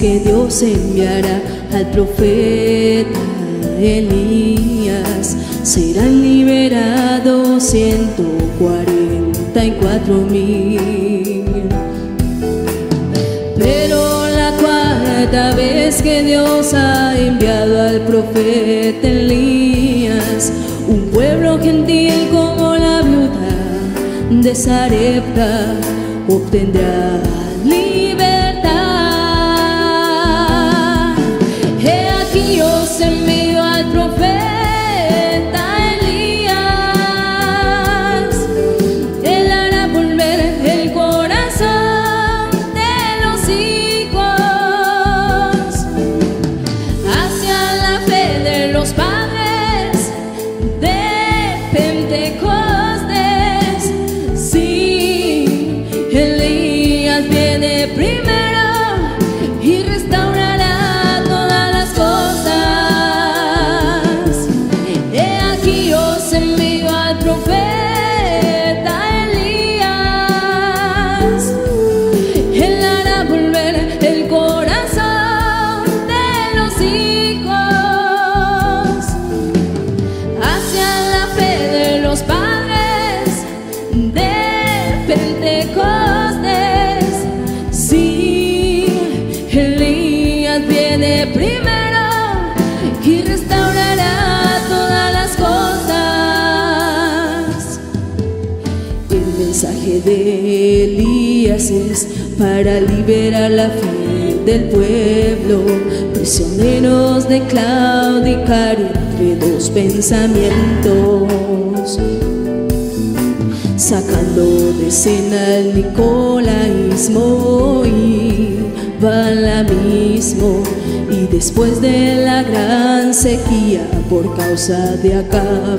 que Dios enviará al profeta Elías, serán liberados ciento cuarenta y cuatro mil. Pero la cuarta vez que Dios ha enviado al profeta Elías, un pueblo gentil como la viuda de Sarepta obtendrá para liberar la fe del pueblo, prisioneros de claudicar entre dos pensamientos, sacando de escena el nicolaísmo y balamismo. Y después de la gran sequía por causa de Acab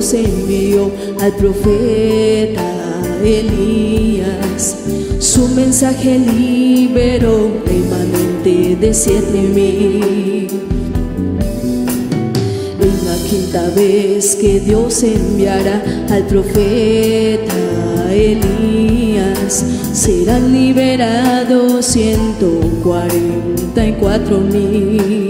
Dios envió al profeta Elías, su mensaje liberó remanente de siete mil. Es la quinta vez que Dios enviará al profeta Elías, serán liberados ciento cuarenta y cuatro mil.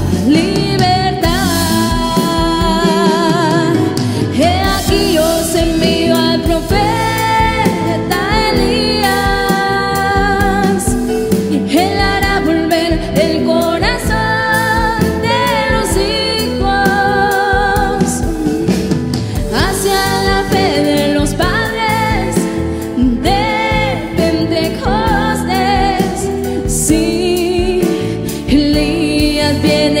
viene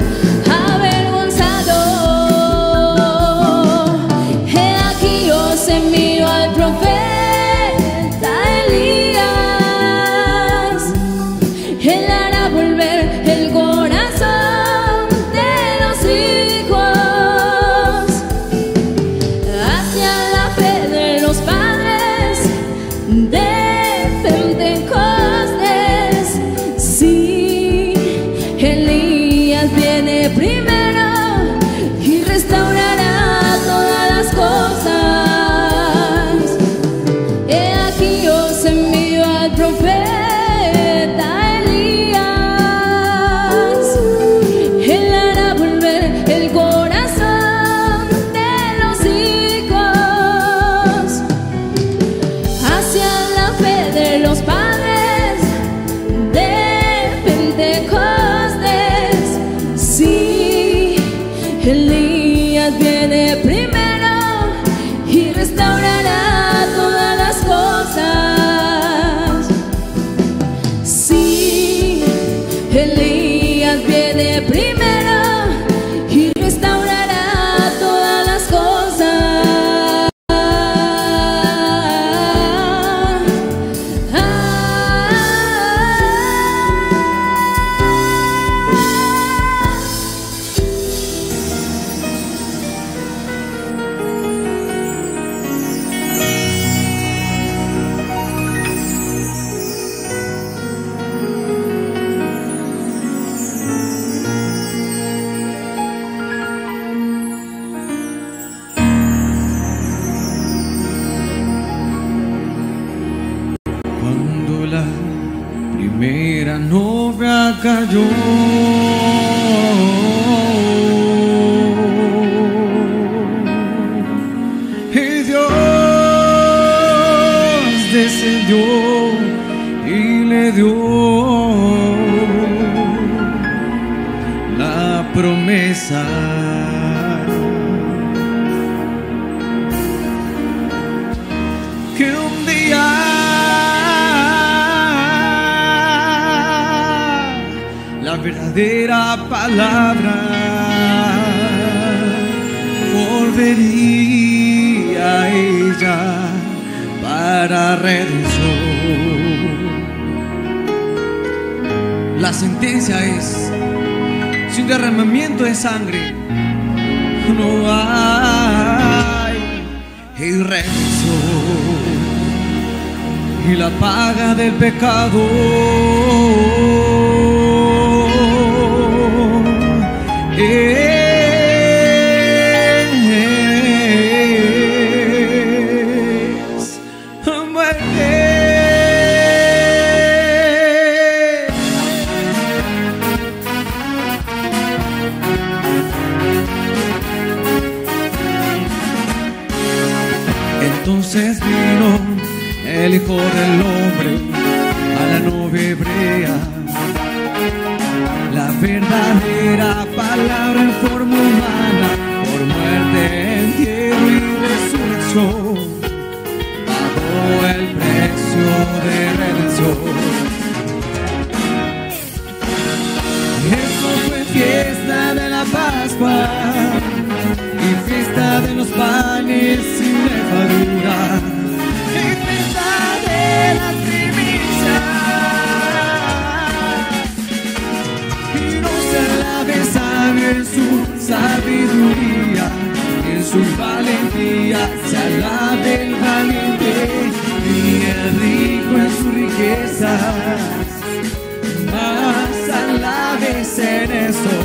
en eso.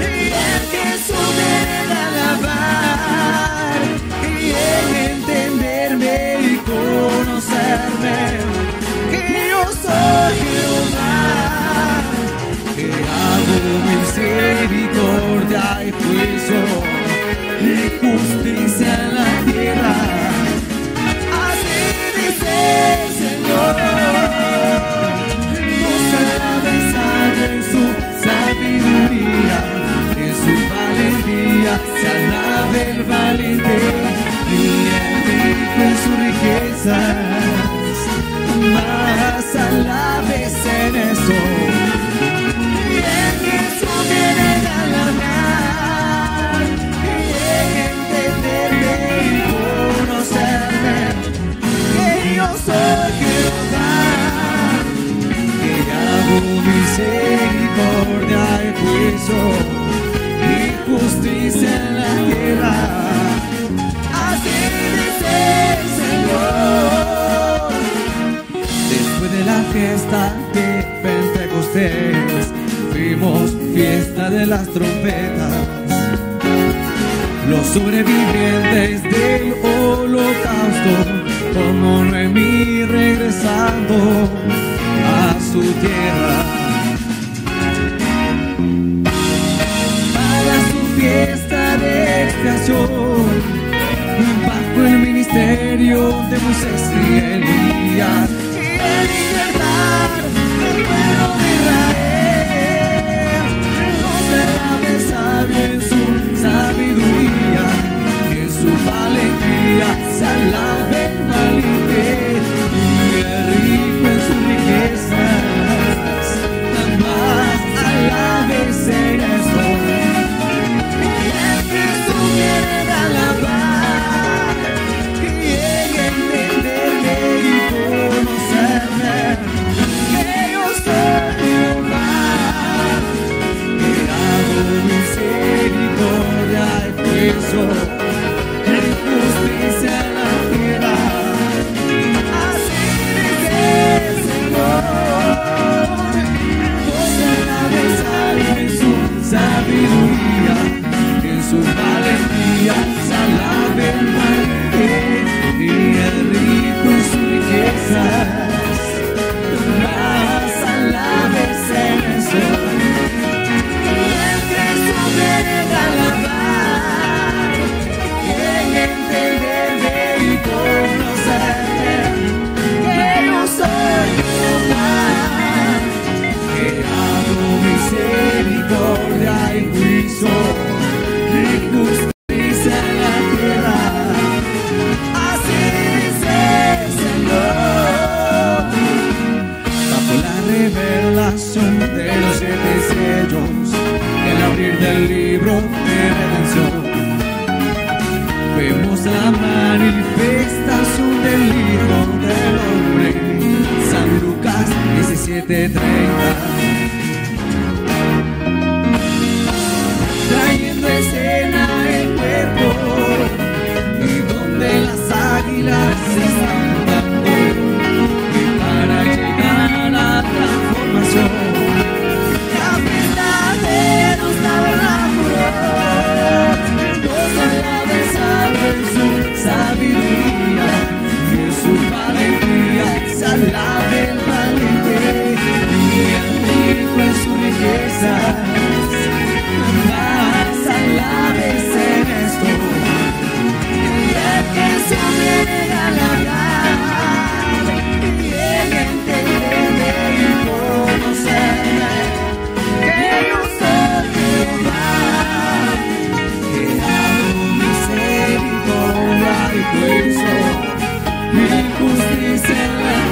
Y el que supere alabar, y el entenderme y conocerme, que yo soy Jehová, que hago misericordia y juicio. fuerzas, más alabes en eso. Y en Jesús vienen a alargar, que lleguen entenderme y conocerme, que yo soy Jehová, que hago misericordia y juicio. Y justicia en la tierra, así dice la fiesta de Pentecostés. Fuimos fiesta de las trompetas. Los sobrevivientes del holocausto, como Noemí regresando a su tierra. Para su fiesta de expiación, bajo el ministerio de Moisés y Elías Libertad del pueblo de Israel, que no se rame sabio en su sabiduría, en su valentía. vedrei juicio, mi en la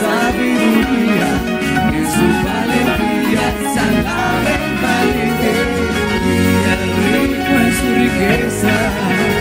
sabiduría, en su valentía se alaben valiente, y rico en su riqueza.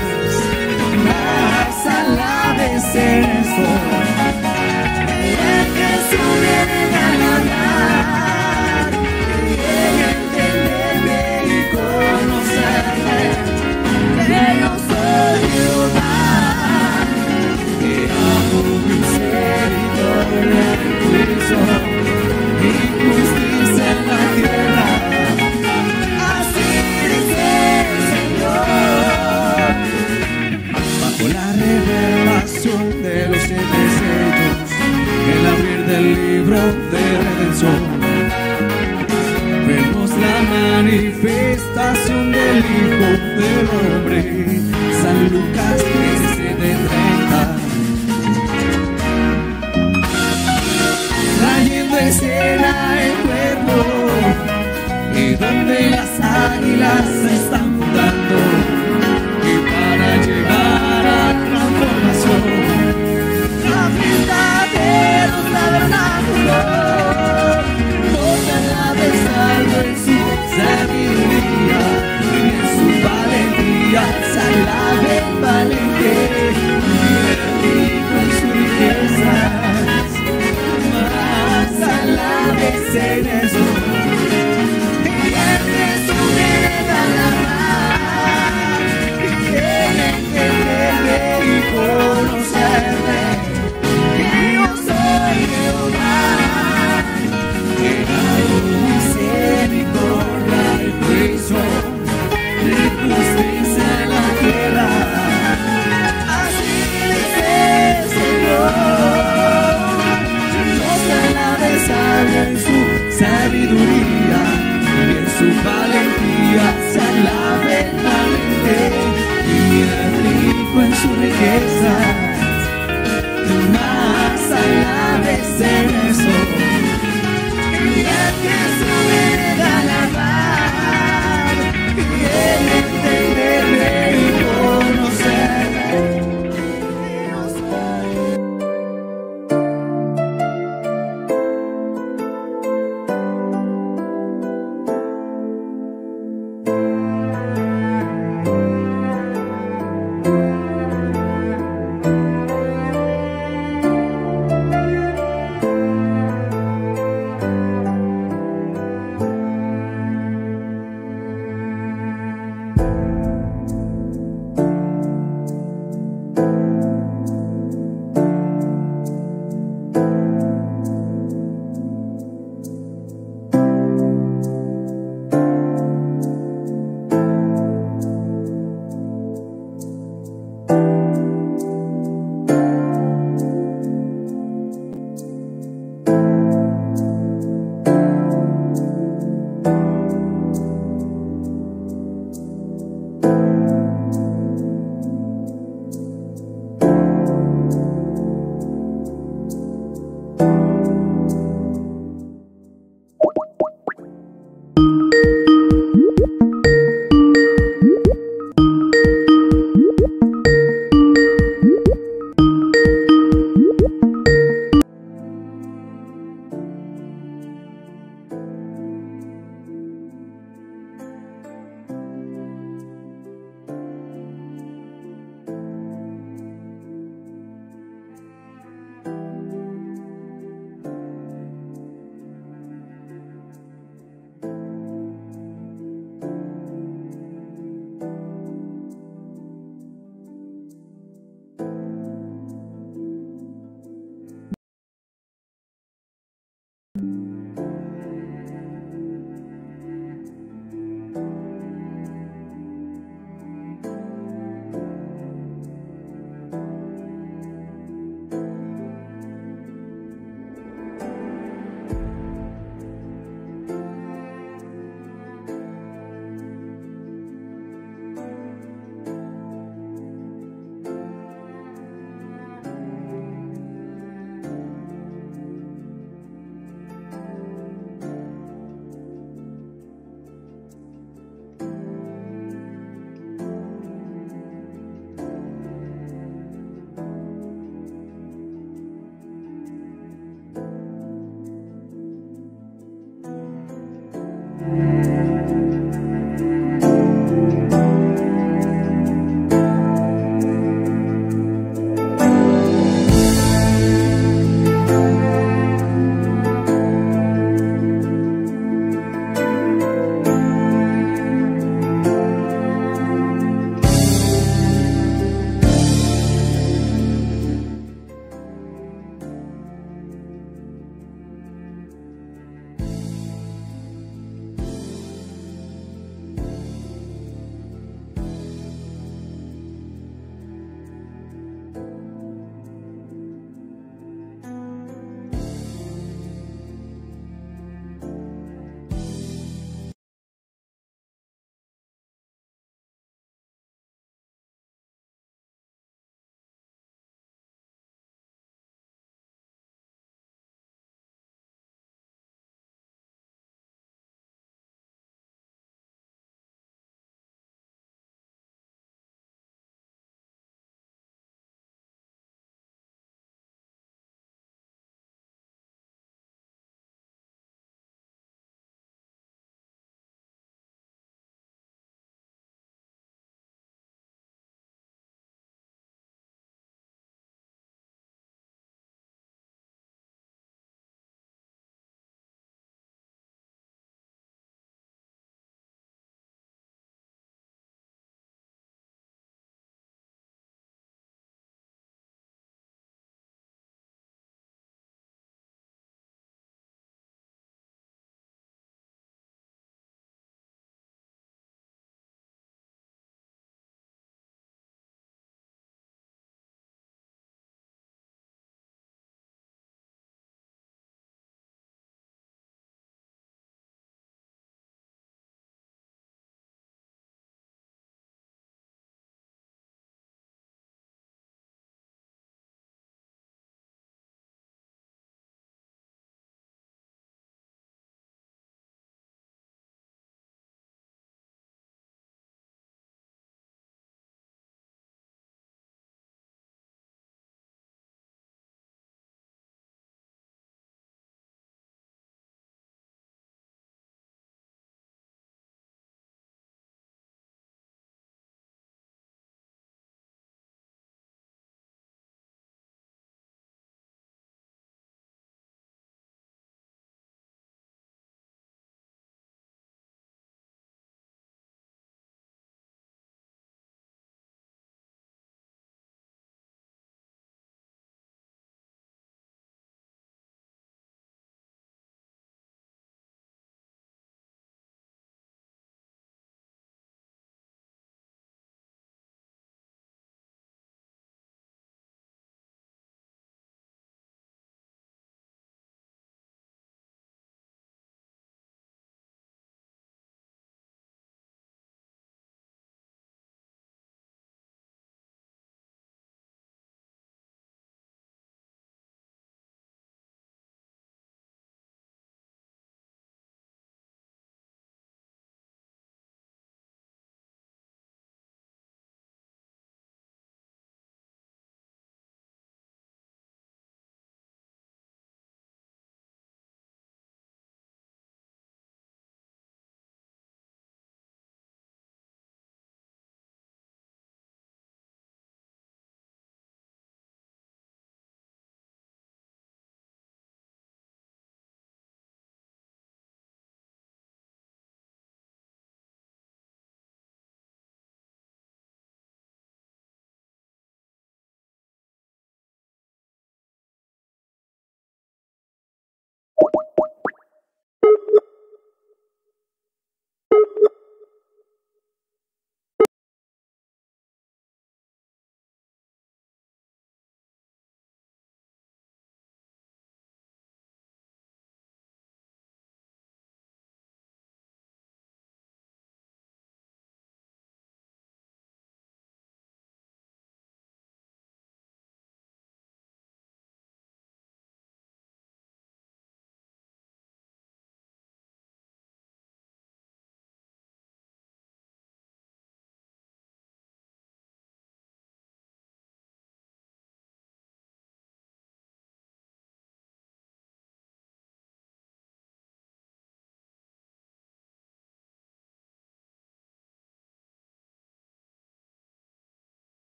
del libro de redención. Vemos la manifestación del Hijo del Hombre, San Lucas 13 de 30. Trayendo escena el cuerpo y donde las águilas están.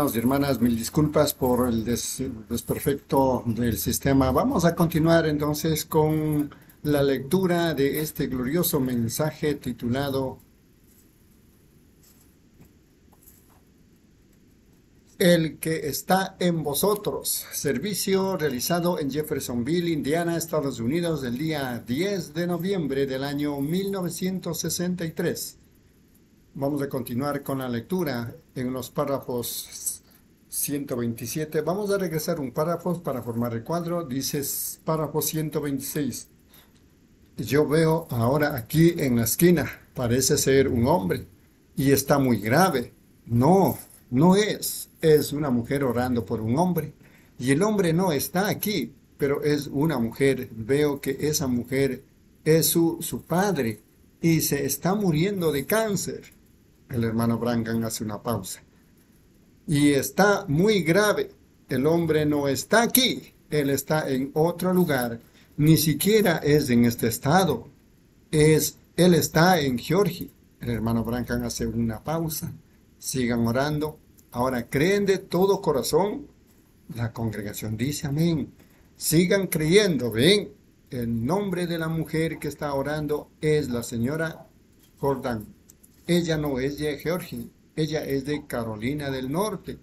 Y hermanas, mil disculpas por el desperfecto del sistema. Vamos a continuar entonces con la lectura de este glorioso mensaje titulado El que está en vosotros, servicio realizado en Jeffersonville, Indiana, Estados Unidos, el día 10 de noviembre del año 1963. Vamos a continuar con la lectura en los párrafos 127. Vamos a regresar un párrafo para formar el cuadro. Dice párrafo 126. Yo veo ahora aquí en la esquina, parece ser un hombre y está muy grave. No, no es. Es una mujer orando por un hombre. Y el hombre no está aquí, pero es una mujer. Veo que esa mujer es su, su padre y se está muriendo de cáncer. El hermano Brangan hace una pausa. Y está muy grave. El hombre no está aquí. Él está en otro lugar. Ni siquiera es en este estado. Es, él está en Georgia. El hermano Brancan hace una pausa. Sigan orando. Ahora creen de todo corazón. La congregación dice amén. Sigan creyendo. Ven, el nombre de la mujer que está orando es la señora Jordán. Ella no es de Georgia, ella es de Carolina del Norte.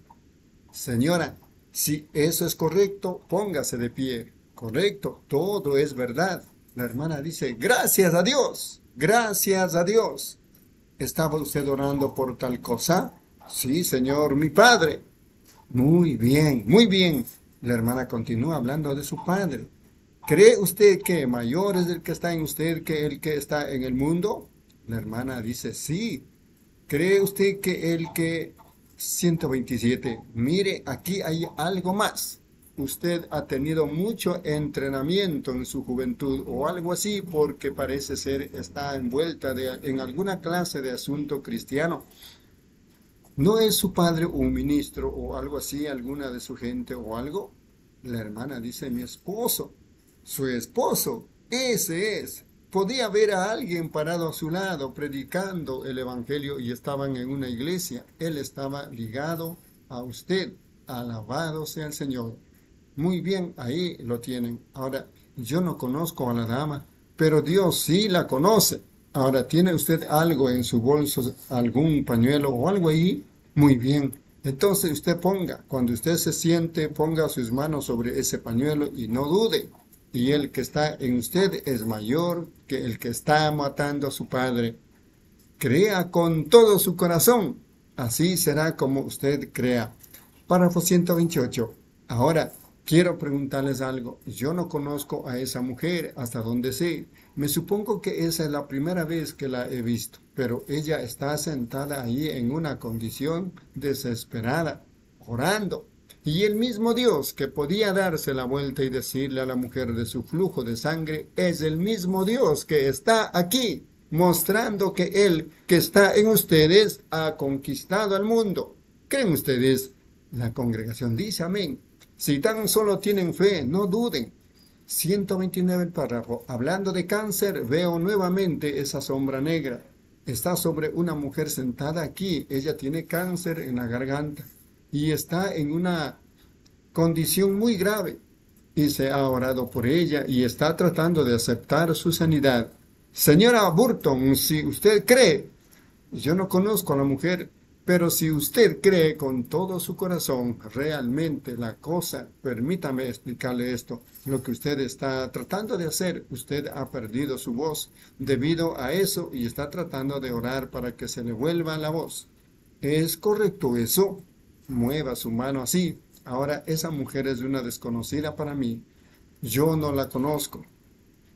Señora, si eso es correcto, póngase de pie. Correcto, todo es verdad. La hermana dice, gracias a Dios, gracias a Dios. ¿Estaba usted orando por tal cosa? Sí, Señor, mi Padre. Muy bien, muy bien. La hermana continúa hablando de su Padre. ¿Cree usted que mayor es el que está en usted que el que está en el mundo? La hermana dice, sí. ¿Cree usted que el que... 127. Mire, aquí hay algo más. Usted ha tenido mucho entrenamiento en su juventud o algo así porque parece ser está envuelta en alguna clase de asunto cristiano. ¿No es su padre un ministro o algo así, alguna de su gente o algo? La hermana dice, mi esposo. Su esposo, ese es podía ver a alguien parado a su lado predicando el Evangelio y estaban en una iglesia. Él estaba ligado a usted. Alabado sea el Señor. Muy bien, ahí lo tienen. Ahora, yo no conozco a la dama, pero Dios sí la conoce. Ahora, ¿tiene usted algo en su bolso, algún pañuelo o algo ahí? Muy bien. Entonces usted ponga, cuando usted se siente, ponga sus manos sobre ese pañuelo y no dude y el que está en usted es mayor que el que está matando a su padre. Crea con todo su corazón, así será como usted crea. Párrafo 128. Ahora, quiero preguntarles algo. Yo no conozco a esa mujer hasta donde sé. Me supongo que esa es la primera vez que la he visto, pero ella está sentada ahí en una condición desesperada, orando y el mismo Dios que podía darse la vuelta y decirle a la mujer de su flujo de sangre, es el mismo Dios que está aquí, mostrando que Él que está en ustedes ha conquistado al mundo. ¿Creen ustedes? La congregación dice amén. Si tan solo tienen fe, no duden. 129 el párrafo. Hablando de cáncer, veo nuevamente esa sombra negra. Está sobre una mujer sentada aquí. Ella tiene cáncer en la garganta y está en una condición muy grave y se ha orado por ella y está tratando de aceptar su sanidad. Señora Burton, si usted cree, yo no conozco a la mujer, pero si usted cree con todo su corazón realmente la cosa, permítame explicarle esto, lo que usted está tratando de hacer, usted ha perdido su voz debido a eso y está tratando de orar para que se le vuelva la voz. ¿Es correcto eso? Mueva su mano así. Ahora esa mujer es una desconocida para mí. Yo no la conozco.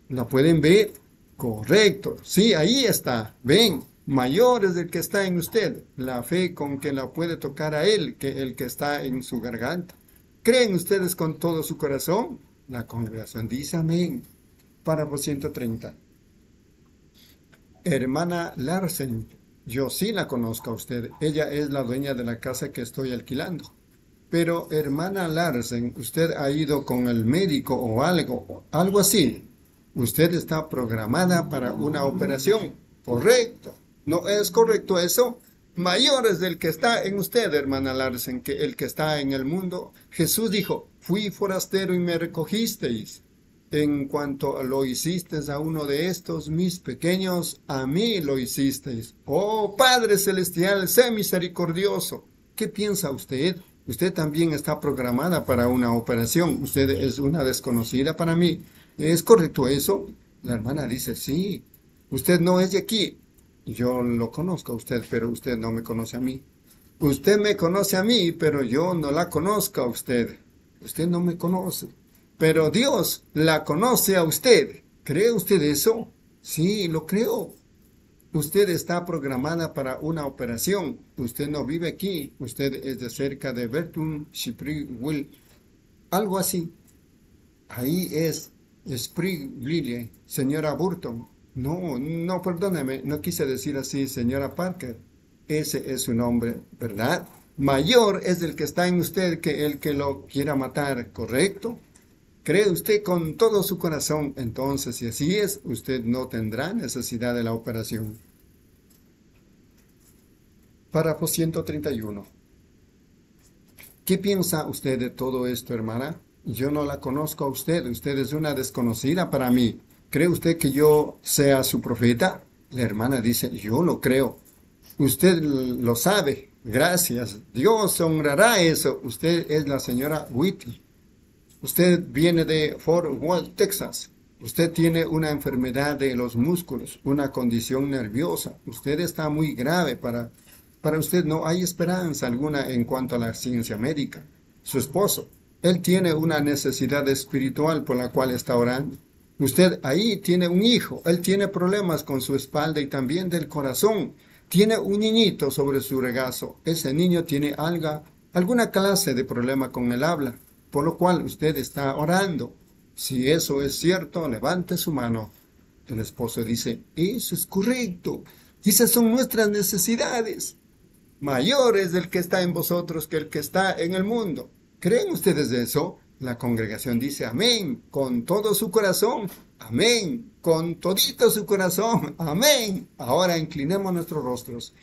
¿La pueden ver? Correcto. Sí, ahí está. Ven, mayor es el que está en usted. La fe con que la puede tocar a él que el que está en su garganta. ¿Creen ustedes con todo su corazón? La congregación dice amén. Párrafo 130. Hermana Larsen, yo sí la conozco a usted. Ella es la dueña de la casa que estoy alquilando. Pero, hermana Larsen, usted ha ido con el médico o algo, algo así. Usted está programada para una operación. Correcto. ¿No es correcto eso? Mayor es el que está en usted, hermana Larsen, que el que está en el mundo. Jesús dijo, fui forastero y me recogisteis. En cuanto lo hicisteis a uno de estos mis pequeños, a mí lo hicisteis. Oh Padre Celestial, sé misericordioso. ¿Qué piensa usted? Usted también está programada para una operación. Usted es una desconocida para mí. ¿Es correcto eso? La hermana dice, sí. Usted no es de aquí. Yo lo conozco a usted, pero usted no me conoce a mí. Usted me conoce a mí, pero yo no la conozco a usted. Usted no me conoce. Pero Dios la conoce a usted. ¿Cree usted eso? Sí, lo creo. Usted está programada para una operación. Usted no vive aquí. Usted es de cerca de Bertun, Will. Algo así. Ahí es Spring señora Burton. No, no, perdóneme, no quise decir así, señora Parker. Ese es su nombre, ¿verdad? Mayor es el que está en usted que el que lo quiera matar, ¿correcto? ¿Cree usted con todo su corazón? Entonces, si así es, usted no tendrá necesidad de la operación. Párrafo 131. ¿Qué piensa usted de todo esto, hermana? Yo no la conozco a usted, usted es una desconocida para mí. ¿Cree usted que yo sea su profeta? La hermana dice, yo lo creo. Usted lo sabe. Gracias. Dios honrará eso. Usted es la señora Whitney. Usted viene de Fort Worth, Texas. Usted tiene una enfermedad de los músculos, una condición nerviosa. Usted está muy grave para... Para usted no hay esperanza alguna en cuanto a la ciencia médica. Su esposo, él tiene una necesidad espiritual por la cual está orando. Usted ahí tiene un hijo, él tiene problemas con su espalda y también del corazón. Tiene un niñito sobre su regazo. Ese niño tiene alga, alguna clase de problema con el habla por lo cual usted está orando. Si eso es cierto, levante su mano. El esposo dice, eso es correcto. Esas son nuestras necesidades. Mayor es el que está en vosotros que el que está en el mundo. ¿Creen ustedes eso? La congregación dice amén con todo su corazón. Amén con todito su corazón. Amén. Ahora inclinemos nuestros rostros.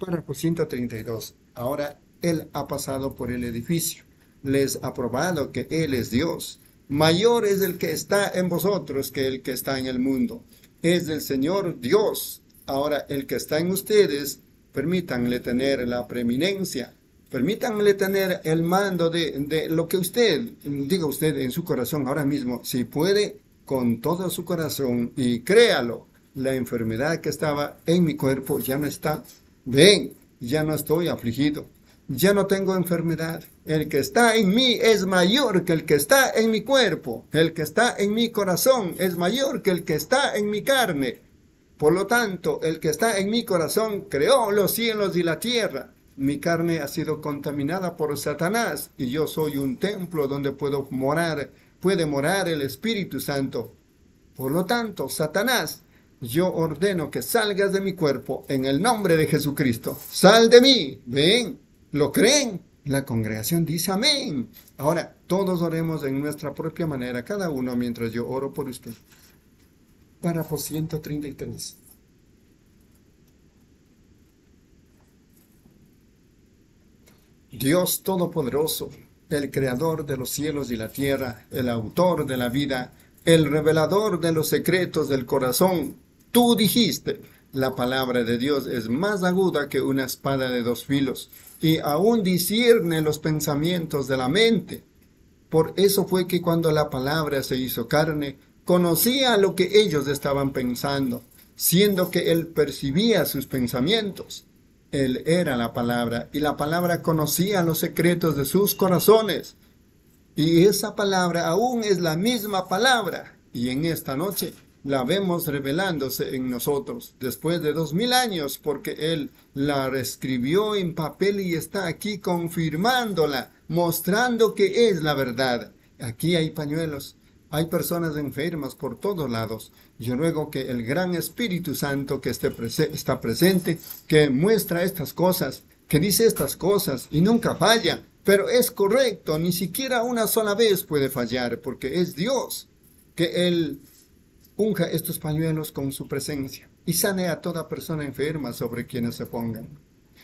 Párrafo 132. Ahora Él ha pasado por el edificio les ha probado que Él es Dios. Mayor es el que está en vosotros que el que está en el mundo. Es el Señor Dios. Ahora el que está en ustedes, permítanle tener la preeminencia. Permítanle tener el mando de, de lo que usted, diga usted en su corazón ahora mismo, si puede, con todo su corazón y créalo, la enfermedad que estaba en mi cuerpo ya no está. Ven, ya no estoy afligido ya no tengo enfermedad. El que está en mí es mayor que el que está en mi cuerpo. El que está en mi corazón es mayor que el que está en mi carne. Por lo tanto, el que está en mi corazón creó los cielos y la tierra. Mi carne ha sido contaminada por Satanás y yo soy un templo donde puedo morar, puede morar el Espíritu Santo. Por lo tanto, Satanás, yo ordeno que salgas de mi cuerpo en el nombre de Jesucristo. Sal de mí, ven, ¿Lo creen? La congregación dice amén. Ahora, todos oremos en nuestra propia manera, cada uno mientras yo oro por usted. Párrafo 133. Dios Todopoderoso, el Creador de los cielos y la tierra, el autor de la vida, el revelador de los secretos del corazón, tú dijiste, la palabra de Dios es más aguda que una espada de dos filos y aún discierne los pensamientos de la mente. Por eso fue que cuando la palabra se hizo carne, conocía lo que ellos estaban pensando, siendo que él percibía sus pensamientos. Él era la palabra y la palabra conocía los secretos de sus corazones. Y esa palabra aún es la misma palabra. Y en esta noche la vemos revelándose en nosotros después de dos mil años porque Él la reescribió en papel y está aquí confirmándola, mostrando que es la verdad. Aquí hay pañuelos, hay personas enfermas por todos lados. Yo ruego que el gran Espíritu Santo que esté está presente, que muestra estas cosas, que dice estas cosas y nunca falla, pero es correcto, ni siquiera una sola vez puede fallar porque es Dios, que Él unja estos pañuelos con su presencia y sane a toda persona enferma sobre quienes se pongan.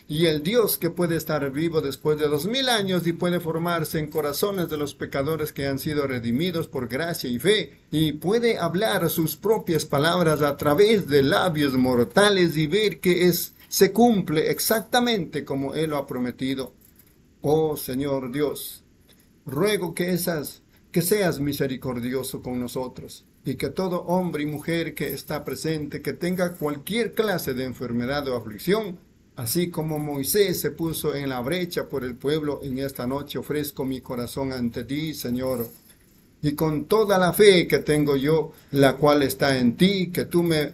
Y el Dios que puede estar vivo después de dos mil años y puede formarse en corazones de los pecadores que han sido redimidos por gracia y fe, y puede hablar sus propias palabras a través de labios mortales y ver que es, se cumple exactamente como Él lo ha prometido. Oh Señor Dios, ruego que esas que seas misericordioso con nosotros y que todo hombre y mujer que está presente, que tenga cualquier clase de enfermedad o aflicción, así como Moisés se puso en la brecha por el pueblo, en esta noche ofrezco mi corazón ante ti, Señor. Y con toda la fe que tengo yo, la cual está en ti, que tú me,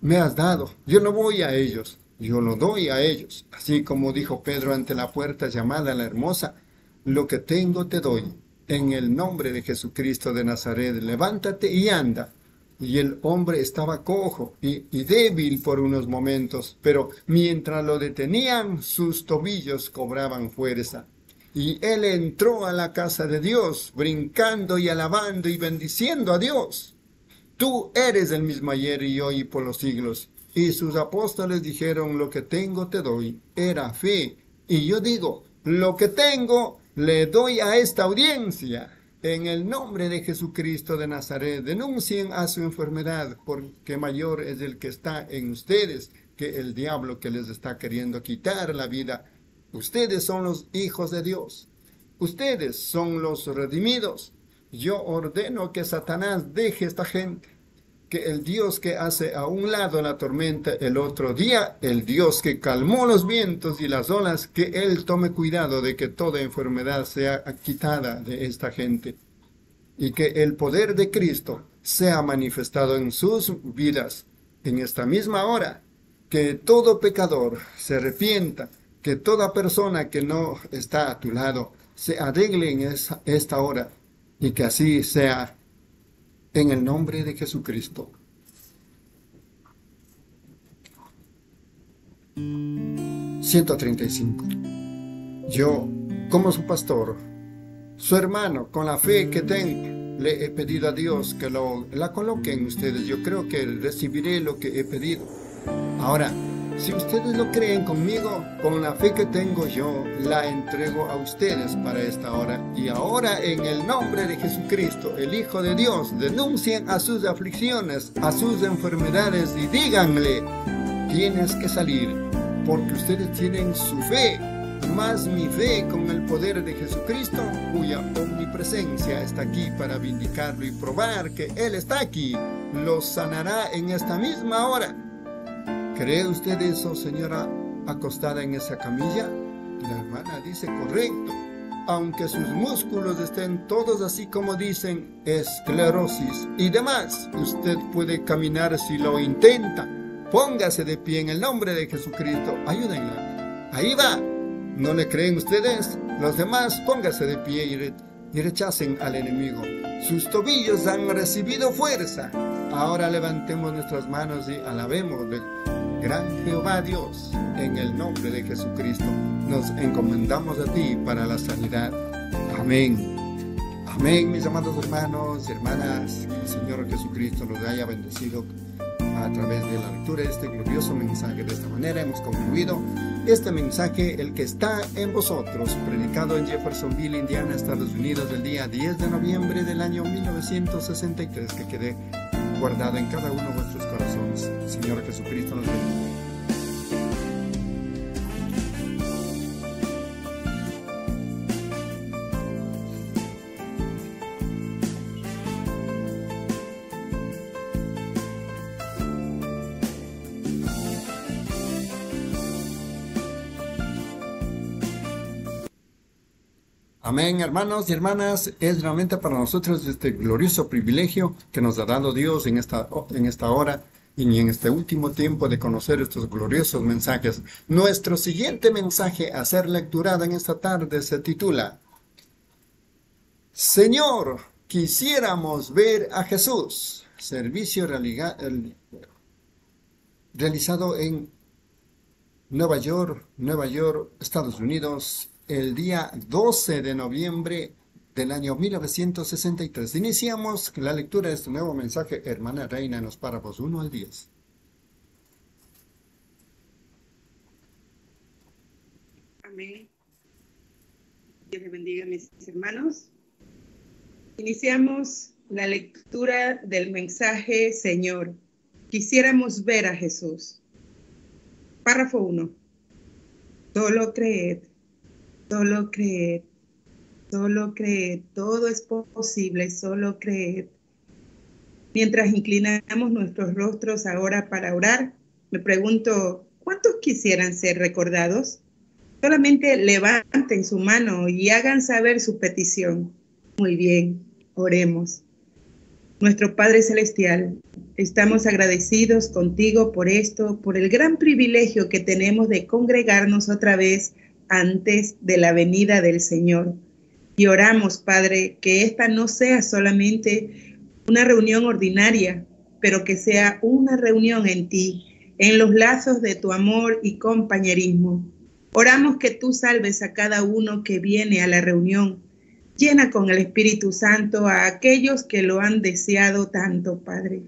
me has dado, yo no voy a ellos, yo lo doy a ellos. Así como dijo Pedro ante la puerta llamada la hermosa, lo que tengo te doy en el nombre de Jesucristo de Nazaret, levántate y anda. Y el hombre estaba cojo y, débil por unos momentos, pero mientras lo detenían, sus tobillos cobraban fuerza. Y él entró a la casa de Dios, brincando y alabando y bendiciendo a Dios. Tú eres el mismo ayer y hoy por los siglos. Y sus apóstoles dijeron, lo que tengo te doy. Era fe. Y yo digo, lo que tengo le doy a esta audiencia. En el nombre de Jesucristo de Nazaret, denuncien a su enfermedad, porque mayor es el que está en ustedes que el diablo que les está queriendo quitar la vida. Ustedes son los hijos de Dios. Ustedes son los redimidos. Yo ordeno que Satanás deje esta gente que el Dios que hace a un lado la tormenta el otro día, el Dios que calmó los vientos y las olas, que Él tome cuidado de que toda enfermedad sea quitada de esta gente y que el poder de Cristo sea manifestado en sus vidas en esta misma hora, que todo pecador se arrepienta, que toda persona que no está a tu lado se arregle en esta hora y que así sea en el nombre de Jesucristo. ...135... Yo, como su pastor, su hermano, con la fe que tengo, le he pedido a Dios que lo, la coloquen ustedes. Yo creo que recibiré lo que he pedido. Ahora, si ustedes lo creen conmigo, con la fe que tengo yo, la entrego a ustedes para esta hora. Y ahora en el nombre de Jesucristo, el Hijo de Dios, denuncien a sus aflicciones, a sus enfermedades y díganle, tienes que salir, porque ustedes tienen su fe, más mi fe con el poder de Jesucristo, cuya omnipresencia está aquí para vindicarlo y probar que Él está aquí, los sanará en esta misma hora ¿Cree usted eso, señora, acostada en esa camilla? La hermana dice, correcto. Aunque sus músculos estén todos así como dicen, esclerosis y demás, usted puede caminar si lo intenta. Póngase de pie en el nombre de Jesucristo. Ayúdenla. Ahí va. ¿No le creen ustedes? Los demás, póngase de pie y, y rechacen al enemigo. Sus tobillos han recibido fuerza. Ahora levantemos nuestras manos y alabemos Gran Jehová Dios, en el nombre de Jesucristo, nos encomendamos a ti para la sanidad. Amén. Amén, mis amados hermanos y hermanas. Que el Señor Jesucristo nos haya bendecido a través de la lectura de este glorioso mensaje. De esta manera hemos concluido este mensaje, el que está en vosotros, predicado en Jeffersonville, Indiana, Estados Unidos, el día 10 de noviembre del año 1963, que quede guardado en cada uno de vuestros corazones. Señor Jesucristo nos bendiga. Amén, hermanos y hermanas. Es realmente para nosotros este glorioso privilegio que nos ha dado Dios en esta, en esta hora y en este último tiempo de conocer estos gloriosos mensajes. Nuestro siguiente mensaje a ser lecturado en esta tarde se titula Señor, quisiéramos ver a Jesús. Servicio realizado en Nueva York, Nueva York, Estados Unidos, el día 12 de noviembre del año 1963. Iniciamos la lectura de este nuevo mensaje, hermana Reina, en los párrafos 1 al 10. Amén. Dios les bendiga, mis hermanos. Iniciamos la lectura del mensaje Señor. Quisiéramos ver a Jesús. Párrafo 1. Solo creed, solo creed, solo creed. Todo es posible, solo creed. Mientras inclinamos nuestros rostros ahora para orar, me pregunto, ¿cuántos quisieran ser recordados? Solamente levanten su mano y hagan saber su petición. Muy bien, oremos. Nuestro Padre Celestial, estamos agradecidos contigo por esto, por el gran privilegio que tenemos de congregarnos otra vez antes de la venida del Señor. Y oramos, Padre, que esta no sea solamente una reunión ordinaria, pero que sea una reunión en ti, en los lazos de tu amor y compañerismo. Oramos que tú salves a cada uno que viene a la reunión. Llena con el Espíritu Santo a aquellos que lo han deseado tanto, Padre.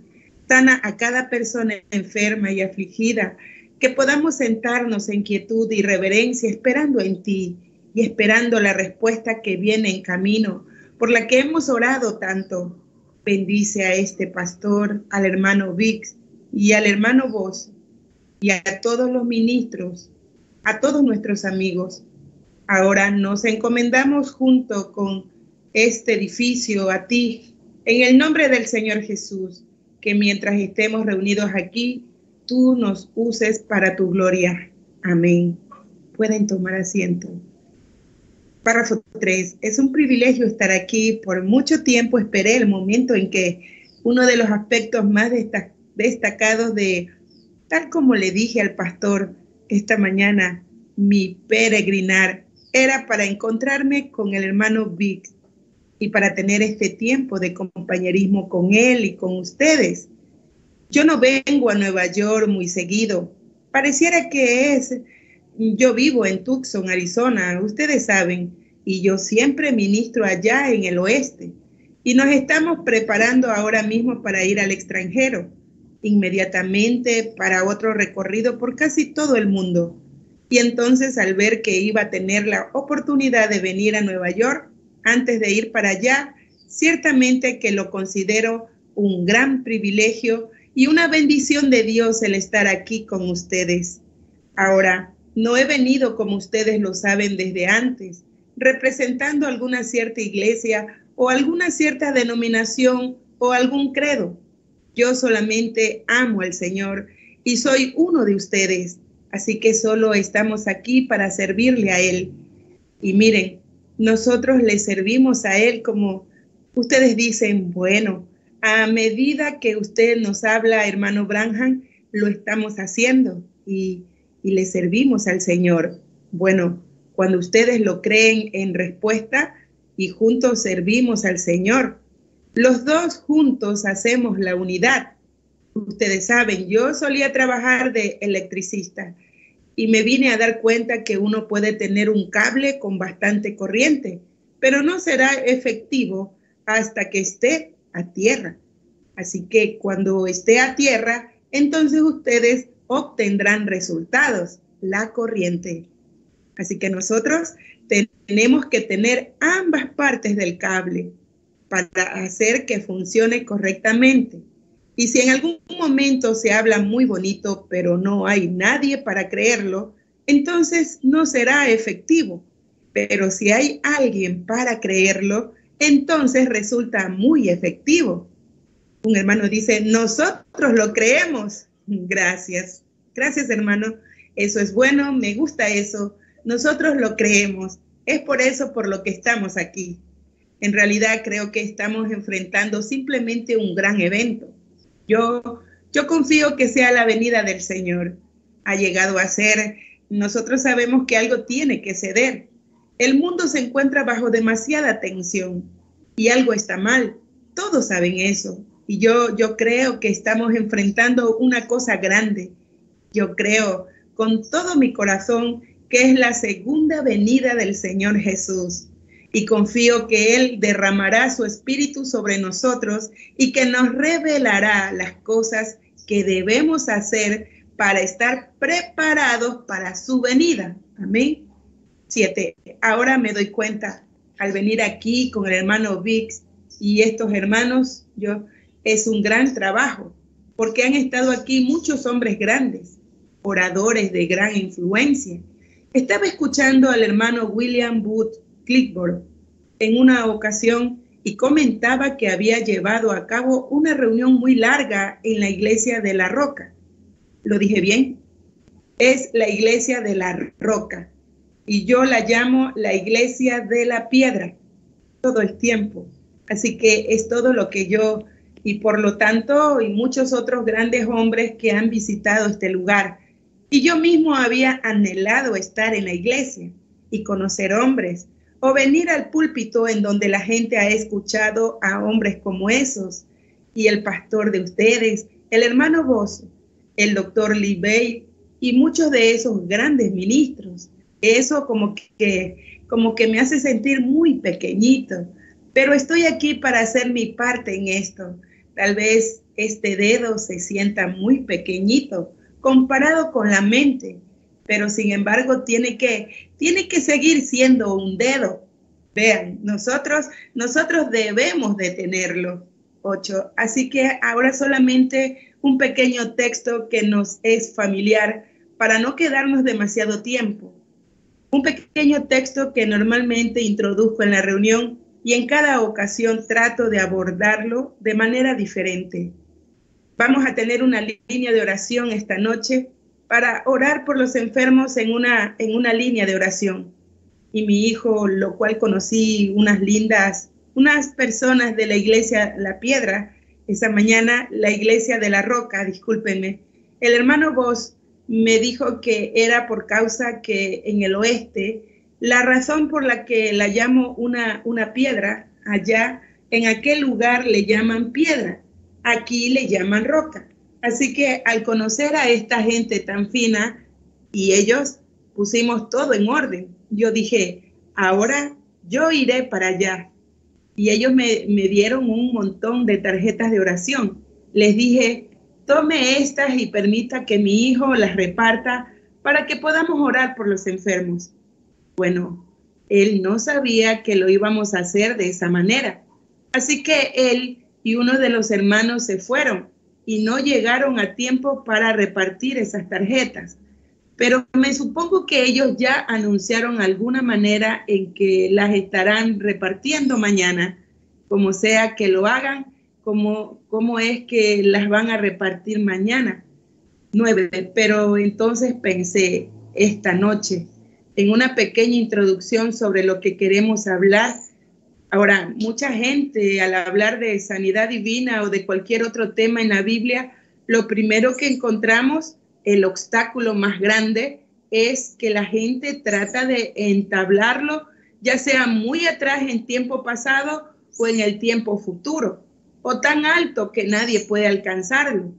Sana a cada persona enferma y afligida, que podamos sentarnos en quietud y reverencia esperando en ti y esperando la respuesta que viene en camino, por la que hemos orado tanto. Bendice a este pastor, al hermano Vix y al hermano Vos y a todos los ministros a todos nuestros amigos. Ahora nos encomendamos junto con este edificio a ti, en el nombre del Señor Jesús, que mientras estemos reunidos aquí, tú nos uses para tu gloria. Amén. Pueden tomar asiento. Párrafo 3. Es un privilegio estar aquí. Por mucho tiempo esperé el momento en que uno de los aspectos más destacados de, tal como le dije al pastor, esta mañana mi peregrinar era para encontrarme con el hermano Vic y para tener este tiempo de compañerismo con él y con ustedes. Yo no vengo a Nueva York muy seguido. Pareciera que es, yo vivo en Tucson, Arizona, ustedes saben, y yo siempre ministro allá en el oeste. Y nos estamos preparando ahora mismo para ir al extranjero inmediatamente para otro recorrido por casi todo el mundo. Y entonces al ver que iba a tener la oportunidad de venir a Nueva York antes de ir para allá, ciertamente que lo considero un gran privilegio y una bendición de Dios el estar aquí con ustedes. Ahora, no he venido como ustedes lo saben desde antes, representando alguna cierta iglesia o alguna cierta denominación o algún credo. Yo solamente amo al Señor y soy uno de ustedes, así que solo estamos aquí para servirle a Él. Y miren, nosotros le servimos a Él como ustedes dicen, bueno, a medida que usted nos habla, hermano Branham, lo estamos haciendo y, y le servimos al Señor. Bueno, cuando ustedes lo creen en respuesta y juntos servimos al Señor, los dos juntos hacemos la unidad. Ustedes saben, yo solía trabajar de electricista y me vine a dar cuenta que uno puede tener un cable con bastante corriente, pero no será efectivo hasta que esté a tierra. Así que cuando esté a tierra, entonces ustedes obtendrán resultados, la corriente. Así que nosotros tenemos que tener ambas partes del cable, para hacer que funcione correctamente. Y si en algún momento se habla muy bonito, pero no hay nadie para creerlo, entonces no será efectivo. Pero si hay alguien para creerlo, entonces resulta muy efectivo. Un hermano dice, nosotros lo creemos. Gracias. Gracias, hermano. Eso es bueno, me gusta eso. Nosotros lo creemos. Es por eso por lo que estamos aquí. En realidad creo que estamos enfrentando simplemente un gran evento. Yo, yo confío que sea la venida del Señor. Ha llegado a ser, nosotros sabemos que algo tiene que ceder. El mundo se encuentra bajo demasiada tensión y algo está mal. Todos saben eso. Y yo, yo creo que estamos enfrentando una cosa grande. Yo creo con todo mi corazón que es la segunda venida del Señor Jesús y confío que Él derramará su espíritu sobre nosotros y que nos revelará las cosas que debemos hacer para estar preparados para su venida. Amén. Siete. Ahora me doy cuenta al venir aquí con el hermano Vix y estos hermanos, yo, es un gran trabajo, porque han estado aquí muchos hombres grandes, oradores de gran influencia. Estaba escuchando al hermano William Booth Clifford en una ocasión y comentaba que había llevado a cabo una reunión muy larga en la iglesia de La Roca. ¿Lo dije bien? Es la iglesia de La Roca y yo la llamo la iglesia de la piedra todo el tiempo. Así que es todo lo que yo y por lo tanto y muchos otros grandes hombres que han visitado este lugar. Y yo mismo había anhelado estar en la iglesia y conocer hombres o venir al púlpito en donde la gente ha escuchado a hombres como esos y el pastor de ustedes, el hermano Bozo, el doctor Lee y muchos de esos grandes ministros. Eso como que, como que me hace sentir muy pequeñito, pero estoy aquí para hacer mi parte en esto. Tal vez este dedo se sienta muy pequeñito comparado con la mente, pero sin embargo tiene que, tiene que seguir siendo un dedo. Vean, nosotros, nosotros debemos de tenerlo. Ocho. Así que ahora solamente un pequeño texto que nos es familiar para no quedarnos demasiado tiempo. Un pequeño texto que normalmente introduzco en la reunión y en cada ocasión trato de abordarlo de manera diferente. Vamos a tener una línea de oración esta noche para orar por los enfermos en una, en una línea de oración. Y mi hijo, lo cual conocí unas lindas, unas personas de la iglesia La Piedra, esa mañana, la iglesia de La Roca, discúlpenme, el hermano Vos me dijo que era por causa que en el oeste, la razón por la que la llamo una, una piedra, allá en aquel lugar le llaman piedra, aquí le llaman roca. Así que al conocer a esta gente tan fina y ellos pusimos todo en orden, yo dije, ahora yo iré para allá. Y ellos me, me dieron un montón de tarjetas de oración. Les dije, tome estas y permita que mi hijo las reparta para que podamos orar por los enfermos. Bueno, él no sabía que lo íbamos a hacer de esa manera. Así que él y uno de los hermanos se fueron y no llegaron a tiempo para repartir esas tarjetas. Pero me supongo que ellos ya anunciaron alguna manera en que las estarán repartiendo mañana, como sea que lo hagan, como, cómo es que las van a repartir mañana. Nueve, pero entonces pensé esta noche en una pequeña introducción sobre lo que queremos hablar Ahora, mucha gente al hablar de sanidad divina o de cualquier otro tema en la Biblia, lo primero que encontramos, el obstáculo más grande, es que la gente trata de entablarlo, ya sea muy atrás en tiempo pasado o en el tiempo futuro, o tan alto que nadie puede alcanzarlo.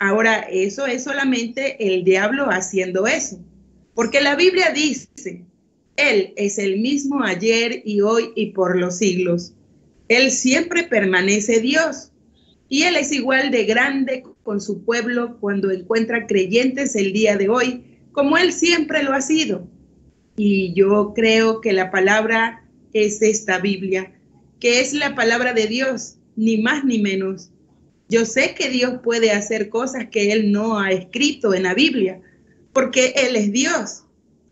Ahora, eso es solamente el diablo haciendo eso, porque la Biblia dice, él es el mismo ayer y hoy y por los siglos. Él siempre permanece Dios. Y Él es igual de grande con su pueblo cuando encuentra creyentes el día de hoy, como Él siempre lo ha sido. Y yo creo que la palabra es esta Biblia, que es la palabra de Dios, ni más ni menos. Yo sé que Dios puede hacer cosas que Él no ha escrito en la Biblia, porque Él es Dios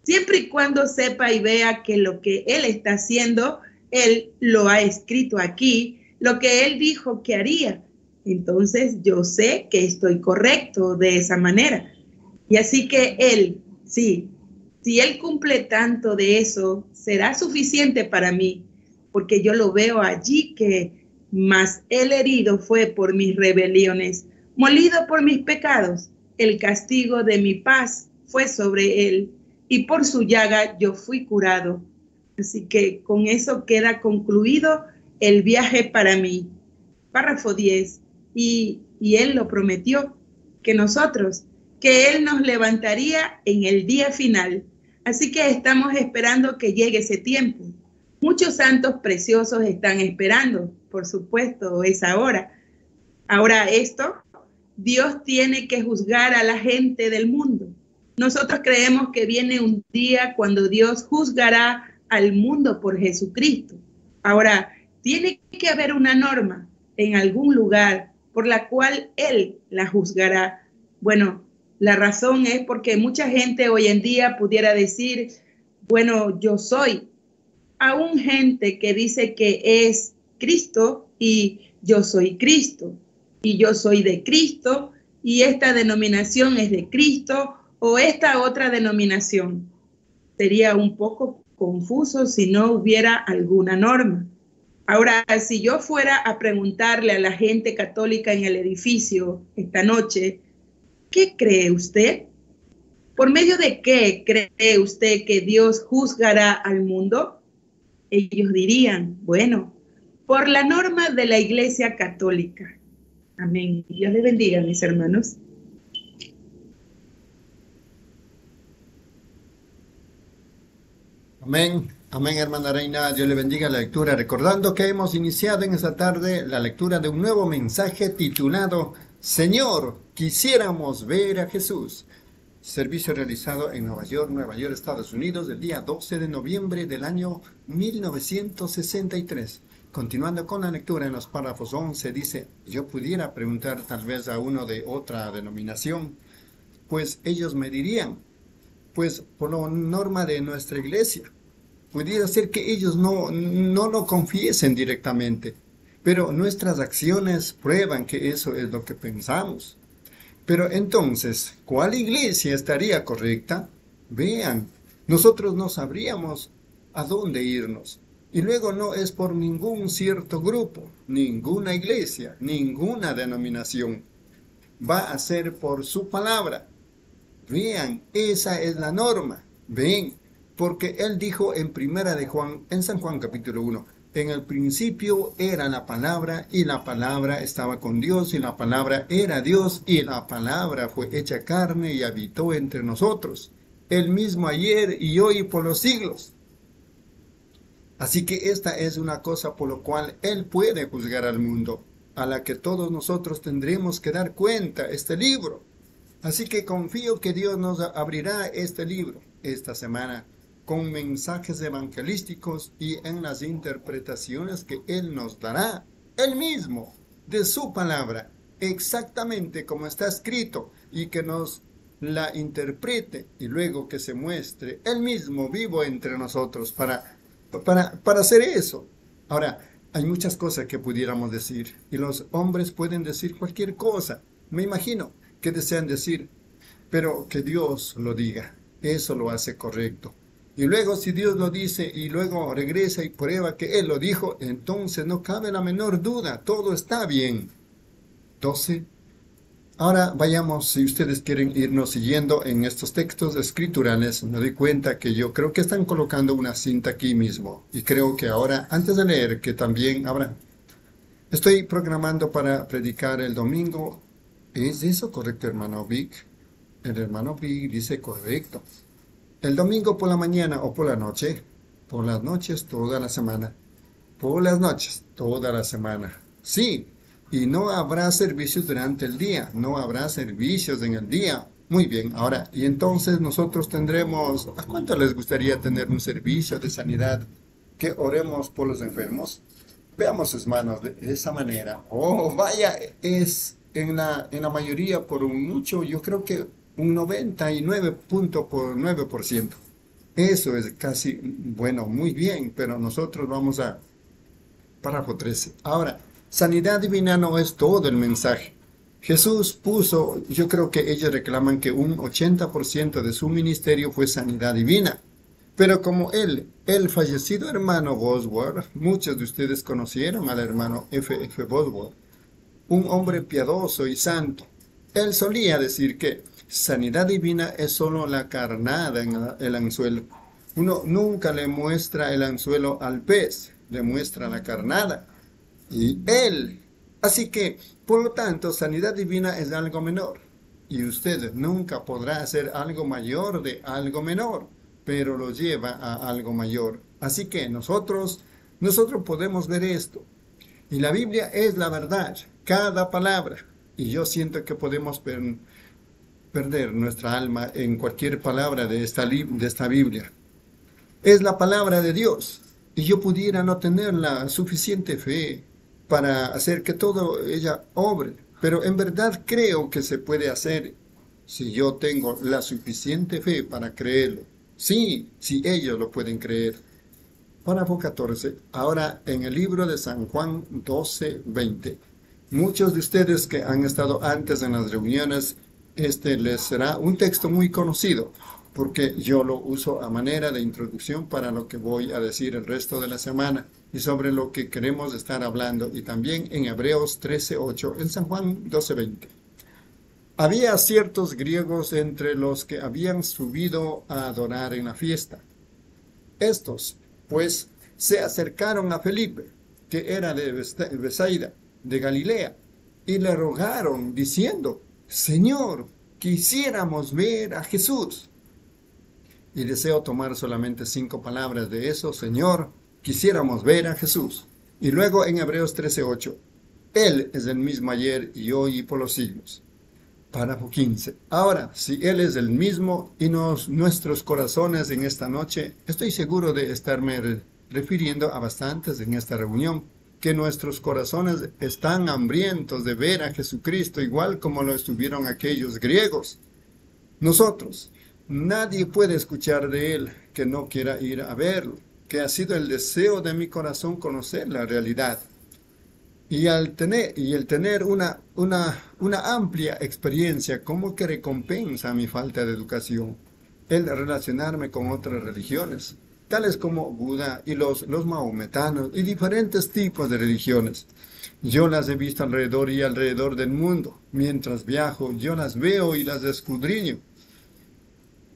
siempre y cuando sepa y vea que lo que él está haciendo, él lo ha escrito aquí, lo que él dijo que haría. Entonces yo sé que estoy correcto de esa manera. Y así que él, sí, si él cumple tanto de eso, será suficiente para mí, porque yo lo veo allí que más el herido fue por mis rebeliones, molido por mis pecados, el castigo de mi paz fue sobre él y por su llaga yo fui curado. Así que con eso queda concluido el viaje para mí. Párrafo 10. Y, y Él lo prometió, que nosotros, que Él nos levantaría en el día final. Así que estamos esperando que llegue ese tiempo. Muchos santos preciosos están esperando, por supuesto, esa hora. Ahora esto, Dios tiene que juzgar a la gente del mundo Nosotros creemos que viene un día cuando Dios juzgará al mundo por Jesucristo. Ahora, tiene que haber una norma en algún lugar por la cual Él la juzgará. Bueno, la razón es porque mucha gente hoy en día pudiera decir, bueno, yo soy. Aún gente que dice que es Cristo y yo soy Cristo y yo soy de Cristo y esta denominación es de Cristo o esta otra denominación. Sería un poco confuso si no hubiera alguna norma. Ahora, si yo fuera a preguntarle a la gente católica en el edificio esta noche, ¿qué cree usted? ¿Por medio de qué cree usted que Dios juzgará al mundo? Ellos dirían, bueno, por la norma de la Iglesia Católica. Amén. Dios le bendiga, mis hermanos. Amén. Amén, hermana Reina. Dios le bendiga la lectura. Recordando que hemos iniciado en esta tarde la lectura de un nuevo mensaje titulado Señor, quisiéramos ver a Jesús. Servicio realizado en Nueva York, Nueva York, Estados Unidos, el día 12 de noviembre del año 1963. Continuando con la lectura en los párrafos 11, dice, yo pudiera preguntar tal vez a uno de otra denominación, pues ellos me dirían, pues por la norma de nuestra iglesia, pudiera ser que ellos no, no lo confiesen directamente, pero nuestras acciones prueban que eso es lo que pensamos. Pero entonces, ¿cuál iglesia estaría correcta? Vean, nosotros no sabríamos a dónde irnos. Y luego no es por ningún cierto grupo, ninguna iglesia, ninguna denominación. Va a ser por su palabra. Vean, esa es la norma. Ven, porque él dijo en primera de Juan, en San Juan capítulo 1, en el principio era la palabra y la palabra estaba con Dios y la palabra era Dios y la palabra fue hecha carne y habitó entre nosotros, el mismo ayer y hoy por los siglos. Así que esta es una cosa por lo cual Él puede juzgar al mundo, a la que todos nosotros tendremos que dar cuenta, este libro. Así que confío que Dios nos abrirá este libro esta semana con mensajes evangelísticos y en las interpretaciones que Él nos dará, Él mismo, de su palabra, exactamente como está escrito, y que nos la interprete y luego que se muestre Él mismo vivo entre nosotros para para, hacer eso. Ahora, hay muchas cosas que pudiéramos decir y los hombres pueden decir cualquier cosa. Me imagino que desean decir, pero que Dios lo diga. Eso lo hace correcto. Y luego si Dios lo dice y luego regresa y prueba que Él lo dijo, entonces no cabe la menor duda, todo está bien. 12. Ahora vayamos, si ustedes quieren irnos siguiendo en estos textos escriturales, me doy cuenta que yo creo que están colocando una cinta aquí mismo. Y creo que ahora, antes de leer, que también habrá. Estoy programando para predicar el domingo. ¿Es eso correcto, hermano Vic? El hermano Vic dice correcto. El domingo por la mañana o por la noche. Por las noches toda la semana. Por las noches toda la semana. Sí, y no habrá servicios durante el día, no habrá servicios en el día. Muy bien, ahora, y entonces nosotros tendremos, ¿a cuánto les gustaría tener un servicio de sanidad? Que oremos por los enfermos. Veamos sus manos de esa manera. Oh, vaya, es en la, en la mayoría por mucho, yo creo que un 99.9%. Eso es casi, bueno, muy bien, pero nosotros vamos a párrafo 13. Ahora, Sanidad divina no es todo el mensaje. Jesús puso, yo creo que ellos reclaman que un 80% de su ministerio fue sanidad divina. Pero como él, el fallecido hermano Bosworth, muchos de ustedes conocieron al hermano F. F. Bosworth, un hombre piadoso y santo. Él solía decir que sanidad divina es solo la carnada en el anzuelo. Uno nunca le muestra el anzuelo al pez, le muestra la carnada Él. Así que, por lo tanto, sanidad divina es algo menor. Y usted nunca podrá hacer algo mayor de algo menor, pero lo lleva a algo mayor. Así que nosotros, nosotros podemos ver esto. Y la Biblia es la verdad, cada palabra. Y yo siento que podemos perder nuestra alma en cualquier palabra de esta, de esta Biblia. Es la palabra de Dios y yo pudiera no tener la suficiente fe para hacer que todo ella obre, pero en verdad creo que se puede hacer si yo tengo la suficiente fe para creerlo. Sí, si ellos lo pueden creer. Párrafo 14. Ahora en el libro de San Juan 12, 20. Muchos de ustedes que han estado antes en las reuniones, este les será un texto muy conocido, porque yo lo uso a manera de introducción para lo que voy a decir el resto de la semana y sobre lo que queremos estar hablando, y también en Hebreos 13, 8, en San Juan 12, 20. Había ciertos griegos entre los que habían subido a adorar en la fiesta. Estos, pues, se acercaron a Felipe, que era de Besaida, de Galilea, y le rogaron diciendo, Señor, quisiéramos ver a Jesús. Y deseo tomar solamente cinco palabras de eso, Señor, quisiéramos ver a Jesús. Y luego en Hebreos 13:8, Él es el mismo ayer y hoy y por los siglos. Párrafo 15. Ahora, si Él es el mismo y nos, nuestros corazones en esta noche, estoy seguro de estarme refiriendo a bastantes en esta reunión, que nuestros corazones están hambrientos de ver a Jesucristo igual como lo estuvieron aquellos griegos. Nosotros, nadie puede escuchar de Él que no quiera ir a verlo, que ha sido el deseo de mi corazón conocer la realidad. Y, el tener una amplia experiencia como que recompensa mi falta de educación, el relacionarme con otras religiones, tales como Buda y los, los maometanos y diferentes tipos de religiones. Yo las he visto alrededor y alrededor del mundo. Mientras viajo, yo las veo y las escudriño.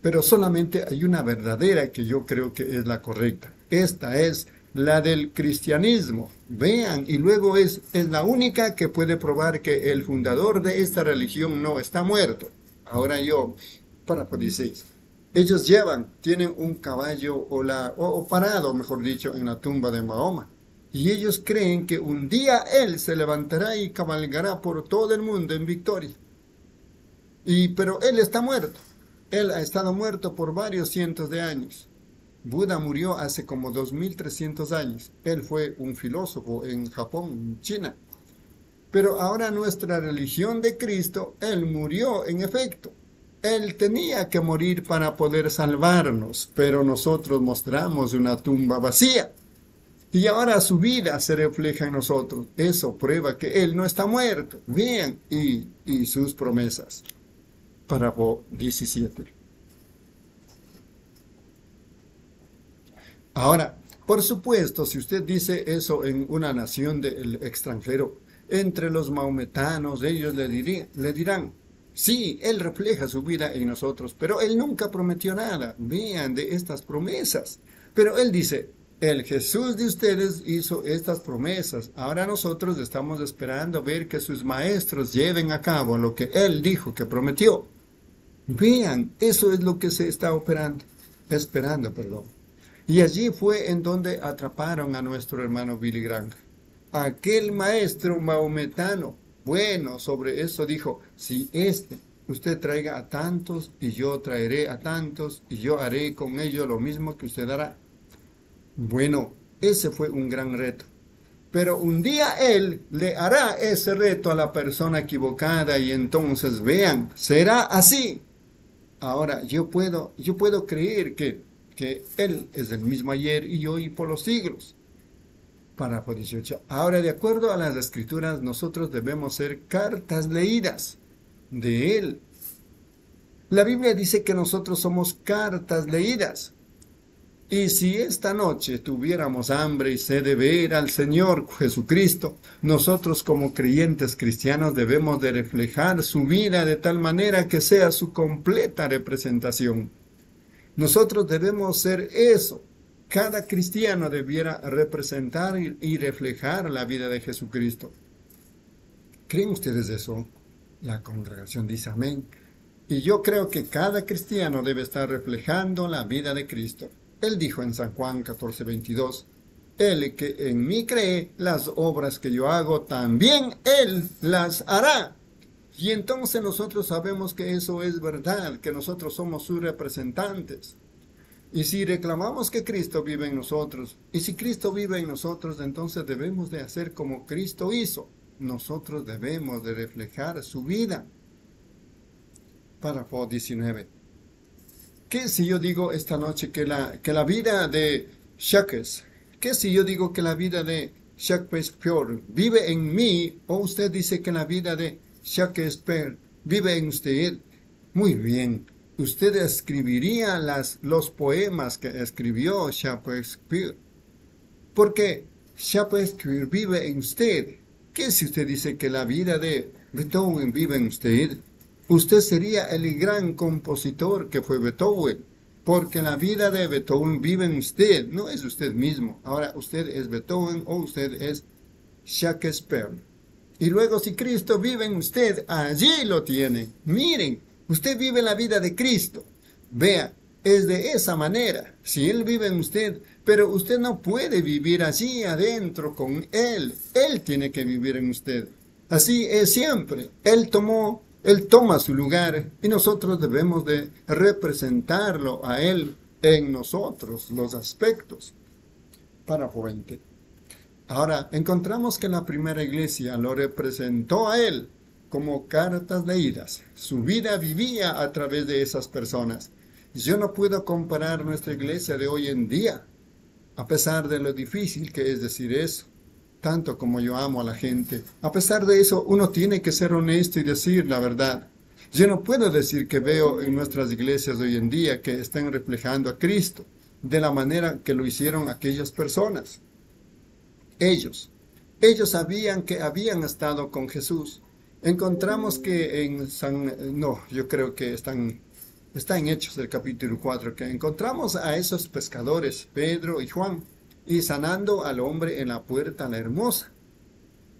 Pero solamente hay una verdadera que yo creo que es la correcta. Esta es la del cristianismo. Vean, y luego es, es la única que puede probar que el fundador de esta religión no está muerto. Ahora yo, para 16 ellos llevan, tienen un caballo o, la, o, parado, mejor dicho, en la tumba de Mahoma. Y ellos creen que un día él se levantará y cabalgará por todo el mundo en victoria. Y, pero él está muerto. Él ha estado muerto por varios cientos de años. Buda murió hace como 2300 años. Él fue un filósofo en Japón, China. Pero ahora nuestra religión de Cristo, él murió en efecto. Él tenía que morir para poder salvarnos, pero nosotros mostramos una tumba vacía. Y ahora su vida se refleja en nosotros. Eso prueba que Él no está muerto. Vean, y, y sus promesas. Párrafo 17. Ahora, por supuesto, si usted dice eso en una nación del extranjero, entre los maometanos, ellos le, le dirán, Sí, Él refleja su vida en nosotros, pero Él nunca prometió nada. Vean de estas promesas. Pero Él dice, el Jesús de ustedes hizo estas promesas. Ahora nosotros estamos esperando ver que sus maestros lleven a cabo lo que Él dijo que prometió. Vean, eso es lo que se está operando, esperando, perdón. Y allí fue en donde atraparon a nuestro hermano Billy Graham. Aquel maestro maometano bueno, sobre eso dijo, si este usted traiga a tantos y yo traeré a tantos y yo haré con ellos lo mismo que usted hará. Bueno, ese fue un gran reto. Pero un día él le hará ese reto a la persona equivocada y entonces vean, será así. Ahora yo puedo, yo puedo creer que, que él es el mismo ayer y hoy por los siglos. Párrafo 18. Ahora, de acuerdo a las escrituras, nosotros debemos ser cartas leídas de Él. La Biblia dice que nosotros somos cartas leídas. Y si esta noche tuviéramos hambre y sed de ver al Señor Jesucristo, nosotros como creyentes cristianos debemos de reflejar su vida de tal manera que sea su completa representación. Nosotros debemos ser eso, cada cristiano debiera representar y reflejar la vida de Jesucristo. ¿Creen ustedes eso? La congregación dice amén. Y yo creo que cada cristiano debe estar reflejando la vida de Cristo. Él dijo en San Juan 14, 22, Él que en mí cree, las obras que yo hago, también Él las hará. Y entonces nosotros sabemos que eso es verdad, que nosotros somos sus representantes. Y si reclamamos que Cristo vive en nosotros, y si Cristo vive en nosotros, entonces debemos de hacer como Cristo hizo. Nosotros debemos de reflejar su vida. Párrafo 19. ¿Qué si yo digo esta noche que la, que la vida de Jacques, qué si yo digo que la vida de Shakespeare vive en mí, o usted dice que la vida de Shakespeare vive en usted? Muy bien, usted escribiría las, los poemas que escribió Shakespeare. Porque Shakespeare vive en usted. ¿Qué si usted dice que la vida de Beethoven vive en usted? Usted sería el gran compositor que fue Beethoven. Porque la vida de Beethoven vive en usted, no es usted mismo. Ahora usted es Beethoven o usted es Shakespeare. Y luego si Cristo vive en usted, allí lo tiene. Miren, usted vive la vida de Cristo. Vea, es de esa manera. Si Él vive en usted, pero usted no puede vivir allí adentro con Él. Él tiene que vivir en usted. Así es siempre. Él tomó él toma su lugar y nosotros debemos de representarlo a Él en nosotros, los aspectos. Para 20. Ahora, encontramos que la primera iglesia lo representó a Él como cartas leídas. Su vida vivía a través de esas personas. Yo no puedo comparar nuestra iglesia de hoy en día, a pesar de lo difícil que es decir eso tanto como yo amo a la gente. A pesar de eso, uno tiene que ser honesto y decir la verdad. Yo no puedo decir que veo en nuestras iglesias hoy en día que están reflejando a Cristo de la manera que lo hicieron aquellas personas. Ellos, ellos sabían que habían estado con Jesús. Encontramos que en San, no, yo creo que están, está en Hechos del capítulo 4, que encontramos a esos pescadores, Pedro y Juan, y sanando al hombre en la puerta la hermosa.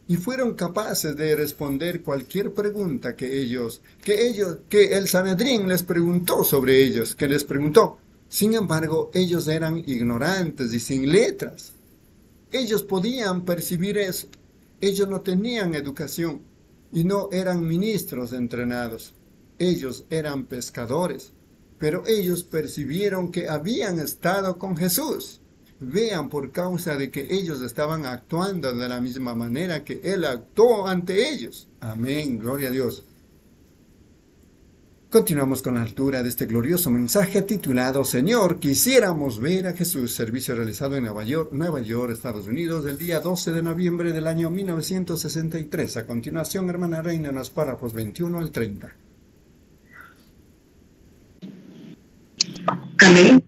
Y fueron capaces de responder cualquier pregunta que ellos, que ellos, que el Sanedrín les preguntó sobre ellos, que les preguntó. Sin embargo, ellos eran ignorantes y sin letras. Ellos podían percibir eso. Ellos no tenían educación y no eran ministros entrenados. Ellos eran pescadores, pero ellos percibieron que habían estado con Jesús vean por causa de que ellos estaban actuando de la misma manera que Él actuó ante ellos. Amén, gloria a Dios. Continuamos con la altura de este glorioso mensaje titulado Señor, quisiéramos ver a Jesús, servicio realizado en Nueva York, Nueva York, Estados Unidos, el día 12 de noviembre del año 1963. A continuación, hermana Reina, en los párrafos 21 al 30. Amén.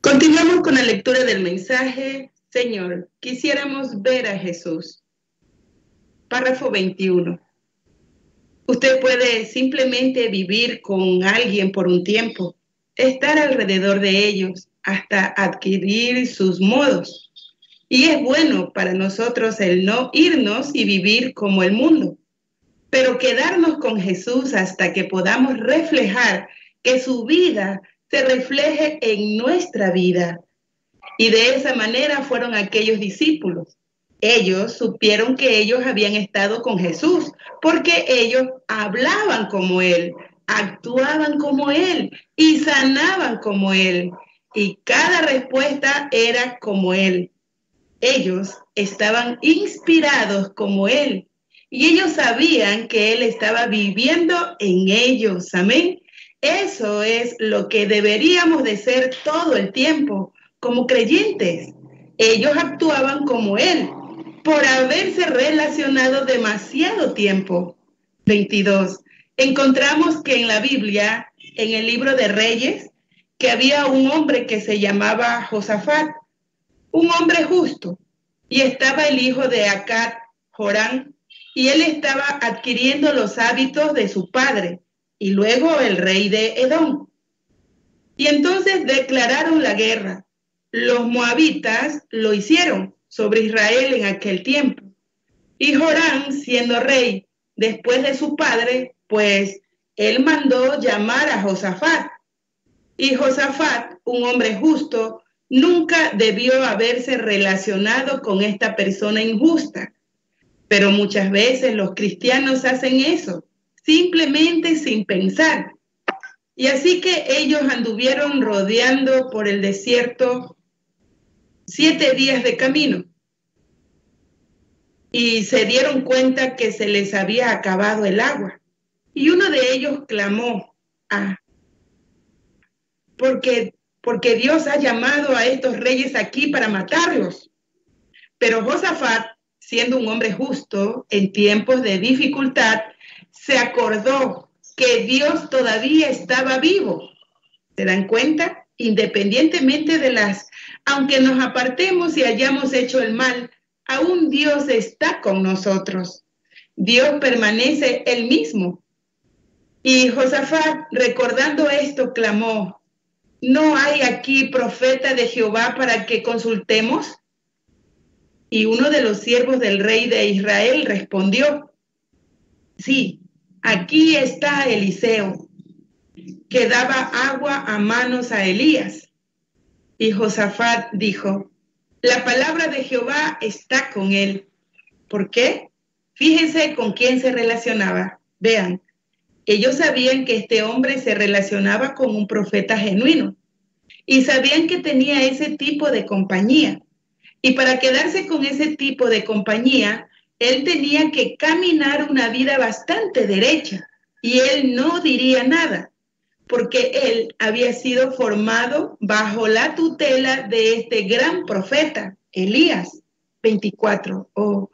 Continuamos con la lectura del mensaje. Señor, quisiéramos ver a Jesús. Párrafo 21. Usted puede simplemente vivir con alguien por un tiempo, estar alrededor de ellos hasta adquirir sus modos. Y es bueno para nosotros el no irnos y vivir como el mundo, pero quedarnos con Jesús hasta que podamos reflejar que su vida se refleje en nuestra vida. Y de esa manera fueron aquellos discípulos. Ellos supieron que ellos habían estado con Jesús porque ellos hablaban como Él, actuaban como Él y sanaban como Él. Y cada respuesta era como Él. Ellos estaban inspirados como Él y ellos sabían que Él estaba viviendo en ellos. Amén. Eso es lo que deberíamos de ser todo el tiempo como creyentes. Ellos actuaban como Él por haberse relacionado demasiado tiempo. 22. Encontramos que en la Biblia, en el libro de Reyes, que había un hombre que se llamaba Josafat, un hombre justo, y estaba el hijo de Acat, Jorán, y él estaba adquiriendo los hábitos de su padre y luego el rey de Edom. Y entonces declararon la guerra. Los moabitas lo hicieron sobre Israel en aquel tiempo. Y Jorán, siendo rey después de su padre, pues él mandó llamar a Josafat. Y Josafat, un hombre justo, nunca debió haberse relacionado con esta persona injusta. Pero muchas veces los cristianos hacen eso, simplemente sin pensar. Y así que ellos anduvieron rodeando por el desierto siete días de camino y se dieron cuenta que se les había acabado el agua. Y uno de ellos clamó, ah, porque, porque Dios ha llamado a estos reyes aquí para matarlos. Pero Josafat, siendo un hombre justo en tiempos de dificultad, se acordó que Dios todavía estaba vivo. ¿Se dan cuenta? Independientemente de las, aunque nos apartemos y hayamos hecho el mal, aún Dios está con nosotros. Dios permanece el mismo. Y Josafat, recordando esto, clamó, ¿no hay aquí profeta de Jehová para que consultemos? Y uno de los siervos del rey de Israel respondió, sí, aquí está Eliseo, que daba agua a manos a Elías. Y Josafat dijo, la palabra de Jehová está con él. ¿Por qué? Fíjense con quién se relacionaba. Vean, ellos sabían que este hombre se relacionaba con un profeta genuino y sabían que tenía ese tipo de compañía. Y para quedarse con ese tipo de compañía, él tenía que caminar una vida bastante derecha y él no diría nada porque él había sido formado bajo la tutela de este gran profeta, Elías 24. Oh,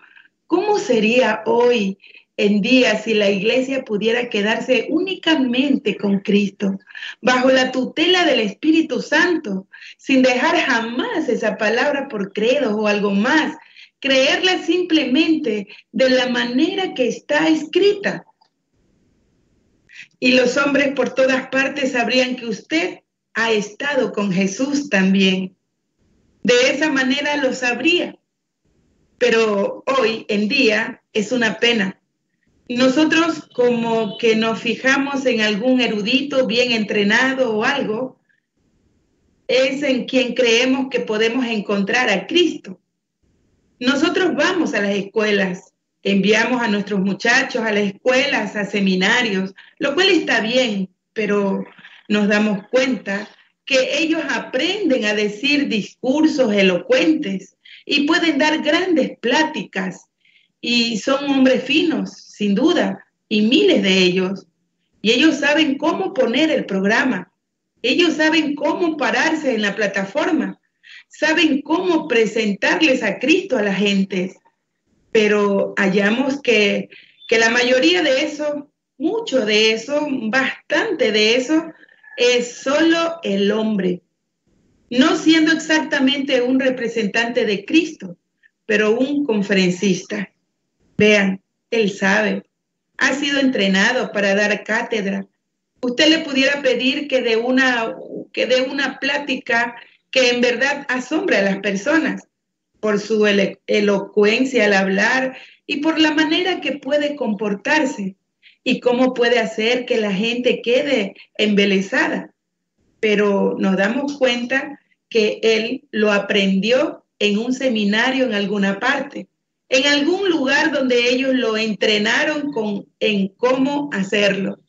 ¿cómo sería hoy en día si la iglesia pudiera quedarse únicamente con Cristo, bajo la tutela del Espíritu Santo, sin dejar jamás esa palabra por credo o algo más, creerla simplemente de la manera que está escrita? Y los hombres por todas partes sabrían que usted ha estado con Jesús también. De esa manera lo sabría. Pero hoy en día es una pena. Nosotros como que nos fijamos en algún erudito bien entrenado o algo, es en quien creemos que podemos encontrar a Cristo. Nosotros vamos a las escuelas, enviamos a nuestros muchachos a las escuelas, a seminarios, lo cual está bien, pero nos damos cuenta que ellos aprenden a decir discursos elocuentes y pueden dar grandes pláticas. Y son hombres finos, sin duda, y miles de ellos. Y ellos saben cómo poner el programa, ellos saben cómo pararse en la plataforma, saben cómo presentarles a Cristo a la gente pero hallamos que, la mayoría de eso, mucho de eso, bastante de eso, es solo el hombre, no siendo exactamente un representante de Cristo, pero un conferencista. Vean, él sabe, ha sido entrenado para dar cátedra. Usted le pudiera pedir que dé una, que dé una plática que en verdad asombre a las personas por su elocuencia al hablar y por la manera que puede comportarse y cómo puede hacer que la gente quede embelesada. Pero nos damos cuenta que él lo aprendió en un seminario en alguna parte, en algún lugar donde ellos lo entrenaron con, en cómo hacerlo.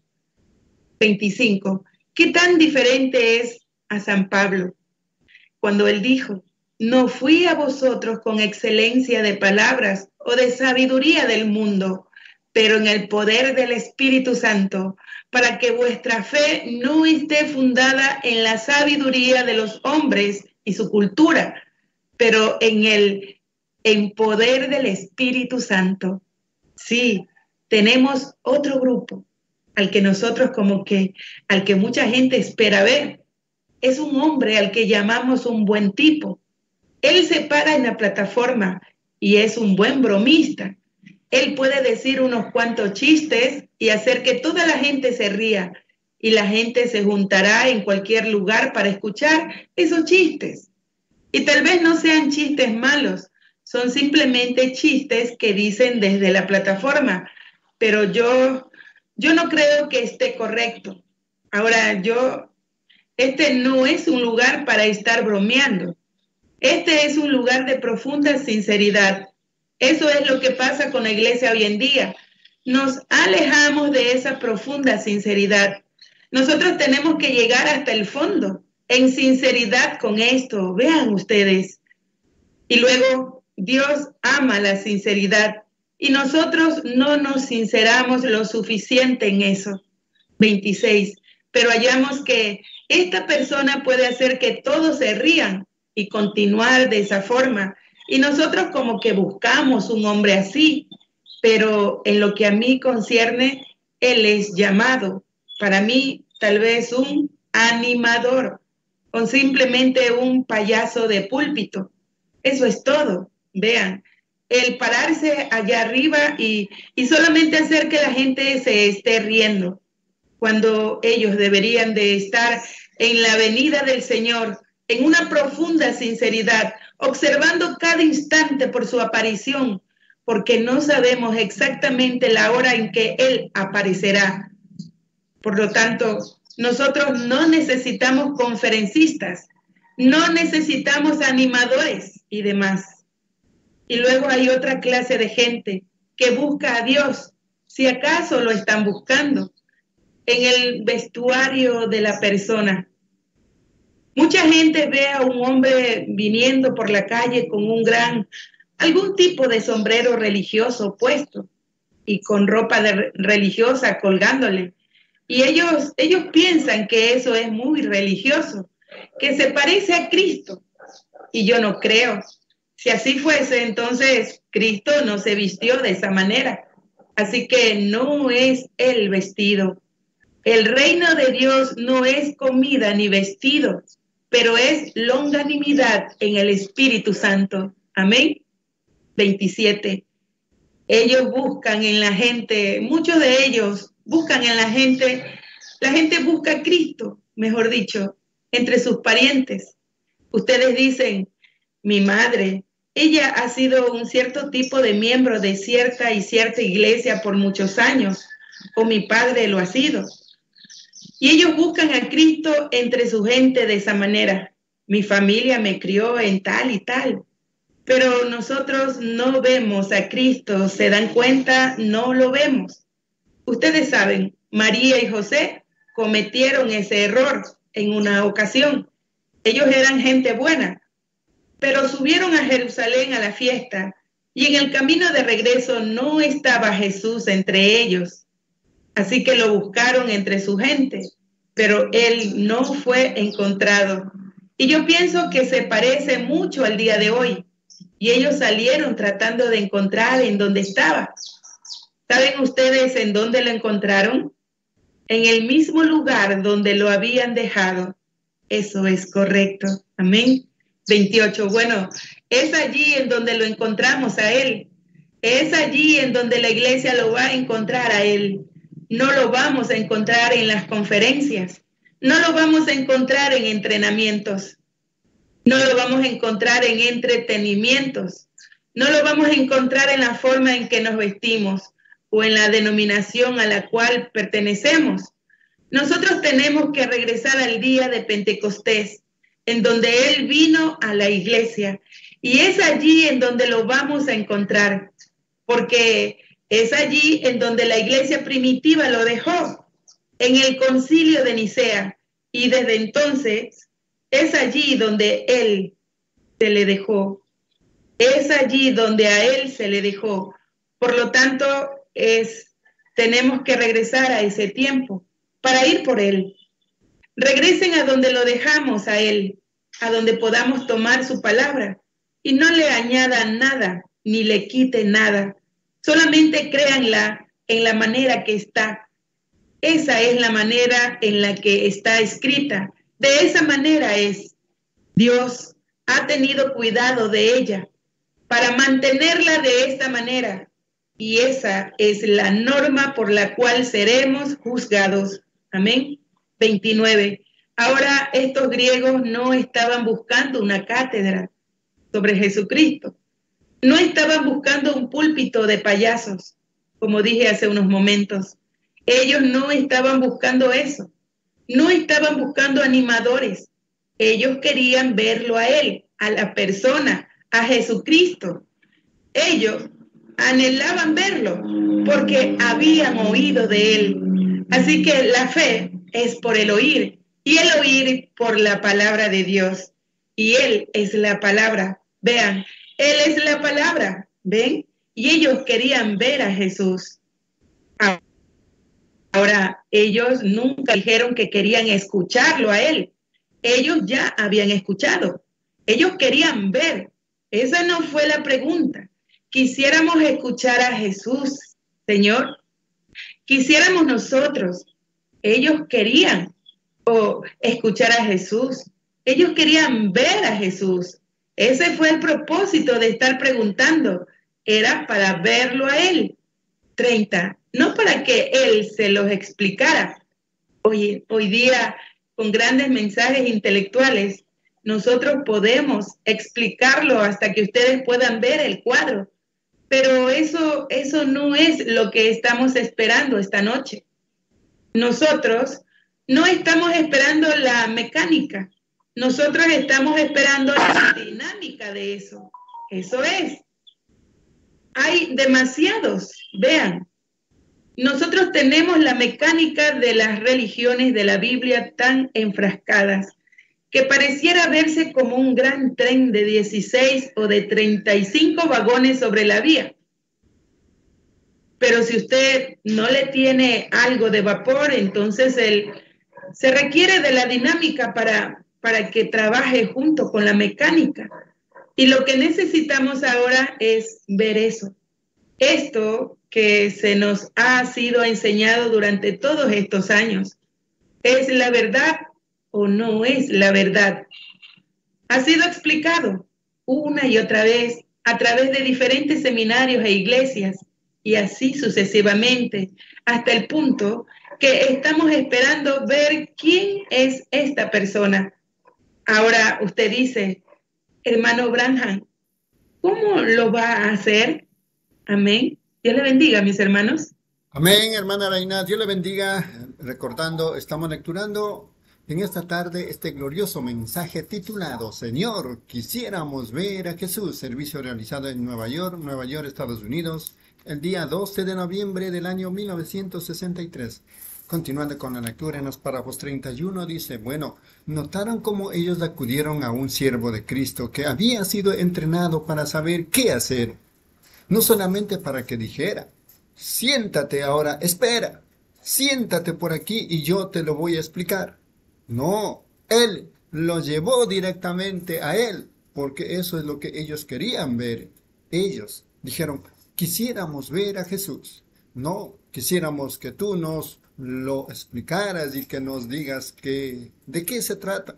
25. ¿Qué tan diferente es a San Pablo? Cuando él dijo, no fui a vosotros con excelencia de palabras o de sabiduría del mundo, pero en el poder del Espíritu Santo, para que vuestra fe no esté fundada en la sabiduría de los hombres y su cultura, pero en el en poder del Espíritu Santo. Sí, tenemos otro grupo al que nosotros como que al que mucha gente espera ver. Es un hombre al que llamamos un buen tipo él se para en la plataforma y es un buen bromista. Él puede decir unos cuantos chistes y hacer que toda la gente se ría y la gente se juntará en cualquier lugar para escuchar esos chistes. Y tal vez no sean chistes malos, son simplemente chistes que dicen desde la plataforma, pero yo yo no creo que esté correcto. Ahora yo este no es un lugar para estar bromeando. Este es un lugar de profunda sinceridad. Eso es lo que pasa con la iglesia hoy en día. Nos alejamos de esa profunda sinceridad. Nosotros tenemos que llegar hasta el fondo, en sinceridad con esto. Vean ustedes. Y luego, Dios ama la sinceridad y nosotros no nos sinceramos lo suficiente en eso. 26. Pero hallamos que esta persona puede hacer que todos se rían y continuar de esa forma. Y nosotros como que buscamos un hombre así, pero en lo que a mí concierne, él es llamado. Para mí, tal vez un animador o simplemente un payaso de púlpito. Eso es todo. Vean, el pararse allá arriba y, y solamente hacer que la gente se esté riendo, cuando ellos deberían de estar en la venida del Señor, en una profunda sinceridad, observando cada instante por su aparición, porque no sabemos exactamente la hora en que Él aparecerá. Por lo tanto, nosotros no necesitamos conferencistas, no necesitamos animadores y demás. Y luego hay otra clase de gente que busca a Dios, si acaso lo están buscando, en el vestuario de la persona. Mucha gente ve a un hombre viniendo por la calle con un gran, algún tipo de sombrero religioso puesto y con ropa religiosa colgándole. Y ellos, ellos piensan que eso es muy religioso, que se parece a Cristo. Y yo no creo. Si así fuese, entonces Cristo no se vistió de esa manera. Así que no es el vestido. El reino de Dios no es comida ni vestido, pero es longanimidad en el Espíritu Santo. Amén. 27. Ellos buscan en la gente, muchos de ellos buscan en la gente, la gente busca a Cristo, mejor dicho, entre sus parientes. Ustedes dicen, mi madre, ella ha sido un cierto tipo de miembro de cierta y cierta iglesia por muchos años, o mi padre lo ha sido. Y ellos buscan a Cristo entre su gente de esa manera. Mi familia me crió en tal y tal. Pero nosotros no vemos a Cristo, se dan cuenta, no lo vemos. Ustedes saben, María y José cometieron ese error en una ocasión. Ellos eran gente buena, pero subieron a Jerusalén a la fiesta y en el camino de regreso no estaba Jesús entre ellos. Así que lo buscaron entre su gente, pero él no fue encontrado. Y yo pienso que se parece mucho al día de hoy. Y ellos salieron tratando de encontrar en dónde estaba. ¿Saben ustedes en dónde lo encontraron? En el mismo lugar donde lo habían dejado. Eso es correcto. Amén. 28. Bueno, es allí en donde lo encontramos a Él. Es allí en donde la iglesia lo va a encontrar a Él no lo vamos a encontrar en las conferencias, no lo vamos a encontrar en entrenamientos, no lo vamos a encontrar en entretenimientos, no lo vamos a encontrar en la forma en que nos vestimos o en la denominación a la cual pertenecemos. Nosotros tenemos que regresar al día de Pentecostés, en donde Él vino a la iglesia. Y es allí en donde lo vamos a encontrar, porque es allí en donde la iglesia primitiva lo dejó, en el concilio de Nicea. Y desde entonces es allí donde él se le dejó. Es allí donde a él se le dejó. Por lo tanto, es tenemos que regresar a ese tiempo para ir por él. Regresen a donde lo dejamos a él, a donde podamos tomar su palabra y no le añadan nada ni le quiten nada Solamente créanla en la manera que está. Esa es la manera en la que está escrita. De esa manera es. Dios ha tenido cuidado de ella para mantenerla de esta manera. Y esa es la norma por la cual seremos juzgados. Amén. 29. Ahora estos griegos no estaban buscando una cátedra sobre Jesucristo. No estaban buscando un púlpito de payasos, como dije hace unos momentos. Ellos no estaban buscando eso. No estaban buscando animadores. Ellos querían verlo a Él, a la persona, a Jesucristo. ellos anhelaban verlo porque habían oído de él. Así que la fe es por el oír y el oír por la palabra de Dios. Y él es la palabra. Vean, él es la palabra. ¿Ven? Y ellos querían ver a Jesús. Ahora, ellos nunca dijeron que querían escucharlo a él. Ellos ya habían escuchado. Ellos querían ver. Esa no fue la pregunta. Quisiéramos escuchar a Jesús, Señor. Quisiéramos nosotros. Ellos querían escuchar a Jesús. Ellos querían ver a Jesús. Ese fue el propósito de estar preguntando. Era para verlo a Él. 30. No para que Él se los explicara. Hoy, hoy día, con grandes mensajes intelectuales, nosotros podemos explicarlo hasta que ustedes puedan ver el cuadro. Pero eso, eso no es lo que estamos esperando esta noche. Nosotros no estamos esperando la mecánica, nosotros estamos esperando la dinámica de eso. Eso es. Hay demasiados, vean. Nosotros tenemos la mecánica de las religiones de la Biblia tan enfrascadas que pareciera verse como un gran tren de 16 o de 35 vagones sobre la vía. Pero si usted no le tiene algo de vapor, entonces el, se requiere de la dinámica para, para que trabaje junto con la mecánica. Y lo que necesitamos ahora es ver eso. Esto que se nos ha sido enseñado durante todos estos años, ¿es la verdad o no es la verdad? Ha sido explicado una y otra vez a través de diferentes seminarios e iglesias y así sucesivamente, hasta el punto que estamos esperando ver quién es esta persona. Ahora usted dice, hermano Branham, ¿cómo lo va a hacer? Amén. Dios le bendiga, mis hermanos. Amén, hermana Reina. Dios le bendiga. Recordando, estamos lecturando en esta tarde este glorioso mensaje titulado Señor, quisiéramos ver a Jesús, servicio realizado en Nueva York, Nueva York, Estados Unidos, el día 12 de noviembre del año 1963. Continuando con la lectura en los párrafos 31, dice, bueno, notaron cómo ellos acudieron a un siervo de Cristo que había sido entrenado para saber qué hacer, no solamente para que dijera, siéntate ahora, espera, siéntate por aquí y yo te lo voy a explicar. No, él lo llevó directamente a él, porque eso es lo que ellos querían ver. Ellos dijeron, quisiéramos ver a Jesús. No, quisiéramos que tú nos lo explicaras y que nos digas que, de qué se trata.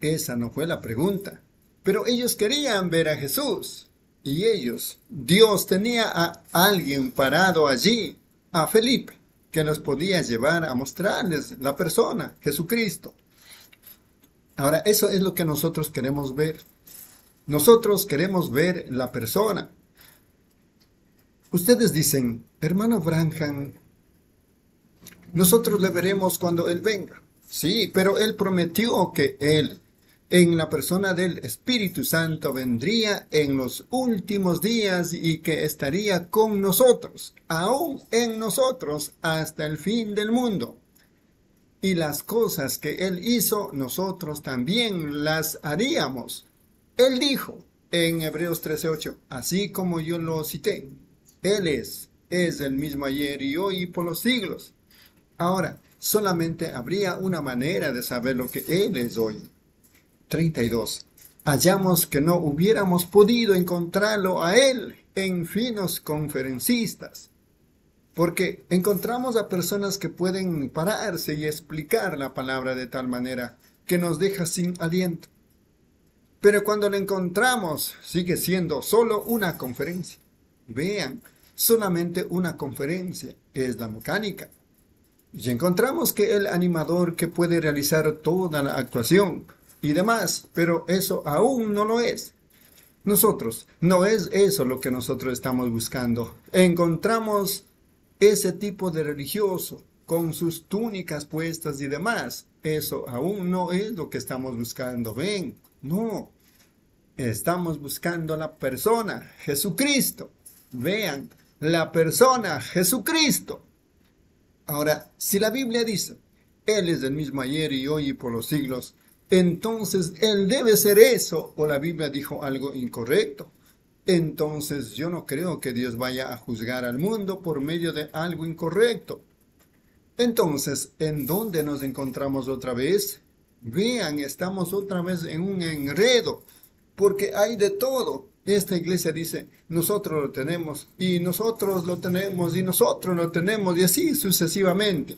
Esa no fue la pregunta. Pero ellos querían ver a Jesús. Y ellos, Dios tenía a alguien parado allí, a Felipe, que nos podía llevar a mostrarles la persona, Jesucristo. Ahora, eso es lo que nosotros queremos ver. Nosotros queremos ver la persona. Ustedes dicen, hermano Branham, nosotros le veremos cuando Él venga. Sí, pero Él prometió que Él, en la persona del Espíritu Santo, vendría en los últimos días y que estaría con nosotros, aún en nosotros, hasta el fin del mundo. Y las cosas que Él hizo, nosotros también las haríamos. Él dijo en Hebreos 13:8, así como yo lo cité, Él es, es el mismo ayer y hoy y por los siglos. Ahora, solamente habría una manera de saber lo que Él es hoy. 32. Hallamos que no hubiéramos podido encontrarlo a Él en finos conferencistas, porque encontramos a personas que pueden pararse y explicar la palabra de tal manera que nos deja sin aliento. Pero cuando lo encontramos, sigue siendo solo una conferencia. Vean, solamente una conferencia es la mecánica. Y encontramos que el animador que puede realizar toda la actuación y demás, pero eso aún no lo es. Nosotros, no es eso lo que nosotros estamos buscando. Encontramos ese tipo de religioso con sus túnicas puestas y demás. Eso aún no es lo que estamos buscando. Ven, no. Estamos buscando la persona, Jesucristo. Vean, la persona, Jesucristo. Ahora, si la Biblia dice, Él es el mismo ayer y hoy y por los siglos, entonces Él debe ser eso, o la Biblia dijo algo incorrecto. Entonces yo no creo que Dios vaya a juzgar al mundo por medio de algo incorrecto. Entonces, ¿en dónde nos encontramos otra vez? Vean, estamos otra vez en un enredo, porque hay de todo. Esta iglesia dice, nosotros lo tenemos, y nosotros lo tenemos, y nosotros lo tenemos, y así sucesivamente.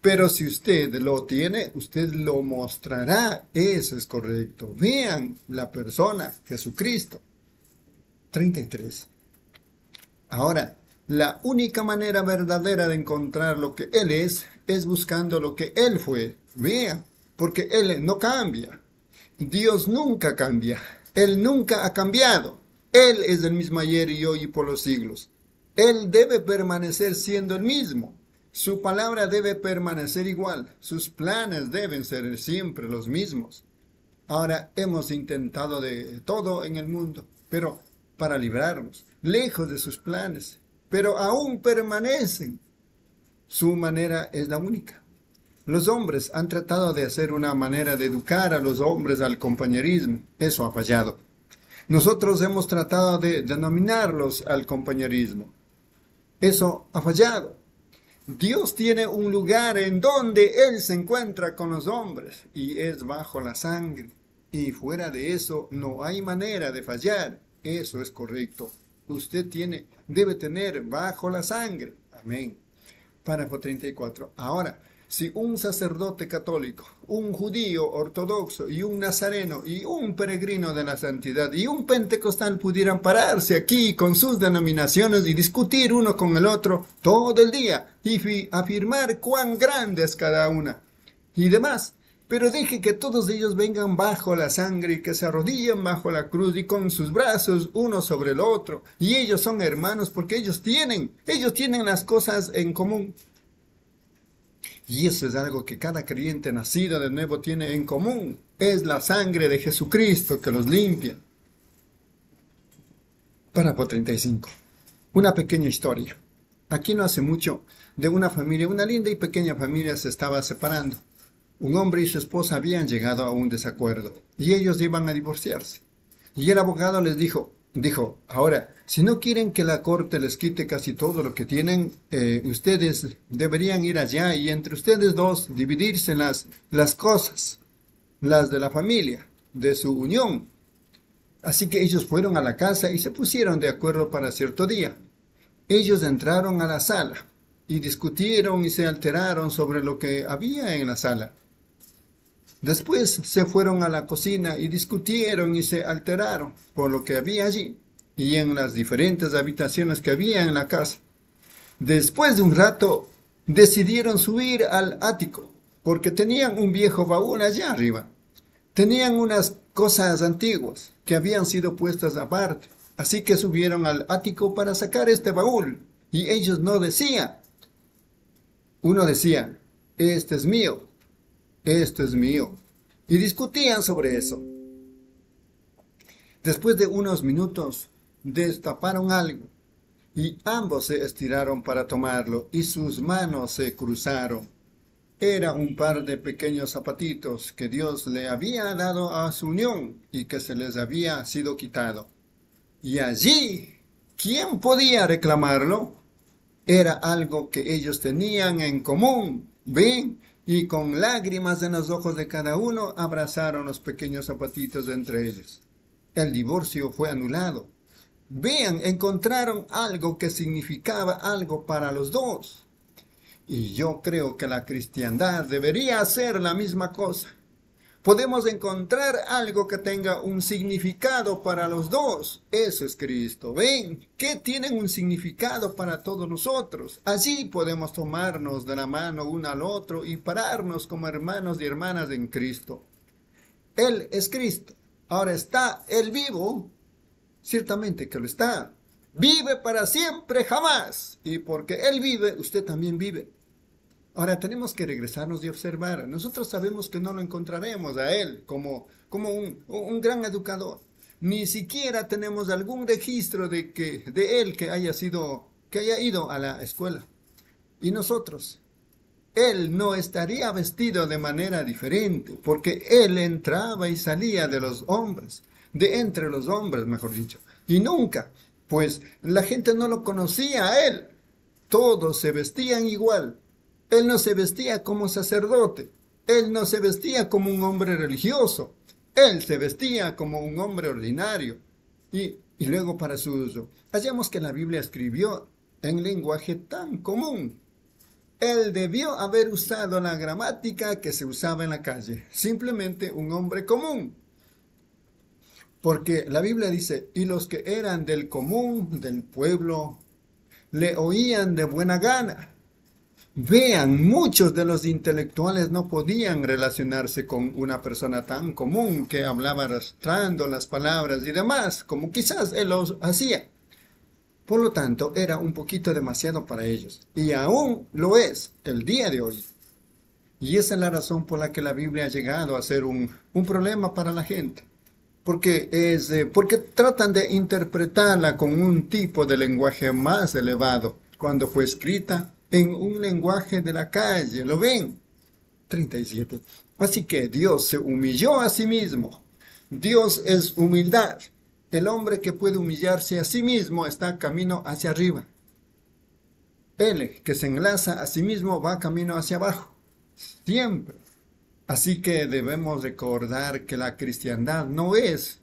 Pero si usted lo tiene, usted lo mostrará. Eso es correcto. Vean la persona, Jesucristo. 33. Ahora, la única manera verdadera de encontrar lo que Él es es buscando lo que Él fue. Vean, porque Él no cambia. Dios nunca cambia. Él nunca ha cambiado. Él es el mismo ayer y hoy y por los siglos. Él debe permanecer siendo el mismo. Su palabra debe permanecer igual. Sus planes deben ser siempre los mismos. Ahora hemos intentado de todo en el mundo, pero para librarnos, lejos de sus planes, pero aún permanecen. Su manera es la única. Los hombres han tratado de hacer una manera de educar a los hombres al compañerismo. Eso ha fallado. Nosotros hemos tratado de denominarlos al compañerismo. Eso ha fallado. Dios tiene un lugar en donde Él se encuentra con los hombres y es bajo la sangre. Y fuera de eso no hay manera de fallar. Eso es correcto. Usted tiene, debe tener bajo la sangre. Amén. Párrafo 34. Ahora, si un sacerdote católico, un judío ortodoxo y un nazareno y un peregrino de la santidad y un pentecostal pudieran pararse aquí con sus denominaciones y discutir uno con el otro todo el día y afirmar cuán grande es cada una y demás, pero deje que todos ellos vengan bajo la sangre y que se arrodillen bajo la cruz y con sus brazos uno sobre el otro. Y ellos son hermanos porque ellos tienen, ellos tienen las cosas en común. Y eso es algo que cada creyente nacido de nuevo tiene en común. Es la sangre de Jesucristo que los limpia. Párrafo 35. Una pequeña historia. Aquí no hace mucho, de una familia, una linda y pequeña familia se estaba separando. Un hombre y su esposa habían llegado a un desacuerdo y ellos iban a divorciarse. Y el abogado les dijo, dijo, ahora, si no quieren que la corte les quite casi todo lo que tienen, eh, ustedes deberían ir allá y entre ustedes dos dividirse las, las cosas, las de la familia, de su unión. Así que ellos fueron a la casa y se pusieron de acuerdo para cierto día. Ellos entraron a la sala y discutieron y se alteraron sobre lo que había en la sala. Después se fueron a la cocina y discutieron y se alteraron por lo que había allí y en las diferentes habitaciones que había en la casa. Después de un rato decidieron subir al ático porque tenían un viejo baúl allá arriba. Tenían unas cosas antiguas que habían sido puestas aparte. Así que subieron al ático para sacar este baúl. Y ellos no decían. Uno decía, este es mío esto es mío. Y discutían sobre eso. Después de unos minutos, destaparon algo y ambos se estiraron para tomarlo y sus manos se cruzaron. Era un par de pequeños zapatitos que Dios le había dado a su unión y que se les había sido quitado. Y allí, ¿quién podía reclamarlo? Era algo que ellos tenían en común. ¿Ven? Y con lágrimas en los ojos de cada uno abrazaron los pequeños zapatitos entre ellos. El divorcio fue anulado. Vean, encontraron algo que significaba algo para los dos. Y yo creo que la cristiandad debería hacer la misma cosa podemos encontrar algo que tenga un significado para los dos. Eso es Cristo. Ven, que tienen un significado para todos nosotros. Allí podemos tomarnos de la mano uno al otro y pararnos como hermanos y hermanas en Cristo. Él es Cristo. Ahora está Él vivo. Ciertamente que lo está. Vive para siempre, jamás. Y porque Él vive, usted también vive. Ahora tenemos que regresarnos y observar. Nosotros sabemos que no lo encontraremos a Él como, como un, un gran educador, Ni siquiera tenemos algún registro de que de él que haya sido que haya ido a la escuela. Y nosotros, él no estaría vestido de manera diferente, porque él entraba y salía de los hombres, de entre los hombres, mejor dicho. Y nunca, pues la gente no lo conocía a él. Todos se vestían igual. Él no se vestía como sacerdote. Él no se vestía como un hombre religioso. Él se vestía como un hombre ordinario. Y, y luego para su uso. Hallamos que la Biblia escribió en lenguaje tan común él debió haber usado la gramática que se usaba en la calle, simplemente un hombre común. Porque la Biblia dice, y los que eran del común, del pueblo, le oían de buena gana. Vean, muchos de los intelectuales no podían relacionarse con una persona tan común que hablaba arrastrando las palabras y demás, como quizás él los hacía. Por lo tanto, era un poquito demasiado para ellos. Y aún lo es el día de hoy. Y esa es la razón por la que la Biblia ha llegado a ser un, problema para la gente. Porque, es, eh, porque tratan de interpretarla con un tipo de lenguaje más elevado, cuando fue escrita en un lenguaje de la calle. ¿Lo ven? 37. Así que Dios se humilló a sí mismo. Dios es humildad. El hombre que puede humillarse a sí mismo está camino hacia arriba. El que se enlaza a sí mismo va camino hacia abajo. Siempre. Así que debemos recordar que la cristiandad no es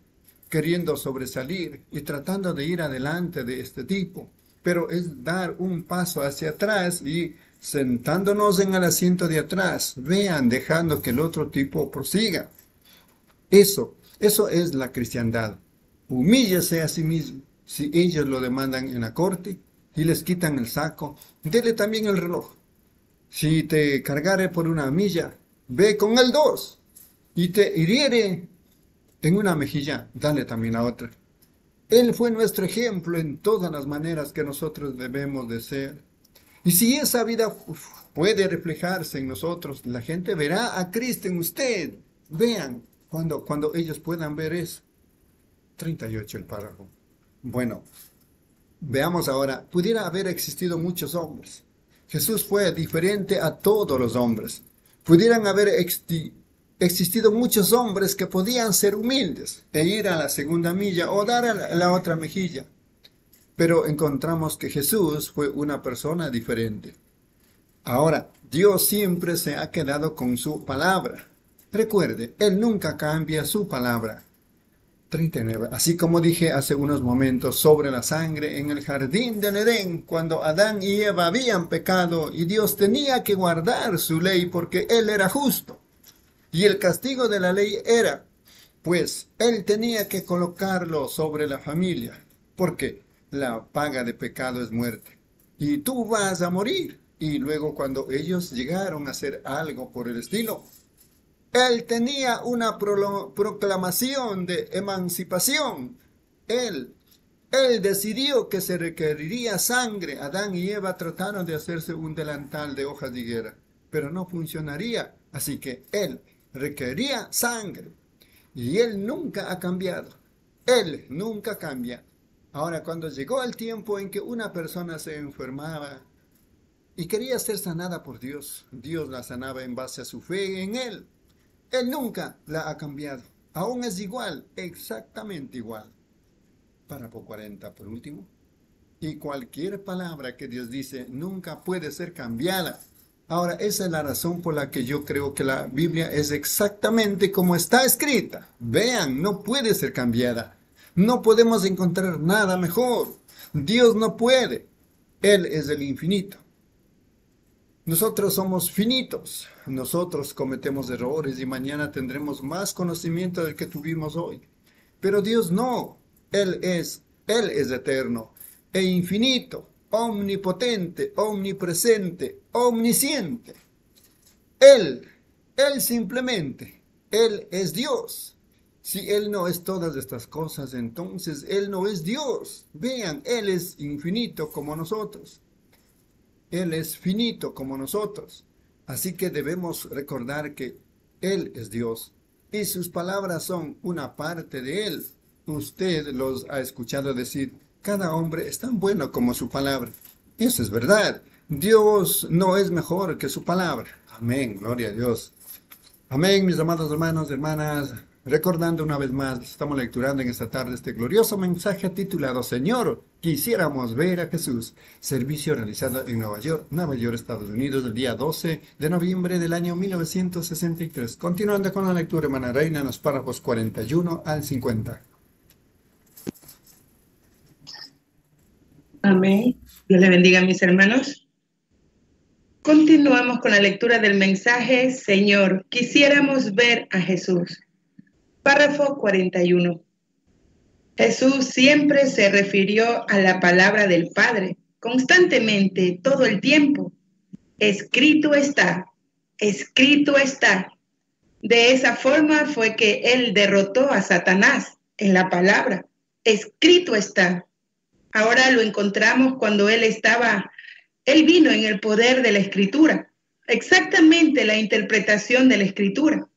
queriendo sobresalir y tratando de ir adelante de este tipo, pero es dar un paso hacia atrás y sentándonos en el asiento de atrás, vean, dejando que el otro tipo prosiga. Eso, eso es la cristiandad. Humíllese a sí mismo. Si ellos lo demandan en la corte y les quitan el saco, dele también el reloj. Si te cargare por una milla, ve con el dos. Y te hiriere en una mejilla, dale también a otra. Él fue nuestro ejemplo en todas las maneras que nosotros debemos de ser. Y si esa vida puede reflejarse en nosotros, la gente verá a Cristo en usted. Vean, cuando, cuando ellos puedan ver eso. 38 el párrafo. Bueno, veamos ahora, pudiera haber existido muchos hombres. Jesús fue diferente a todos los hombres. Pudieran haber existido muchos hombres que podían ser humildes e ir a la segunda milla o dar a la otra mejilla. Pero encontramos que Jesús fue una persona diferente. Ahora, Dios siempre se ha quedado con su palabra. Recuerde, Él nunca cambia su palabra. 39. Así como dije hace unos momentos sobre la sangre en el jardín del Edén, cuando Adán y Eva habían pecado y Dios tenía que guardar su ley porque Él era justo. Y el castigo de la ley era, pues Él tenía que colocarlo sobre la familia, porque la paga de pecado es muerte. Y tú vas a morir. Y luego cuando ellos llegaron a hacer algo por el estilo, él tenía una proclamación de emancipación. Él, él decidió que se requeriría sangre. Adán y Eva trataron de hacerse un delantal de hojas de higuera, pero no funcionaría. Así que él requería sangre. Y él nunca ha cambiado. Él nunca cambia. Ahora, cuando llegó el tiempo en que una persona se enfermaba y quería ser sanada por Dios, Dios la sanaba en base a su fe en Él. Él nunca la ha cambiado. Aún es igual, exactamente igual. Párrafo 40 por último. Y cualquier palabra que Dios dice nunca puede ser cambiada. Ahora, esa es la razón por la que yo creo que la Biblia es exactamente como está escrita. Vean, no puede ser cambiada. No podemos encontrar nada mejor. Dios no puede. Él es el infinito. Nosotros somos finitos, nosotros cometemos errores y mañana tendremos más conocimiento del que tuvimos hoy. Pero Dios no, Él es, Él es eterno e infinito, omnipotente, omnipresente, omnisciente. Él, Él simplemente, Él es Dios. Si Él no es todas estas cosas, entonces Él no es Dios. Vean, Él es infinito como nosotros. Él es finito como nosotros. Así que debemos recordar que Él es Dios y sus palabras son una parte de Él. usted los ha escuchado decir, cada hombre es tan bueno como su palabra. Eso es verdad. Dios no es mejor que su palabra. Amén, gloria a Dios. Amén, mis amados hermanos, hermanas. Recordando una vez más, estamos lecturando en esta tarde este glorioso mensaje titulado Señor, quisiéramos ver a Jesús. Servicio realizado en Nueva York, Nueva York, Estados Unidos, el día 12 de noviembre del año 1963. Continuando con la lectura, hermana Reina, en los párrafos 41 al 50. Amén. Dios le bendiga mis hermanos. Continuamos con la lectura del mensaje, Señor, quisiéramos ver a Jesús. Párrafo 41. Jesús siempre se refirió a la palabra del Padre, constantemente, todo el tiempo. Escrito está, escrito está. De esa forma fue que él derrotó a Satanás en la palabra. Escrito está. Ahora lo encontramos cuando él estaba, él vino en el poder de la escritura, exactamente la interpretación de la escritura.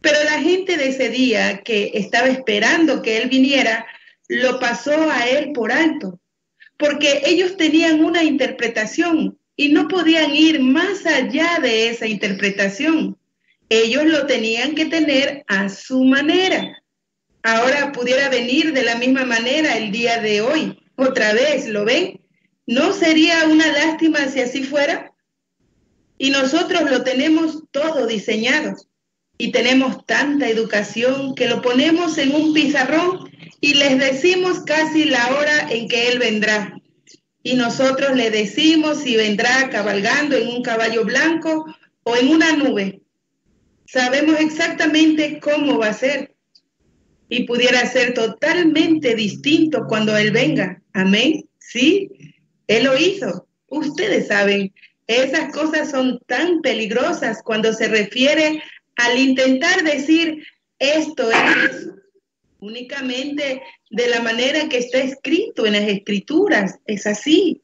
Pero la gente de ese día que estaba esperando que él viniera, lo pasó a él por alto, porque ellos tenían una interpretación y no podían ir más allá de esa interpretación. Ellos lo tenían que tener a su manera. Ahora pudiera venir de la misma manera el día de hoy otra vez, ¿lo ven? ¿No sería una lástima si así fuera? Y nosotros lo tenemos todo diseñado y tenemos tanta educación que lo ponemos en un pizarrón y les decimos casi la hora en que Él vendrá. Y nosotros le decimos si vendrá cabalgando en un caballo blanco o en una nube. Sabemos exactamente cómo va a ser y pudiera ser totalmente distinto cuando Él venga. Amén. Sí, Él lo hizo. Ustedes saben, esas cosas son tan peligrosas cuando se refiere al intentar decir esto es únicamente de la manera que está escrito en las escrituras. Es así.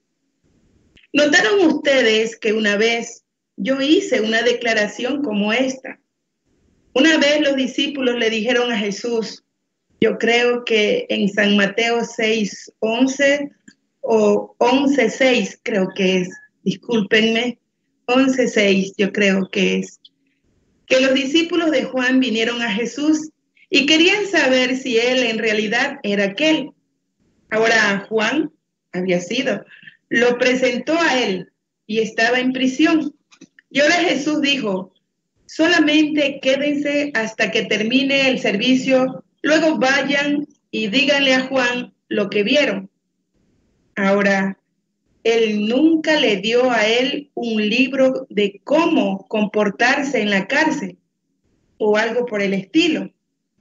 ¿Notaron ustedes que una vez yo hice una declaración como esta? Una vez los discípulos le dijeron a Jesús, yo creo que en San Mateo 6, 11 o 11, 6 creo que es, discúlpenme, 11, 6 yo creo que es, que los discípulos de Juan vinieron a Jesús y querían saber si él en realidad era aquel. Ahora Juan había sido, lo presentó a él y estaba en prisión. Y ahora Jesús dijo, solamente quédense hasta que termine el servicio Luego vayan y díganle a Juan lo que vieron. Ahora, él nunca le dio a él un libro de cómo comportarse en la cárcel o algo por el estilo,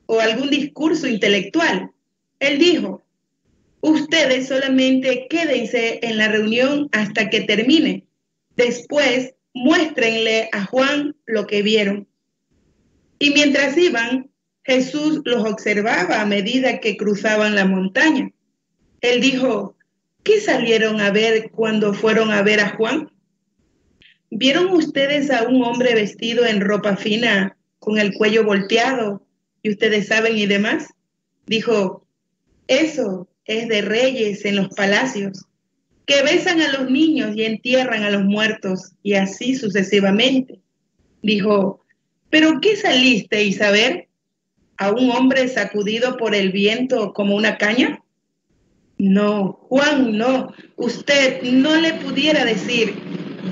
o algún discurso intelectual. Él dijo, ustedes solamente quédense en la reunión hasta que termine. Después, muéstrenle a Juan lo que vieron. Y mientras iban, Jesús los observaba a medida que cruzaban la montaña. Él dijo, ¿qué salieron a ver cuando fueron a ver a Juan? ¿Vieron ustedes a un hombre vestido en ropa fina, con el cuello volteado, y ustedes saben y demás? Dijo, eso es de reyes en los palacios, que besan a los niños y entierran a los muertos, y así sucesivamente. Dijo, ¿pero qué salisteis ver? A un hombre sacudido por el viento como una caña? No, Juan, no. Usted no le pudiera decir,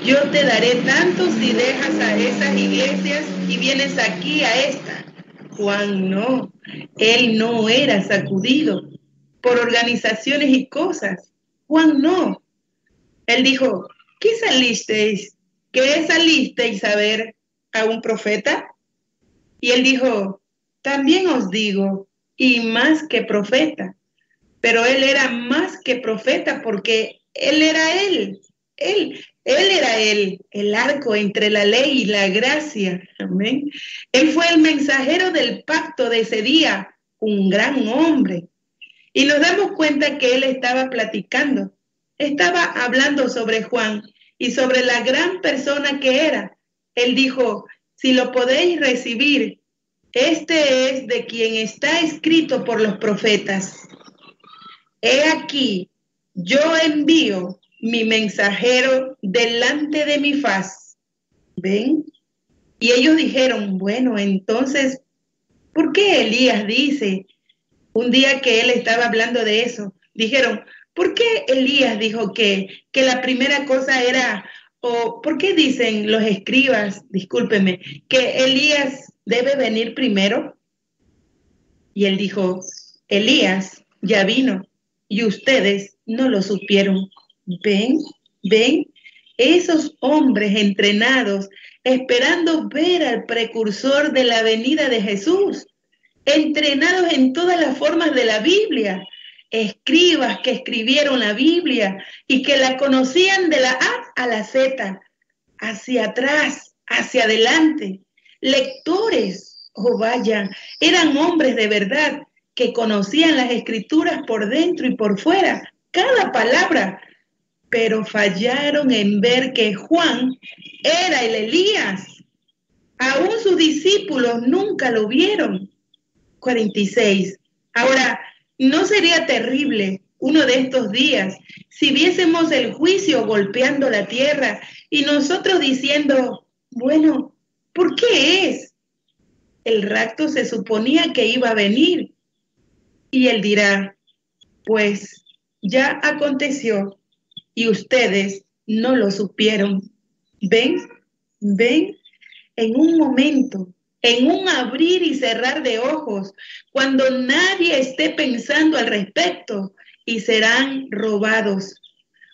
yo te daré tanto si dejas a esas iglesias y vienes aquí a esta. Juan, no. Él no era sacudido por organizaciones y cosas. Juan, no. Él dijo, ¿qué salisteis? ¿Qué salisteis a ver a un profeta? Y él dijo, también os digo, y más que profeta. Pero él era más que profeta porque él era él. Él, él era él, el arco entre la ley y la gracia. Amén. Él fue el mensajero del pacto de ese día, un gran hombre. Y nos damos cuenta que él estaba platicando, estaba hablando sobre Juan y sobre la gran persona que era. Él dijo, si lo podéis recibir, este es de quien está escrito por los profetas. He aquí, yo envío mi mensajero delante de mi faz. ¿Ven? Y ellos dijeron, bueno, entonces, ¿por qué Elías dice? Un día que él estaba hablando de eso, dijeron, ¿por qué Elías dijo que, que la primera cosa era, o por qué dicen los escribas, discúlpeme, que Elías debe venir primero? Y él dijo, Elías ya vino y ustedes no lo supieron. ¿Ven? ¿Ven? Esos hombres entrenados esperando ver al precursor de la venida de Jesús, entrenados en todas las formas de la Biblia, escribas que escribieron la Biblia y que la conocían de la A a la Z, hacia atrás, hacia adelante, lectores, oh vaya, eran hombres de verdad que conocían las escrituras por dentro y por fuera, cada palabra, pero fallaron en ver que Juan era el Elías. Aún sus discípulos nunca lo vieron. 46. Ahora, ¿no sería terrible uno de estos días si viésemos el juicio golpeando la tierra y nosotros diciendo, bueno, ¿por qué es? El rapto se suponía que iba a venir. Y él dirá, pues ya aconteció y ustedes no lo supieron. ¿Ven? ¿Ven? En un momento, en un abrir y cerrar de ojos, cuando nadie esté pensando al respecto y serán robados.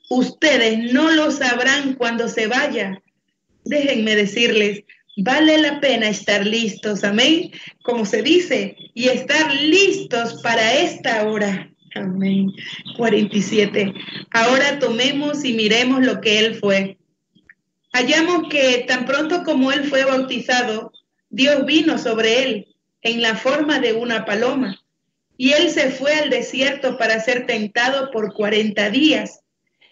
Ustedes no lo sabrán cuando se vaya. Déjenme decirles, vale la pena estar listos, amén, como se dice, y estar listos para esta hora. Amén. 47. Ahora tomemos y miremos lo que él fue. Hallamos que tan pronto como él fue bautizado, Dios vino sobre él en la forma de una paloma. Y él se fue al desierto para ser tentado por 40 días.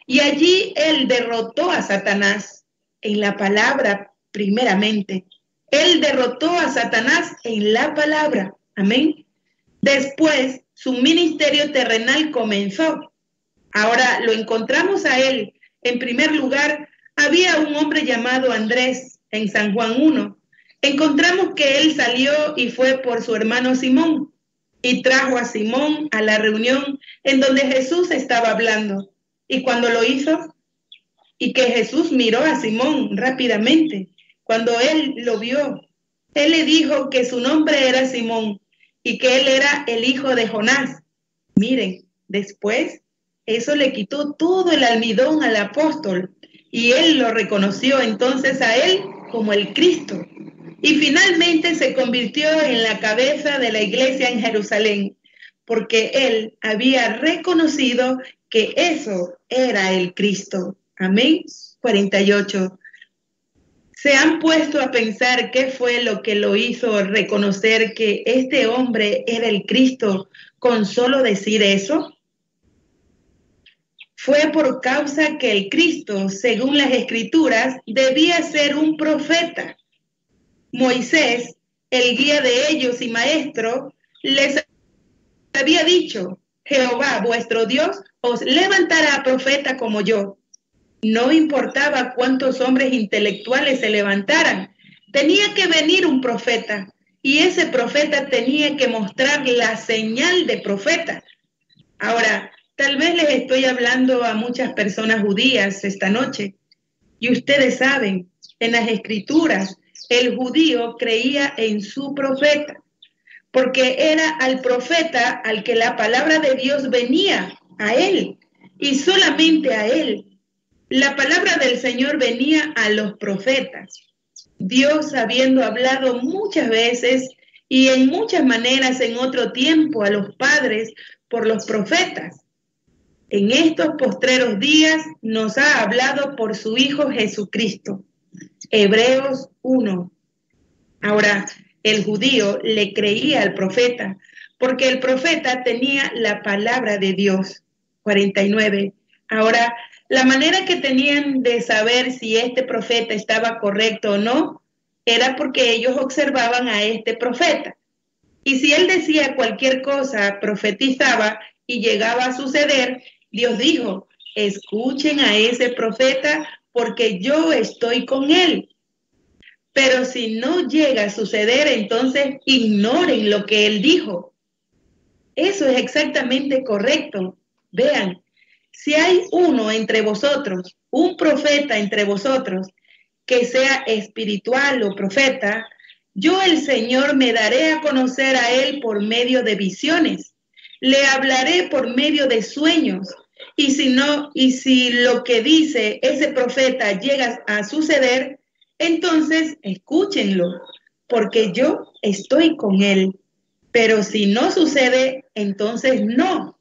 Y allí él derrotó a Satanás en la palabra primeramente. Él derrotó a Satanás en la palabra. Amén. Después su ministerio terrenal comenzó. Ahora lo encontramos a él. En primer lugar, había un hombre llamado Andrés en San Juan 1. Encontramos que él salió y fue por su hermano Simón y trajo a Simón a la reunión en donde Jesús estaba hablando. Y cuando lo hizo, y que Jesús miró a Simón rápidamente, cuando él lo vio, él le dijo que su nombre era Simón y que él era el hijo de Jonás. Miren, después eso le quitó todo el almidón al apóstol y él lo reconoció entonces a él como el Cristo. Y finalmente se convirtió en la cabeza de la iglesia en Jerusalén, porque él había reconocido que eso era el Cristo. Amén. 48 se han puesto a pensar qué fue lo que lo hizo reconocer que este hombre era el Cristo con solo decir eso? Fue por causa que el Cristo, según las escrituras, debía ser un profeta. Moisés, el guía de ellos y maestro, les había dicho, Jehová vuestro Dios os levantará profeta como yo no importaba cuántos hombres intelectuales se levantaran, tenía que venir un profeta y ese profeta tenía que mostrar la señal de profeta. Ahora, tal vez les estoy hablando a muchas personas judías esta noche y ustedes saben, en las escrituras, el judío creía en su profeta, porque era al profeta al que la palabra de Dios venía, a él, y solamente a él. La palabra del Señor venía a los profetas. Dios habiendo hablado muchas veces y en muchas maneras en otro tiempo a los padres por los profetas. En estos postreros días nos ha hablado por su Hijo Jesucristo. Hebreos 1. Ahora, el judío le creía al profeta porque el profeta tenía la palabra de Dios. 49. Ahora, la manera que tenían de saber si este profeta estaba correcto o no era porque ellos observaban a este profeta. Y si él decía cualquier cosa, profetizaba y llegaba a suceder, Dios dijo, escuchen a ese profeta porque yo estoy con él. Pero si no llega a suceder, entonces ignoren lo que él dijo. Eso es exactamente correcto. Vean, si hay uno entre vosotros, un profeta entre vosotros, que sea espiritual o profeta, yo el Señor me daré a conocer a él por medio de visiones. Le hablaré por medio de sueños. Y si no, y si lo que dice ese profeta llega a suceder, entonces escúchenlo, porque yo estoy con él. Pero si no sucede, entonces no.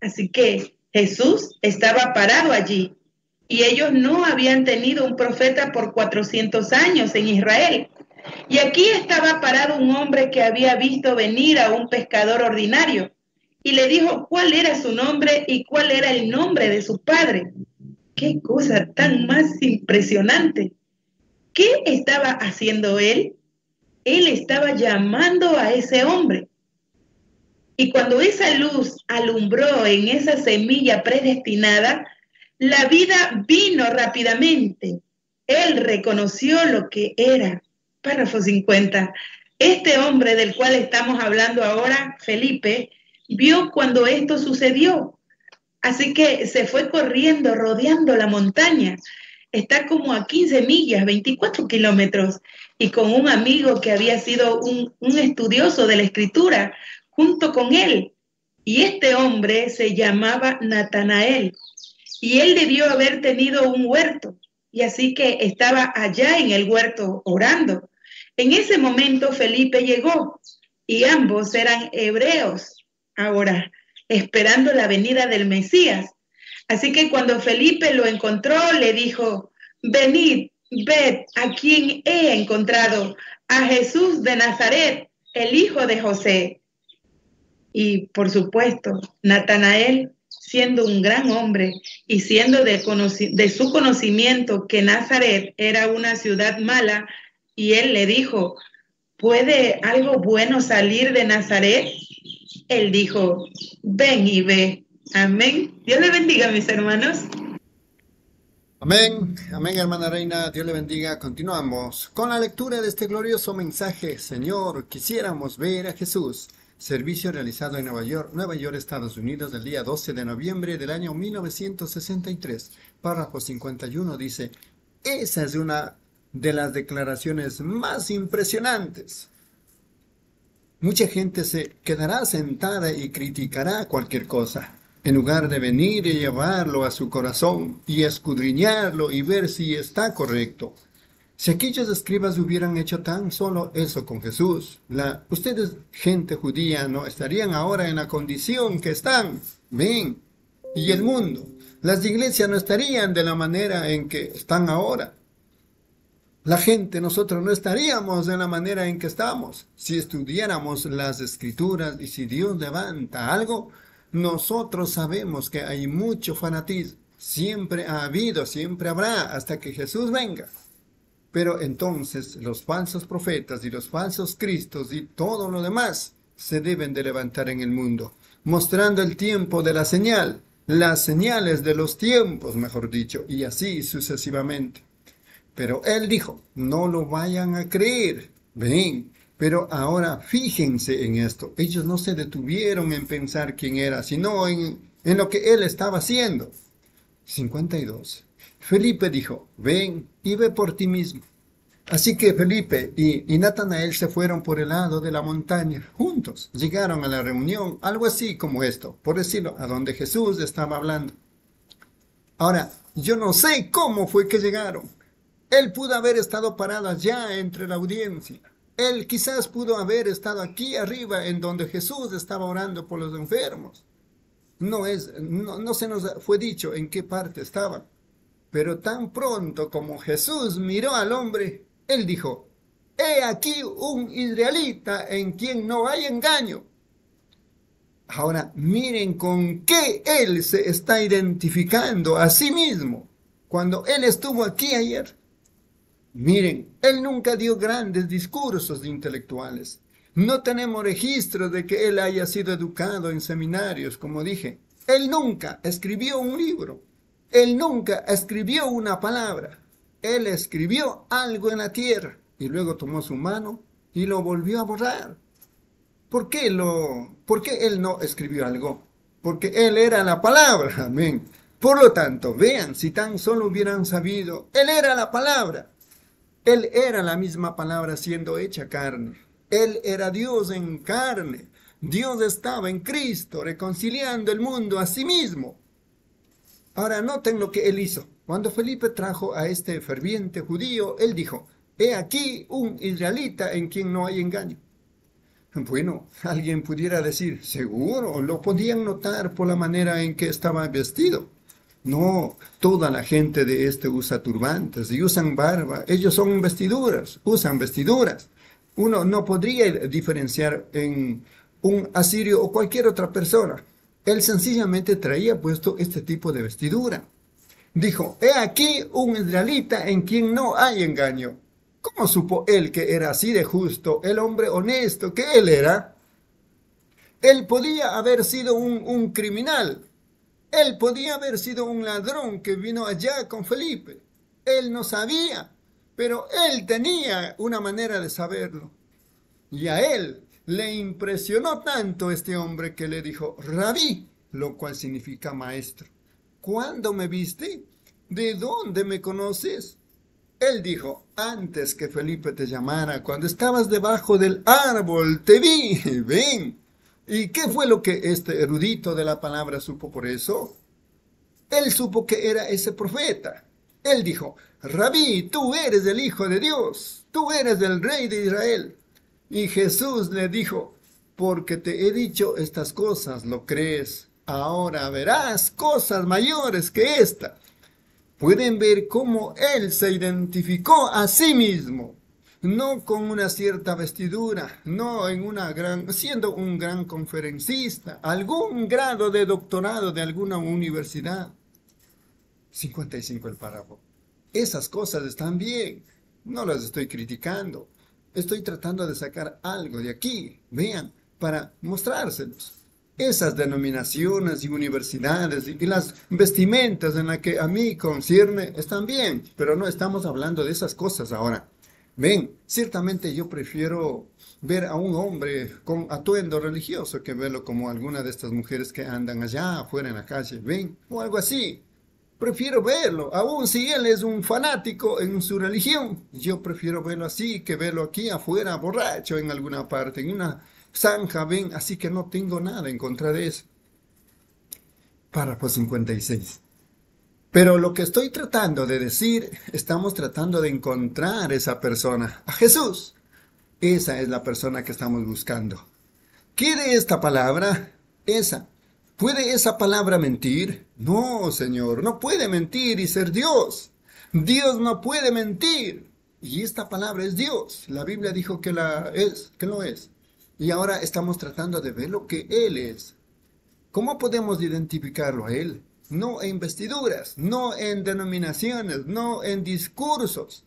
Así que Jesús estaba parado allí y ellos no habían tenido un profeta por 400 años en Israel. Y aquí estaba parado un hombre que había visto venir a un pescador ordinario y le dijo cuál era su nombre y cuál era el nombre de su padre. Qué cosa tan más impresionante. ¿Qué estaba haciendo él? Él estaba llamando a ese hombre. Y cuando esa luz alumbró en esa semilla predestinada, la vida vino rápidamente. Él reconoció lo que era. Párrafo 50. Este hombre del cual estamos hablando ahora, Felipe, vio cuando esto sucedió. Así que se fue corriendo, rodeando la montaña. Está como a 15 millas, 24 kilómetros, y con un amigo que había sido un, un estudioso de la escritura, junto con él. Y este hombre se llamaba Natanael. Y él debió haber tenido un huerto. Y así que estaba allá en el huerto orando. En ese momento Felipe llegó y ambos eran hebreos ahora, esperando la venida del Mesías. Así que cuando Felipe lo encontró, le dijo, venid, ved a quien he encontrado, a Jesús de Nazaret, el hijo de José. Y por supuesto, Natanael, siendo un gran hombre y siendo de, de su conocimiento que Nazaret era una ciudad mala, y él le dijo, ¿puede algo bueno salir de Nazaret? Él dijo, ven y ve. Amén. Dios le bendiga, mis hermanos. Amén, amén hermana reina, Dios le bendiga. Continuamos con la lectura de este glorioso mensaje. Señor, quisiéramos ver a Jesús. Servicio realizado en Nueva York, Nueva York, Estados Unidos, el día 12 de noviembre del año 1963. Párrafo 51 dice, esa es una de las declaraciones más impresionantes. Mucha gente se quedará sentada y criticará cualquier cosa, en lugar de venir y llevarlo a su corazón y escudriñarlo y ver si está correcto. Si aquellos escribas hubieran hecho tan solo eso con Jesús, la, ustedes, gente judía, no estarían ahora en la condición que están. Ven. Y el mundo. Las iglesias no estarían de la manera en que están ahora. La gente, nosotros no estaríamos de la manera en que estamos. Si estudiáramos las escrituras y si Dios levanta algo, nosotros sabemos que hay mucho fanatismo. Siempre ha habido, siempre habrá, hasta que Jesús venga. Pero entonces los falsos profetas y los falsos cristos y todo lo demás se deben de levantar en el mundo, mostrando el tiempo de la señal, las señales de los tiempos, mejor dicho, y así sucesivamente. Pero él dijo, no lo vayan a creer. Ven, pero ahora fíjense en esto. Ellos no se detuvieron en pensar quién era, sino en, en lo que él estaba haciendo. 52. Felipe dijo, ven y ve por ti mismo. Así que Felipe y, y, Natanael se fueron por el lado de la montaña, juntos. Llegaron a la reunión, algo así como esto, por decirlo, a donde Jesús estaba hablando. Ahora, yo no sé cómo fue que llegaron. Él pudo haber estado parado allá entre la audiencia. Él quizás pudo haber estado aquí arriba en donde Jesús estaba orando por los enfermos. No, es, no, no se nos fue dicho en qué parte estaba. Pero tan pronto como Jesús miró al hombre, él dijo, he aquí un israelita en quien no hay engaño. Ahora miren con qué él se está identificando a sí mismo. Cuando él estuvo aquí ayer, miren, él nunca dio grandes discursos intelectuales. No tenemos registro de que él haya sido educado en seminarios, como dije. Él nunca escribió un libro. Él nunca escribió una palabra. Él escribió algo en la tierra y luego tomó su mano y lo volvió a borrar. ¿Por qué, lo, ¿Por qué él no escribió algo? Porque él era la palabra. Amén. Por lo tanto, vean, si tan solo hubieran sabido, él era la palabra. Él era la misma palabra siendo hecha carne. Él era Dios en carne. Dios estaba en Cristo reconciliando el mundo a sí mismo. Ahora noten lo que él hizo. Cuando Felipe trajo a este ferviente judío, él dijo, he aquí un israelita en quien no hay engaño. Bueno, alguien pudiera decir, seguro, lo podían notar por la manera en que estaba vestido. No, toda la gente de este usa turbantes y usan barba. Ellos son vestiduras, usan vestiduras. Uno no podría diferenciar en un asirio o cualquier otra persona. Él sencillamente traía puesto este tipo de vestidura. Dijo, he aquí un israelita en quien no hay engaño. ¿Cómo supo él que era así de justo, el hombre honesto que él era? Él podía haber sido un, un criminal, él podía haber sido un ladrón que vino allá con Felipe. Él no sabía, pero él tenía una manera de saberlo. Y a él le impresionó tanto este hombre que le dijo, rabí, lo cual significa maestro. ¿Cuándo me viste? ¿De dónde me conoces? Él dijo, antes que Felipe te llamara, cuando estabas debajo del árbol, te vi, ven. ¿Y qué fue lo que este erudito de la palabra supo por eso? Él supo que era ese profeta. Él dijo, Rabí, tú eres el Hijo de Dios, tú eres el Rey de Israel. Y Jesús le dijo, porque te he dicho estas cosas, ¿lo crees? Ahora verás cosas mayores que esta. Pueden ver cómo él se identificó a sí mismo no con una cierta vestidura, no en una gran, siendo un gran conferencista, algún grado de doctorado de alguna universidad. 55 el párrafo. Esas cosas están bien, no las estoy criticando. Estoy tratando de sacar algo de aquí, vean, para mostrárselos. Esas denominaciones y universidades y las vestimentas en las que a mí concierne están bien, pero no estamos hablando de esas cosas ahora. Ven, ciertamente yo prefiero ver a un hombre con atuendo religioso que verlo como alguna de estas mujeres que andan allá afuera en la calle, ven, o algo así. Prefiero verlo, aun si él es un fanático en su religión. Yo prefiero verlo así que verlo aquí afuera, borracho en alguna parte, en una zanja, ven, así que no tengo nada en contra de eso. Párrafo 56. Pero lo que estoy tratando de decir, estamos tratando de encontrar esa persona, a Jesús. Esa es la persona que estamos buscando. ¿Quiere esta palabra? Esa. ¿Puede esa palabra mentir? No, Señor, no puede mentir y ser Dios. Dios no puede mentir. Y esta palabra es Dios. La Biblia dijo que la es, que no es. Y ahora estamos tratando de ver lo que Él es. ¿Cómo podemos identificarlo a Él? no en vestiduras, no en denominaciones, no en discursos.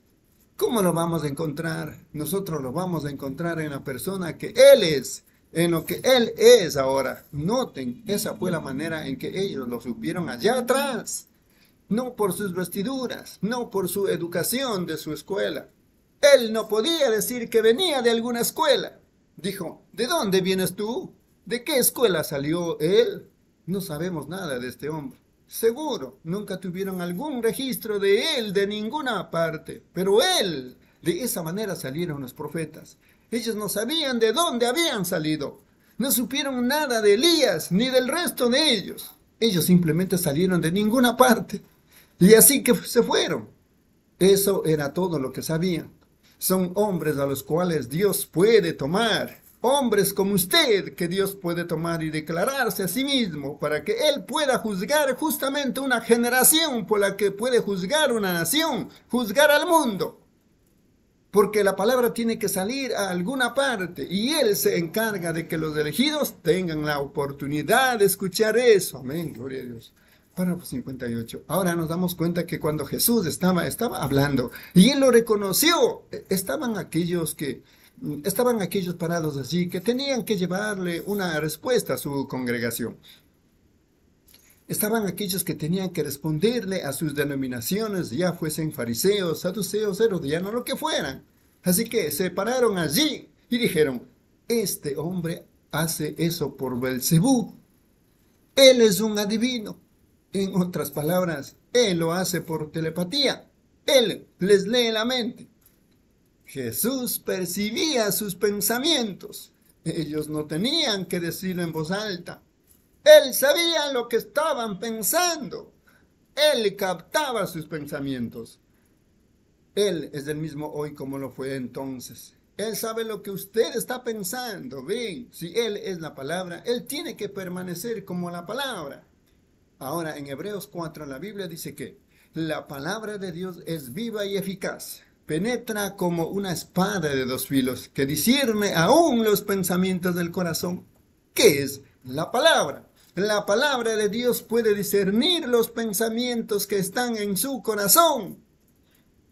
¿Cómo lo vamos a encontrar? Nosotros lo vamos a encontrar en la persona que Él es, en lo que Él es ahora. Noten, esa fue la manera en que ellos lo supieron allá atrás. No por sus vestiduras, no por su educación de su escuela. Él no podía decir que venía de alguna escuela. Dijo, ¿de dónde vienes tú? ¿De qué escuela salió él? No sabemos nada de este hombre. Seguro, nunca tuvieron algún registro de él de ninguna parte, pero él, de esa manera salieron los profetas. Ellos no sabían de dónde habían salido. No supieron nada de Elías ni del resto de ellos. Ellos simplemente salieron de ninguna parte. Y así que se fueron. Eso era todo lo que sabían. Son hombres a los cuales Dios puede tomar hombres como usted que Dios puede tomar y declararse a sí mismo para que Él pueda juzgar justamente una generación por la que puede juzgar una nación, juzgar al mundo. Porque la palabra tiene que salir a alguna parte y Él se encarga de que los elegidos tengan la oportunidad de escuchar eso. Amén, gloria a Dios. Párrafo 58. Ahora nos damos cuenta que cuando Jesús estaba, estaba hablando y Él lo reconoció, estaban aquellos que estaban aquellos parados allí que tenían que llevarle una respuesta a su congregación. Estaban aquellos que tenían que responderle a sus denominaciones, ya fuesen fariseos, saduceos, herodianos, lo que fueran. Así que se pararon allí y dijeron, este hombre hace eso por Belcebú. Él es un adivino. En otras palabras, él lo hace por telepatía. Él les lee la mente. Jesús percibía sus pensamientos. Ellos no tenían que decirlo en voz alta. Él sabía lo que estaban pensando. Él captaba sus pensamientos. Él es el mismo hoy como lo fue entonces. Él sabe lo que usted está pensando. Ven, si Él es la palabra, Él tiene que permanecer como la palabra. Ahora, en Hebreos 4, la Biblia dice que la palabra de Dios es viva y eficaz. Penetra como una espada de dos filos que discierne aún los pensamientos del corazón. ¿Qué es la palabra? La palabra de Dios puede discernir los pensamientos que están en su corazón.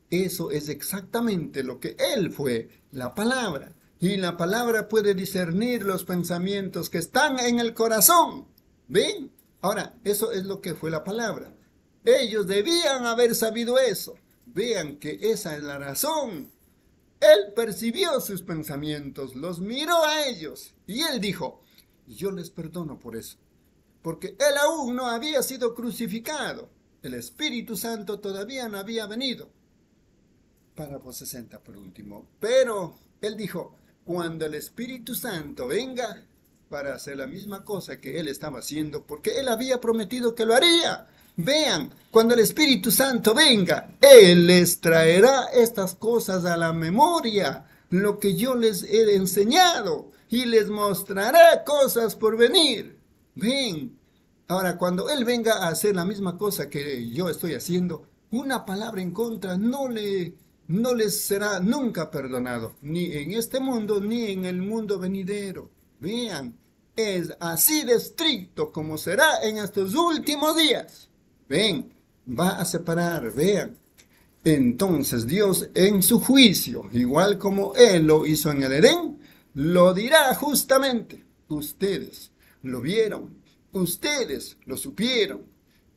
Eso es exactamente lo que Él fue, la palabra. Y la palabra puede discernir los pensamientos que están en el corazón. ¿Ven? Ahora, eso es lo que fue la palabra. Ellos debían haber sabido eso. Vean que esa es la razón. Él percibió sus pensamientos, los miró a ellos y él dijo, yo les perdono por eso porque él aún no había sido crucificado. El Espíritu Santo todavía no había venido. Párrafo 60 por último. Pero él dijo, cuando el Espíritu Santo venga para hacer la misma cosa que él estaba haciendo, porque él había prometido que lo haría. Vean, cuando el Espíritu Santo venga, Él les traerá estas cosas a la memoria, lo que yo les he enseñado, y les mostrará cosas por venir. Ven, Ahora, cuando Él venga a hacer la misma cosa que yo estoy haciendo, una palabra en contra no le no les será nunca perdonado, ni en este mundo ni en el mundo venidero. Vean, es así de estricto como será en estos últimos días. Ven, va a separar, vean. Entonces Dios en su juicio, igual como Él lo hizo en el Edén, lo dirá justamente. Ustedes lo vieron, Ustedes lo supieron,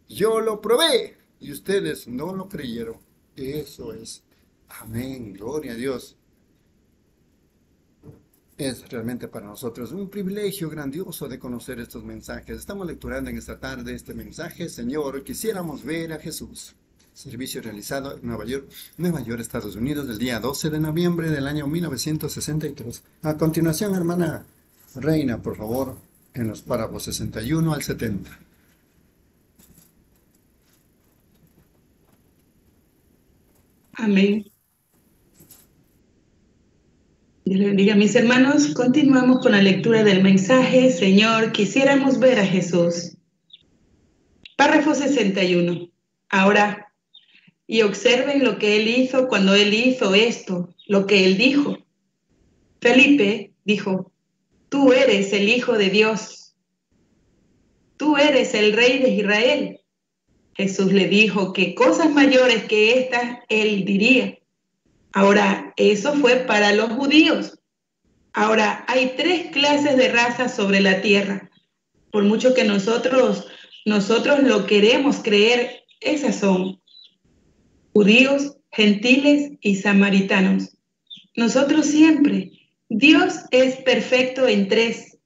yo lo probé y ustedes no lo creyeron. Eso es. Amén, gloria a Dios. Es realmente para nosotros un privilegio grandioso de conocer estos mensajes. Estamos lecturando en esta tarde este mensaje. Señor, quisiéramos ver a Jesús. Servicio realizado en Nueva York, Nueva York, Estados Unidos, el día 12 de noviembre del año 1963. A continuación, hermana Reina, por favor, en los párrafos 61 al 70. Amén. Dios le bendiga, mis hermanos. Continuamos con la lectura del mensaje. Señor, quisiéramos ver a Jesús. Párrafo 61. Ahora, y observen lo que él hizo cuando él hizo esto, lo que él dijo. Felipe dijo, tú eres el Hijo de Dios, tú eres el Rey de Israel. Jesús le dijo que cosas mayores que estas él diría. Ahora, eso fue para los judíos. Ahora, hay tres clases de razas sobre la tierra. Por mucho que nosotros, nosotros lo queremos creer, esas son judíos, gentiles y samaritanos. Nosotros siempre Dios es perfecto en tres.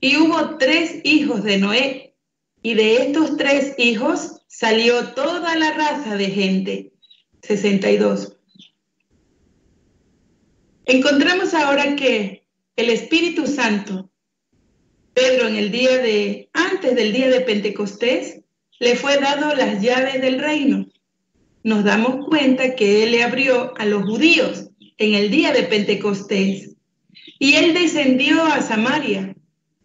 Y hubo tres hijos de Noé. Y de estos tres hijos salió toda la raza de gente. 62. Encontramos ahora que el Espíritu Santo, Pedro en el día de, antes del día de Pentecostés, le fue dado las llaves del reino. Nos damos cuenta que él le abrió a los judíos en el día de Pentecostés y él descendió a Samaria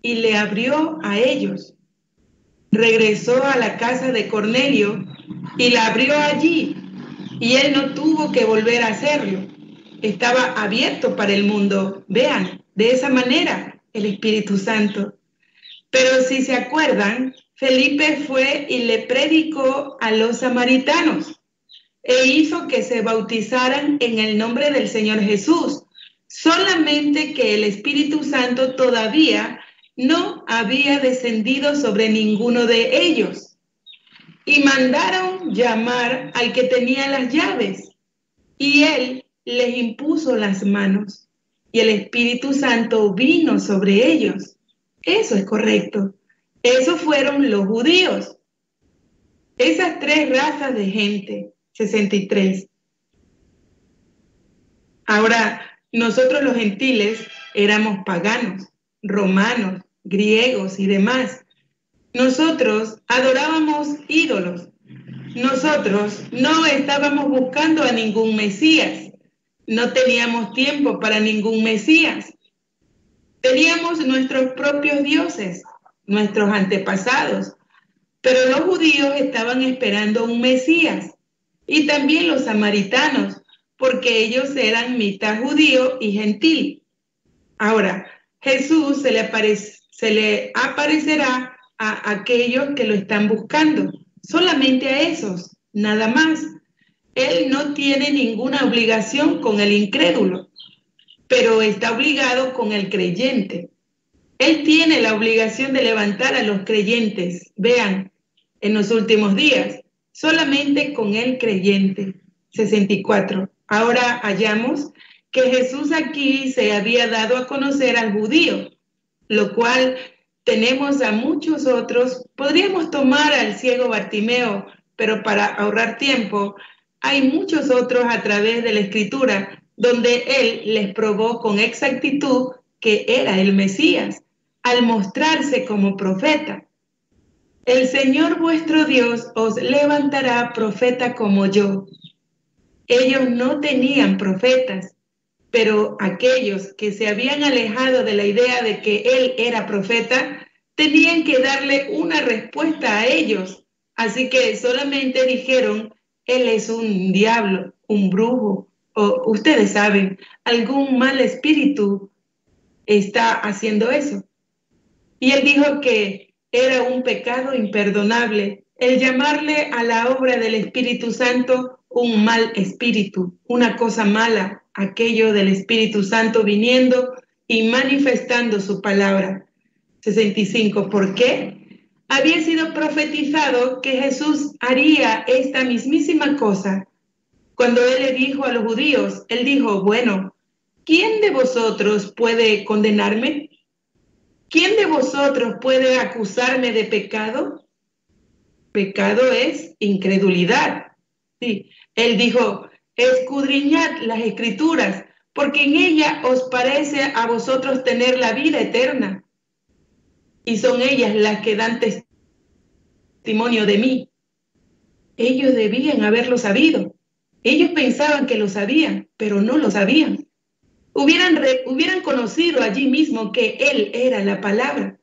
y le abrió a ellos. Regresó a la casa de Cornelio y la abrió allí. Y él no tuvo que volver a hacerlo. Estaba abierto para el mundo. Vean, de esa manera el Espíritu Santo. Pero si se acuerdan, Felipe fue y le predicó a los samaritanos e hizo que se bautizaran en el nombre del Señor Jesús solamente que el Espíritu Santo todavía no había descendido sobre ninguno de ellos. Y mandaron llamar al que tenía las llaves, y él les impuso las manos, y el Espíritu Santo vino sobre ellos. Eso es correcto. Esos fueron los judíos. Esas tres razas de gente, 63. Ahora, nosotros los gentiles éramos paganos, romanos, griegos y demás. Nosotros adorábamos ídolos. Nosotros no estábamos buscando a ningún Mesías. No teníamos tiempo para ningún Mesías. Teníamos nuestros propios dioses, nuestros antepasados. Pero los judíos estaban esperando un Mesías y también los samaritanos, porque ellos eran mitad judío y gentil. Ahora, Jesús se le, se le aparecerá a aquellos que lo están buscando, solamente a esos, nada más. Él no tiene ninguna obligación con el incrédulo, pero está obligado con el creyente. Él tiene la obligación de levantar a los creyentes, vean, en los últimos días, solamente con el creyente. 64. Ahora hallamos que Jesús aquí se había dado a conocer al judío, lo cual tenemos a muchos otros. Podríamos tomar al ciego Bartimeo, pero para ahorrar tiempo, hay muchos otros a través de la escritura donde él les probó con exactitud que era el Mesías al mostrarse como profeta. El Señor vuestro Dios os levantará profeta como yo ellos no tenían profetas, pero aquellos que se habían alejado de la idea de que él era profeta, tenían que darle una respuesta a ellos. Así que solamente dijeron, él es un diablo, un brujo, o ustedes saben, algún mal espíritu está haciendo eso. Y él dijo que era un pecado imperdonable el llamarle a la obra del Espíritu Santo un mal espíritu, una cosa mala, aquello del Espíritu Santo viniendo y manifestando su palabra. 65. ¿Por qué? Había sido profetizado que Jesús haría esta mismísima cosa. Cuando él le dijo a los judíos, él dijo, bueno, ¿quién de vosotros puede condenarme? ¿Quién de vosotros puede acusarme de pecado? Pecado es incredulidad. Sí, él dijo, escudriñad las escrituras, porque en ella os parece a vosotros tener la vida eterna. Y son ellas las que dan testimonio de mí. Ellos debían haberlo sabido. Ellos pensaban que lo sabían, pero no lo sabían. Hubieran, hubieran conocido allí mismo que Él era la palabra.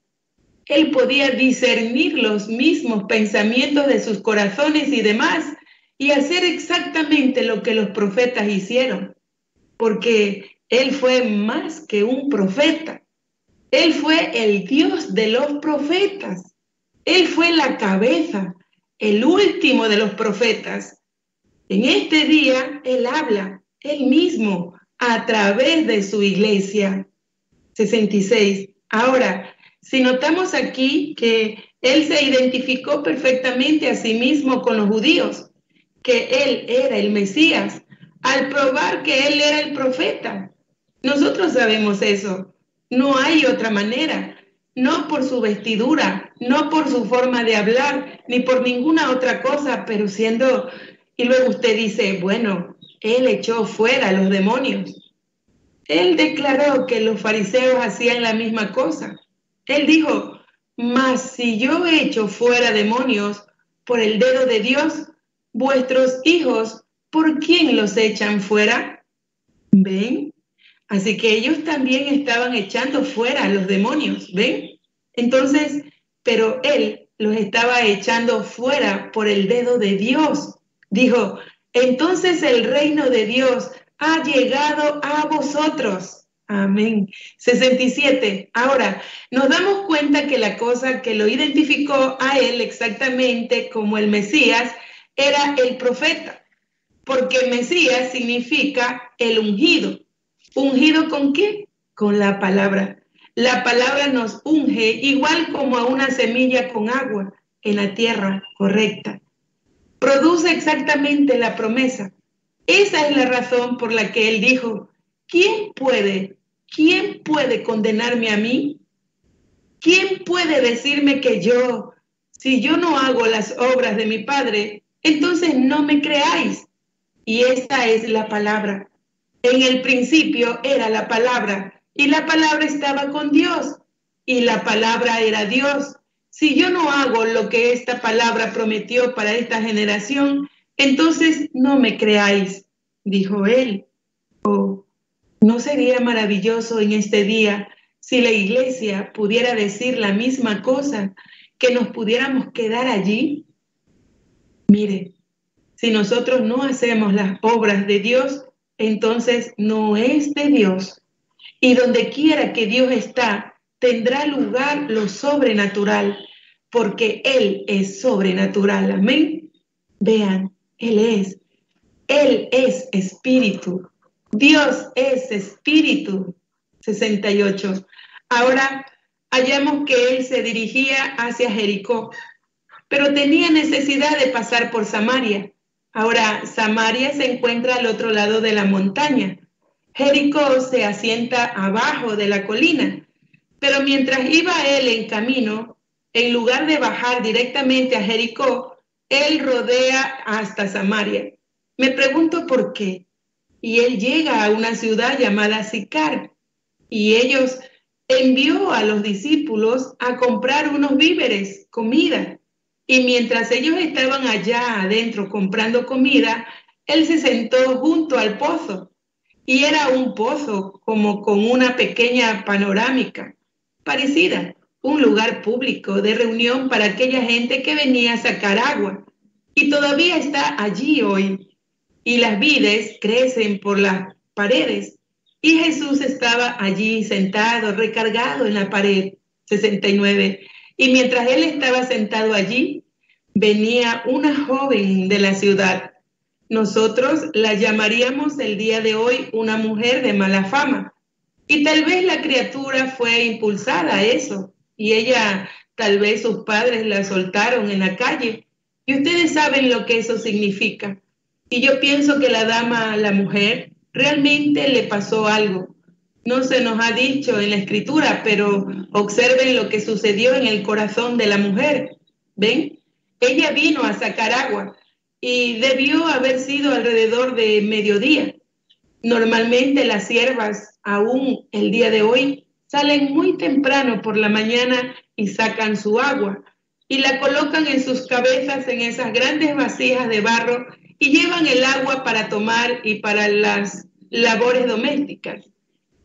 Él podía discernir los mismos pensamientos de sus corazones y demás y hacer exactamente lo que los profetas hicieron, porque Él fue más que un profeta. Él fue el Dios de los profetas. Él fue la cabeza, el último de los profetas. En este día Él habla, Él mismo, a través de su iglesia. 66. Ahora, si notamos aquí que Él se identificó perfectamente a sí mismo con los judíos, que él era el Mesías, al probar que él era el profeta. Nosotros sabemos eso. No hay otra manera. No por su vestidura, no por su forma de hablar, ni por ninguna otra cosa, pero siendo... Y luego usted dice, bueno, él echó fuera a los demonios. Él declaró que los fariseos hacían la misma cosa. Él dijo, mas si yo echo fuera demonios por el dedo de Dios, vuestros hijos, ¿por quién los echan fuera? ¿Ven? Así que ellos también estaban echando fuera a los demonios, ¿ven? Entonces, pero él los estaba echando fuera por el dedo de Dios. Dijo, entonces el reino de Dios ha llegado a vosotros. Amén. 67. Ahora, nos damos cuenta que la cosa que lo identificó a él exactamente como el Mesías era el profeta, porque Mesías significa el ungido. ¿Ungido con qué? Con la palabra. La palabra nos unge igual como a una semilla con agua en la tierra correcta. Produce exactamente la promesa. Esa es la razón por la que él dijo, ¿quién puede, quién puede condenarme a mí? ¿Quién puede decirme que yo, si yo no hago las obras de mi Padre, entonces no me creáis? Y esa es la palabra. En el principio era la palabra y la palabra estaba con Dios y la palabra era Dios. Si yo no hago lo que esta palabra prometió para esta generación, entonces no me creáis, dijo él. Oh, ¿no sería maravilloso en este día si la iglesia pudiera decir la misma cosa, que nos pudiéramos quedar allí? Mire, si nosotros no hacemos las obras de Dios, entonces no es de Dios. Y donde quiera que Dios está, tendrá lugar lo sobrenatural, porque Él es sobrenatural. Amén. Vean, Él es. Él es espíritu. Dios es espíritu. 68. Ahora hallamos que Él se dirigía hacia Jericó, pero tenía necesidad de pasar por Samaria. Ahora, Samaria se encuentra al otro lado de la montaña. Jericó se asienta abajo de la colina. Pero mientras iba él en camino, en lugar de bajar directamente a Jericó, él rodea hasta Samaria. Me pregunto por qué. Y él llega a una ciudad llamada Sicar. Y ellos envió a los discípulos a comprar unos víveres, comida. Y mientras ellos estaban allá adentro comprando comida, él se sentó junto al pozo. Y era un pozo como con una pequeña panorámica, parecida, un lugar público de reunión para aquella gente que venía a sacar agua. Y todavía está allí hoy. Y las vides crecen por las paredes. Y Jesús estaba allí sentado, recargado en la pared. 69. Y mientras él estaba sentado allí, venía una joven de la ciudad. Nosotros la llamaríamos el día de hoy una mujer de mala fama. Y tal vez la criatura fue impulsada a eso. Y ella, tal vez sus padres la soltaron en la calle. Y ustedes saben lo que eso significa. Y yo pienso que la dama, la mujer, realmente le pasó algo no se nos ha dicho en la escritura, pero observen lo que sucedió en el corazón de la mujer. ¿Ven? Ella vino a sacar agua y debió haber sido alrededor de mediodía. Normalmente las siervas, aún el día de hoy, salen muy temprano por la mañana y sacan su agua y la colocan en sus cabezas en esas grandes vasijas de barro y llevan el agua para tomar y para las labores domésticas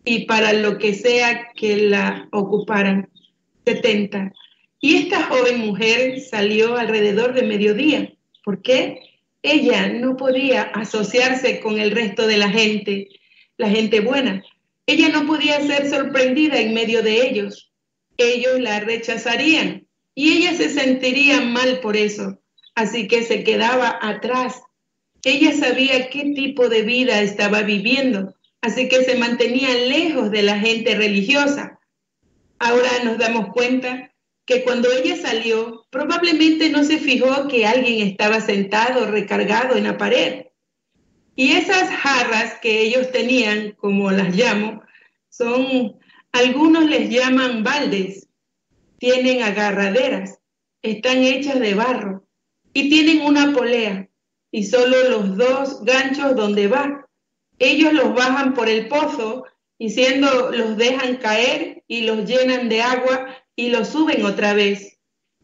y para lo que sea que la ocuparan. 70. Y esta joven mujer salió alrededor de mediodía. ¿Por qué? Ella no podía asociarse con el resto de la gente, la gente buena. Ella no podía ser sorprendida en medio de ellos. Ellos la rechazarían y ella se sentiría mal por eso. Así que se quedaba atrás. Ella sabía qué tipo de vida estaba viviendo así que se mantenían lejos de la gente religiosa. Ahora nos damos cuenta que cuando ella salió, probablemente no se fijó que alguien estaba sentado, recargado en la pared. Y esas jarras que ellos tenían, como las llamo, son, algunos les llaman baldes, tienen agarraderas, están hechas de barro y tienen una polea y solo los dos ganchos donde va ellos los bajan por el pozo y siendo los dejan caer y los llenan de agua y los suben otra vez.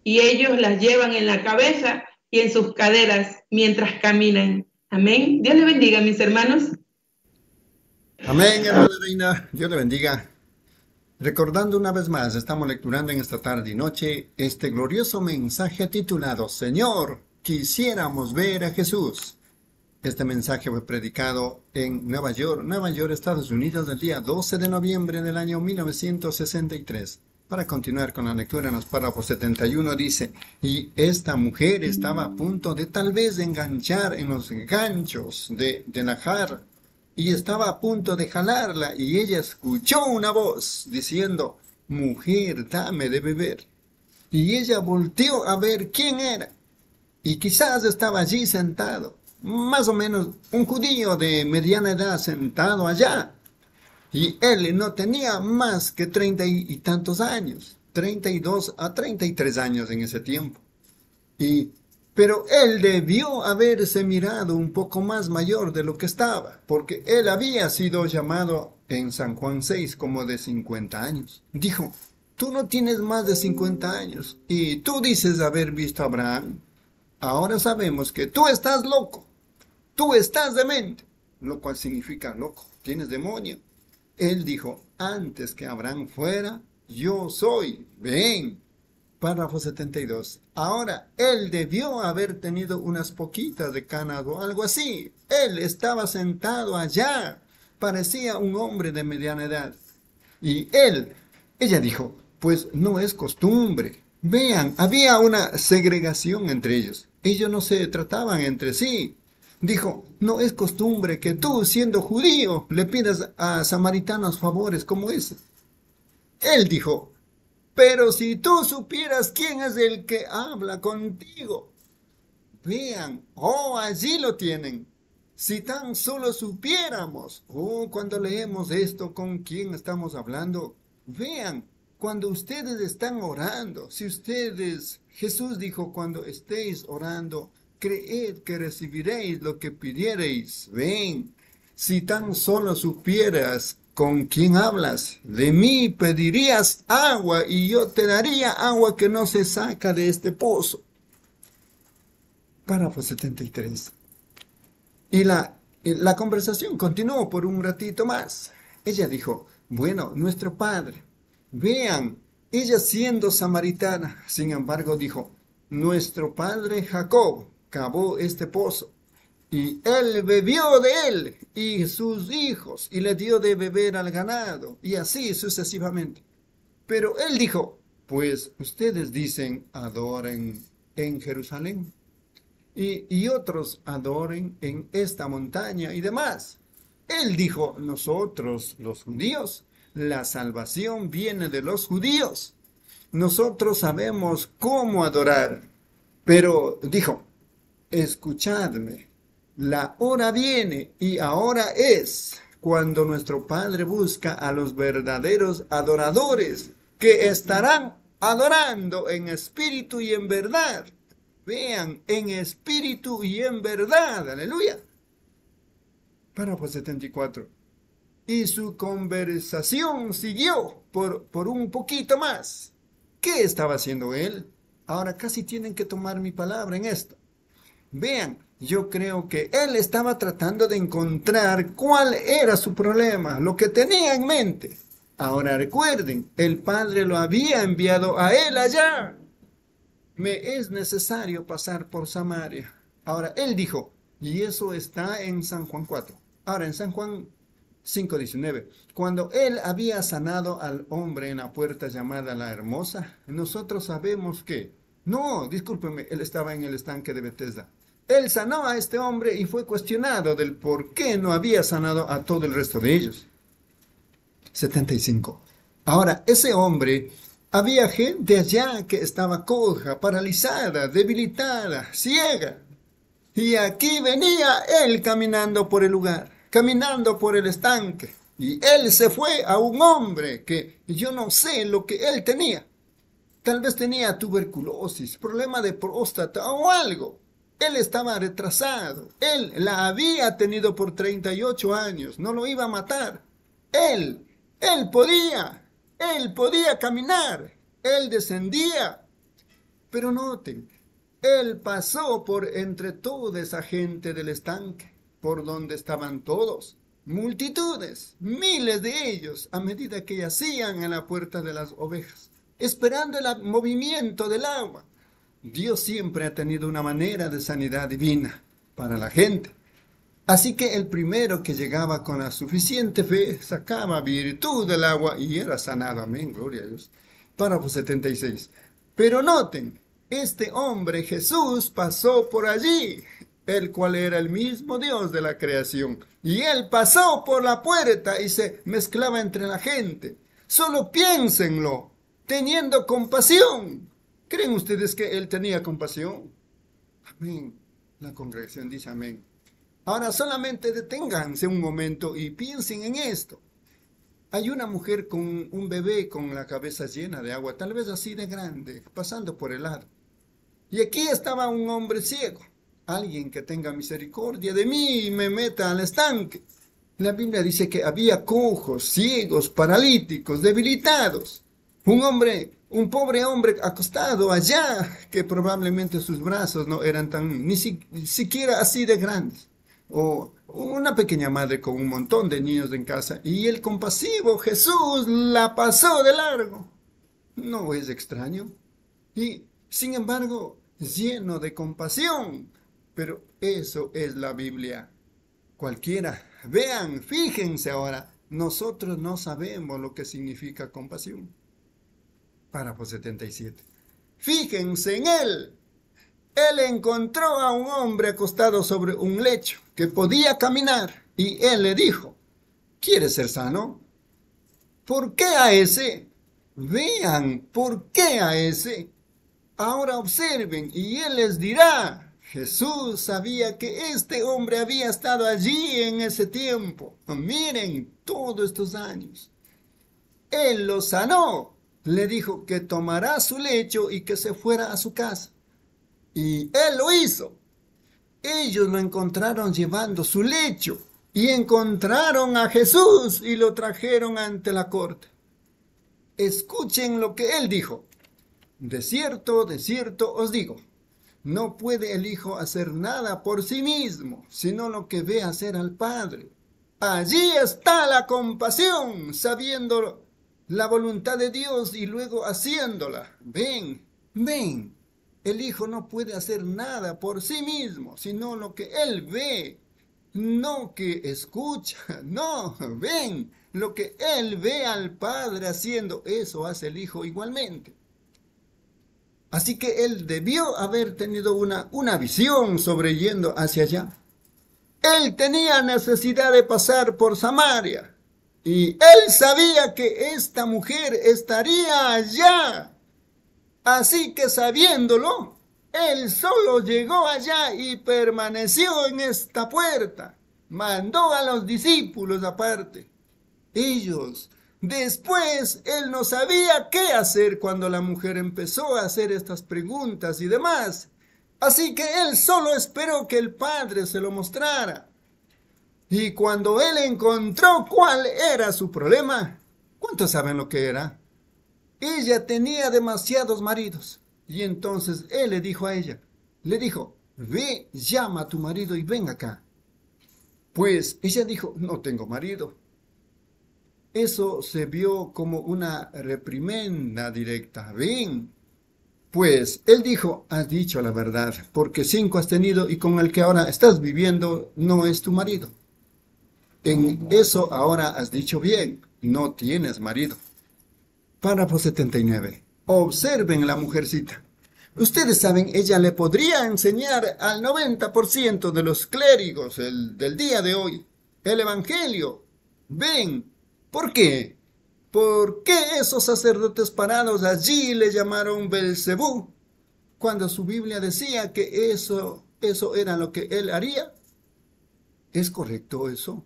Y ellos las llevan en la cabeza y en sus caderas mientras caminan. Amén. Dios le bendiga, mis hermanos. Amén, hermana Reina. Dios le bendiga. Recordando una vez más, estamos lecturando en esta tarde y noche este glorioso mensaje titulado Señor, quisiéramos ver a Jesús. Este mensaje fue predicado en Nueva York, Nueva York, Estados Unidos, el día 12 de noviembre del año 1963. Para continuar con la lectura en los párrafos 71 dice, y esta mujer estaba a punto de tal vez enganchar en los ganchos de, de Najar y estaba a punto de jalarla y ella escuchó una voz diciendo, mujer, dame de beber. Y ella volteó a ver quién era y quizás estaba allí sentado, más o menos un judío de mediana edad sentado allá. Y él no tenía más que treinta y tantos años, treinta y dos a treinta y tres años en ese tiempo. Y pero él debió haberse mirado un poco más mayor de lo que estaba, porque él había sido llamado en San Juan 6 como de 50 años. Dijo, tú no tienes más de 50 años y tú dices haber visto a Abraham. Ahora sabemos que tú estás loco, tú estás demente, lo cual significa loco, tienes demonio. Él dijo, antes que Abraham fuera, yo soy, ven. Párrafo 72. Ahora, él debió haber tenido unas poquitas de canado, algo así. Él estaba sentado allá. Parecía un hombre de mediana edad. Y él, ella dijo, pues no es costumbre. Vean, había una segregación entre ellos. Ellos no se trataban entre sí. Dijo, no es costumbre que tú, siendo judío, le pidas a samaritanos favores como ese. Él dijo, pero si tú supieras quién es el que habla contigo. Vean, oh, allí lo tienen. Si tan solo supiéramos, oh, cuando leemos esto, con quién estamos hablando. Vean, cuando ustedes están orando, si ustedes, Jesús dijo, cuando estéis orando, creed que recibiréis lo que pidiereis. Ven, si tan solo supieras con quién hablas, de mí pedirías agua y yo te daría agua que no se saca de este pozo. Párrafo 73. Y la, la conversación continuó por un ratito más. Ella dijo, bueno, nuestro padre, Vean, ella siendo samaritana, sin embargo dijo, nuestro padre Jacob cavó este pozo y él bebió de él y sus hijos y le dio de beber al ganado y así sucesivamente. Pero él dijo, pues ustedes dicen adoren en Jerusalén y, y otros adoren en esta montaña y demás. Él dijo, nosotros los judíos la salvación viene de los judíos. Nosotros sabemos cómo adorar. Pero dijo, escuchadme, la hora viene y ahora es cuando nuestro Padre busca a los verdaderos adoradores que estarán adorando en espíritu y en verdad. Vean, en espíritu y en verdad. Aleluya. Párrafo 74 y su conversación siguió por, por un poquito más. ¿Qué estaba haciendo él? Ahora casi tienen que tomar mi palabra en esto. Vean, yo creo que él estaba tratando de encontrar cuál era su problema, lo que tenía en mente. Ahora recuerden, el Padre lo había enviado a él allá. Me es necesario pasar por Samaria. Ahora, él dijo, y eso está en San Juan 4. Ahora, en San Juan 5.19. Cuando él había sanado al hombre en la puerta llamada la hermosa, nosotros sabemos que, no, discúlpeme, él estaba en el estanque de Bethesda. Él sanó a este hombre y fue cuestionado del por qué no había sanado a todo el resto de ellos. 75. Ahora, ese hombre, había gente allá que estaba coja, paralizada, debilitada, ciega. Y aquí venía él caminando por el lugar caminando por el estanque. Y él se fue a un hombre que yo no sé lo que él tenía. Tal vez tenía tuberculosis, problema de próstata o algo. Él estaba retrasado. Él la había tenido por 38 años. No lo iba a matar. Él, él podía. Él podía caminar. Él descendía. Pero noten, él pasó por entre toda esa gente del estanque por donde estaban todos, multitudes, miles de ellos, a medida que yacían en la puerta de las ovejas, esperando el movimiento del agua. Dios siempre ha tenido una manera de sanidad divina para la gente. Así que el primero que llegaba con la suficiente fe sacaba virtud del agua y era sanado. Amén, gloria a Dios. Párrafo 76. Pero noten, este hombre Jesús pasó por allí el cual era el mismo Dios de la creación. Y él pasó por la puerta y se mezclaba entre la gente. Solo piénsenlo, teniendo compasión. ¿Creen ustedes que él tenía compasión? Amén. La congregación dice amén. Ahora solamente deténganse un momento y piensen en esto. Hay una mujer con un bebé con la cabeza llena de agua, tal vez así de grande, pasando por el lado. Y aquí estaba un hombre ciego alguien que tenga misericordia de mí y me meta al estanque. La Biblia dice que había cojos, ciegos, paralíticos, debilitados. Un hombre, un pobre hombre acostado allá, que probablemente sus brazos no eran tan, ni siquiera así de grandes. O una pequeña madre con un montón de niños en casa. Y el compasivo Jesús la pasó de largo. No es extraño. Y, sin embargo, lleno de compasión, pero eso es la Biblia. Cualquiera. Vean, fíjense ahora. Nosotros no sabemos lo que significa compasión. Párrafo 77. Fíjense en él. Él encontró a un hombre acostado sobre un lecho que podía caminar y él le dijo, ¿quieres ser sano? ¿Por qué a ese? Vean, ¿por qué a ese? Ahora observen y él les dirá, Jesús sabía que este hombre había estado allí en ese tiempo. Miren, todos estos años. Él lo sanó. Le dijo que tomará su lecho y que se fuera a su casa. Y él lo hizo. Ellos lo encontraron llevando su lecho y encontraron a Jesús y lo trajeron ante la corte. Escuchen lo que él dijo. De cierto, de cierto os digo no puede el Hijo hacer nada por sí mismo, sino lo que ve hacer al Padre. Allí está la compasión, sabiendo la voluntad de Dios y luego haciéndola. Ven, ven. El Hijo no puede hacer nada por sí mismo, sino lo que Él ve, no que escucha, no, ven. Lo que Él ve al Padre haciendo, eso hace el Hijo igualmente. Así que él debió haber tenido una, una visión sobre yendo hacia allá. Él tenía necesidad de pasar por Samaria. Y él sabía que esta mujer estaría allá. Así que sabiéndolo, él solo llegó allá y permaneció en esta puerta. Mandó a los discípulos aparte. Ellos Después, él no sabía qué hacer cuando la mujer empezó a hacer estas preguntas y demás. Así que él solo esperó que el padre se lo mostrara. Y cuando él encontró cuál era su problema, ¿cuántos saben lo que era? Ella tenía demasiados maridos. Y entonces él le dijo a ella, le dijo, ve, llama a tu marido y ven acá. Pues ella dijo, no tengo marido. Eso se vio como una reprimenda directa. Ven. Pues él dijo, has dicho la verdad, porque cinco has tenido y con el que ahora estás viviendo no es tu marido. En eso ahora has dicho bien, no tienes marido. Párrafo 79. Observen la mujercita. Ustedes saben, ella le podría enseñar al 90% de los clérigos del día de hoy el Evangelio. Ven, ¿Por qué? ¿Por qué esos sacerdotes parados allí le llamaron Belcebú? Cuando su Biblia decía que eso, eso era lo que él haría. ¿Es correcto eso?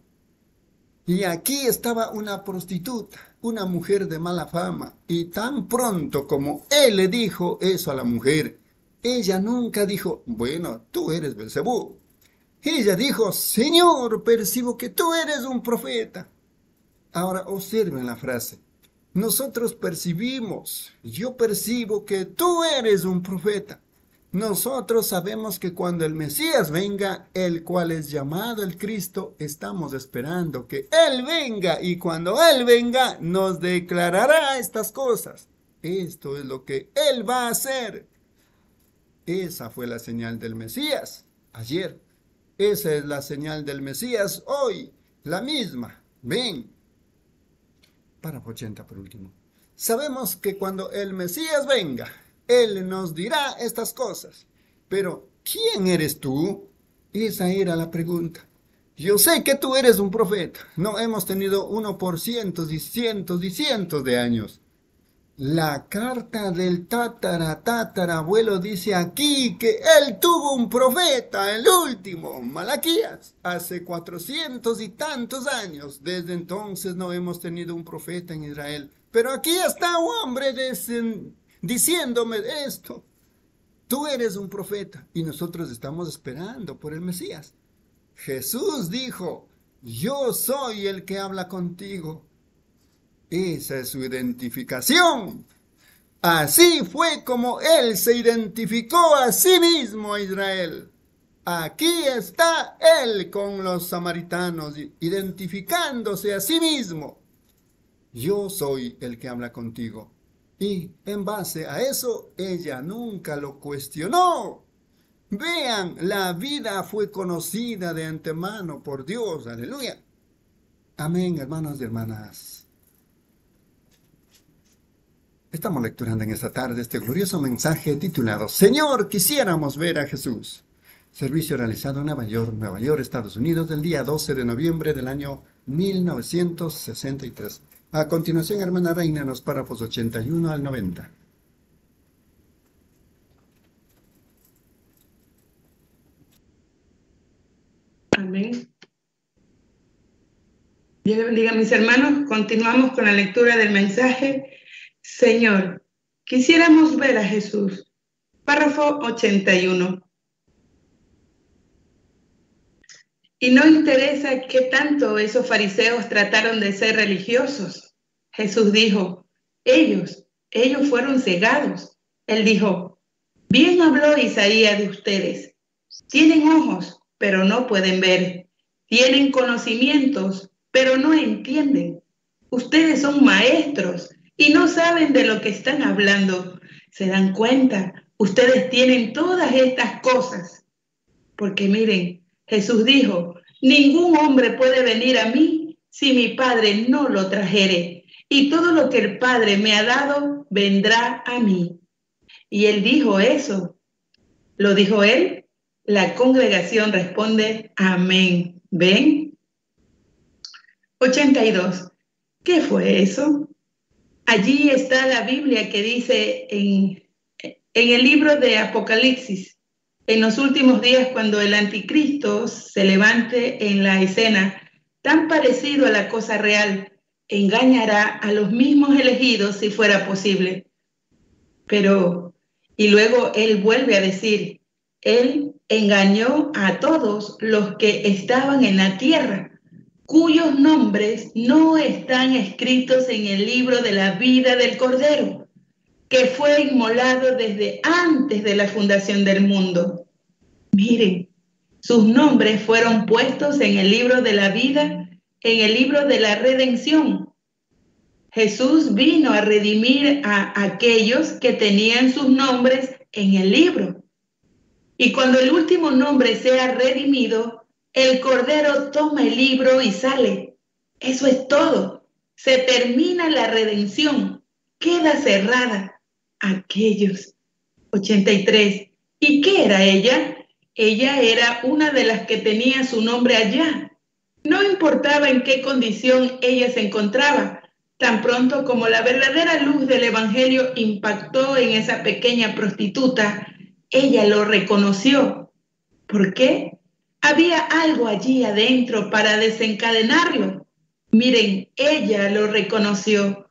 Y aquí estaba una prostituta, una mujer de mala fama, y tan pronto como él le dijo eso a la mujer, ella nunca dijo, bueno, tú eres Belcebú. Ella dijo, Señor, percibo que tú eres un profeta. Ahora observen la frase. Nosotros percibimos, yo percibo que tú eres un profeta. Nosotros sabemos que cuando el Mesías venga, el cual es llamado el Cristo, estamos esperando que Él venga y cuando Él venga nos declarará estas cosas. Esto es lo que Él va a hacer. Esa fue la señal del Mesías ayer. Esa es la señal del Mesías hoy, la misma. Ven, Párrafo 80 por último. Sabemos que cuando el Mesías venga, Él nos dirá estas cosas. Pero, ¿quién eres tú? Esa era la pregunta. Yo sé que tú eres un profeta. No hemos tenido uno por cientos y cientos y cientos de años. La carta del tatara tatara abuelo dice aquí que él tuvo un profeta, el último, Malaquías, hace cuatrocientos y tantos años. Desde entonces no hemos tenido un profeta en Israel. Pero aquí está un hombre diciéndome esto. Tú eres un profeta y nosotros estamos esperando por el Mesías. Jesús dijo, yo soy el que habla contigo. Esa es su identificación. Así fue como él se identificó a sí mismo a Israel. Aquí está él con los samaritanos, identificándose a sí mismo. Yo soy el que habla contigo. Y en base a eso, ella nunca lo cuestionó. Vean, la vida fue conocida de antemano por Dios. Aleluya. Amén, hermanos y hermanas. Estamos lecturando en esta tarde este glorioso mensaje titulado Señor, quisiéramos ver a Jesús. Servicio realizado en Nueva York, Nueva York, Estados Unidos, del día 12 de noviembre del año 1963. A continuación, hermana Reina, los párrafos 81 al 90. Amén. Dios bendiga mis hermanos. Continuamos con la lectura del mensaje. Señor, quisiéramos ver a Jesús. Párrafo 81. Y no interesa qué tanto esos fariseos trataron de ser religiosos. Jesús dijo, ellos, ellos fueron cegados. Él dijo, bien habló Isaías de ustedes. Tienen ojos, pero no pueden ver. Tienen conocimientos, pero no entienden. Ustedes son maestros y no saben de lo que están hablando. Se dan cuenta, ustedes tienen todas estas cosas. Porque miren, Jesús dijo, ningún hombre puede venir a mí si mi Padre no lo trajere y todo lo que el Padre me ha dado vendrá a mí. Y él dijo eso. ¿Lo dijo él? La congregación responde, amén. ¿Ven? 82. ¿Qué fue eso? Allí está la Biblia que dice en, el libro de Apocalipsis, en los últimos días cuando el anticristo se levante en la escena, tan parecido a la cosa real, engañará a los mismos elegidos si fuera posible. Pero, y luego él vuelve a decir, él engañó a todos los que estaban en la tierra, cuyos nombres no están escritos en el libro de la vida del Cordero, que fue inmolado desde antes de la fundación del mundo. Miren, sus nombres fueron puestos en el libro de la vida en el libro de la redención. Jesús vino a redimir a aquellos que tenían sus nombres en el libro. Y cuando el último nombre sea redimido, el Cordero toma el libro y sale. Eso es todo. Se termina la redención. Queda cerrada. Aquellos. 83. ¿Y qué era ella? Ella era una de las que tenía su nombre allá. No importaba en qué condición ella se encontraba, tan pronto como la verdadera luz del Evangelio impactó en esa pequeña prostituta, ella lo reconoció. ¿Por qué? Había algo allí adentro para desencadenarlo. Miren, ella lo reconoció.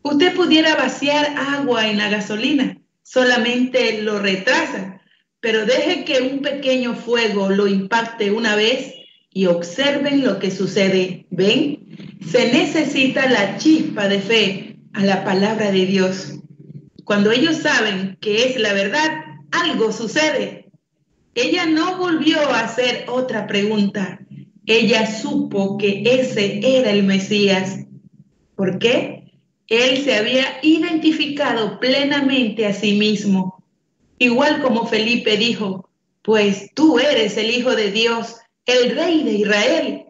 Usted pudiera vaciar agua en la gasolina, solamente lo retrasa, pero deje que un pequeño fuego lo impacte una vez y observen lo que sucede. ¿Ven? Se necesita la chispa de fe a la palabra de Dios. Cuando ellos saben que es la verdad, algo sucede. Ella no volvió a hacer otra pregunta. Ella supo que ese era el Mesías. ¿Por qué? Él se había identificado plenamente a sí mismo. Igual como Felipe dijo, pues tú eres el Hijo de Dios el rey de Israel.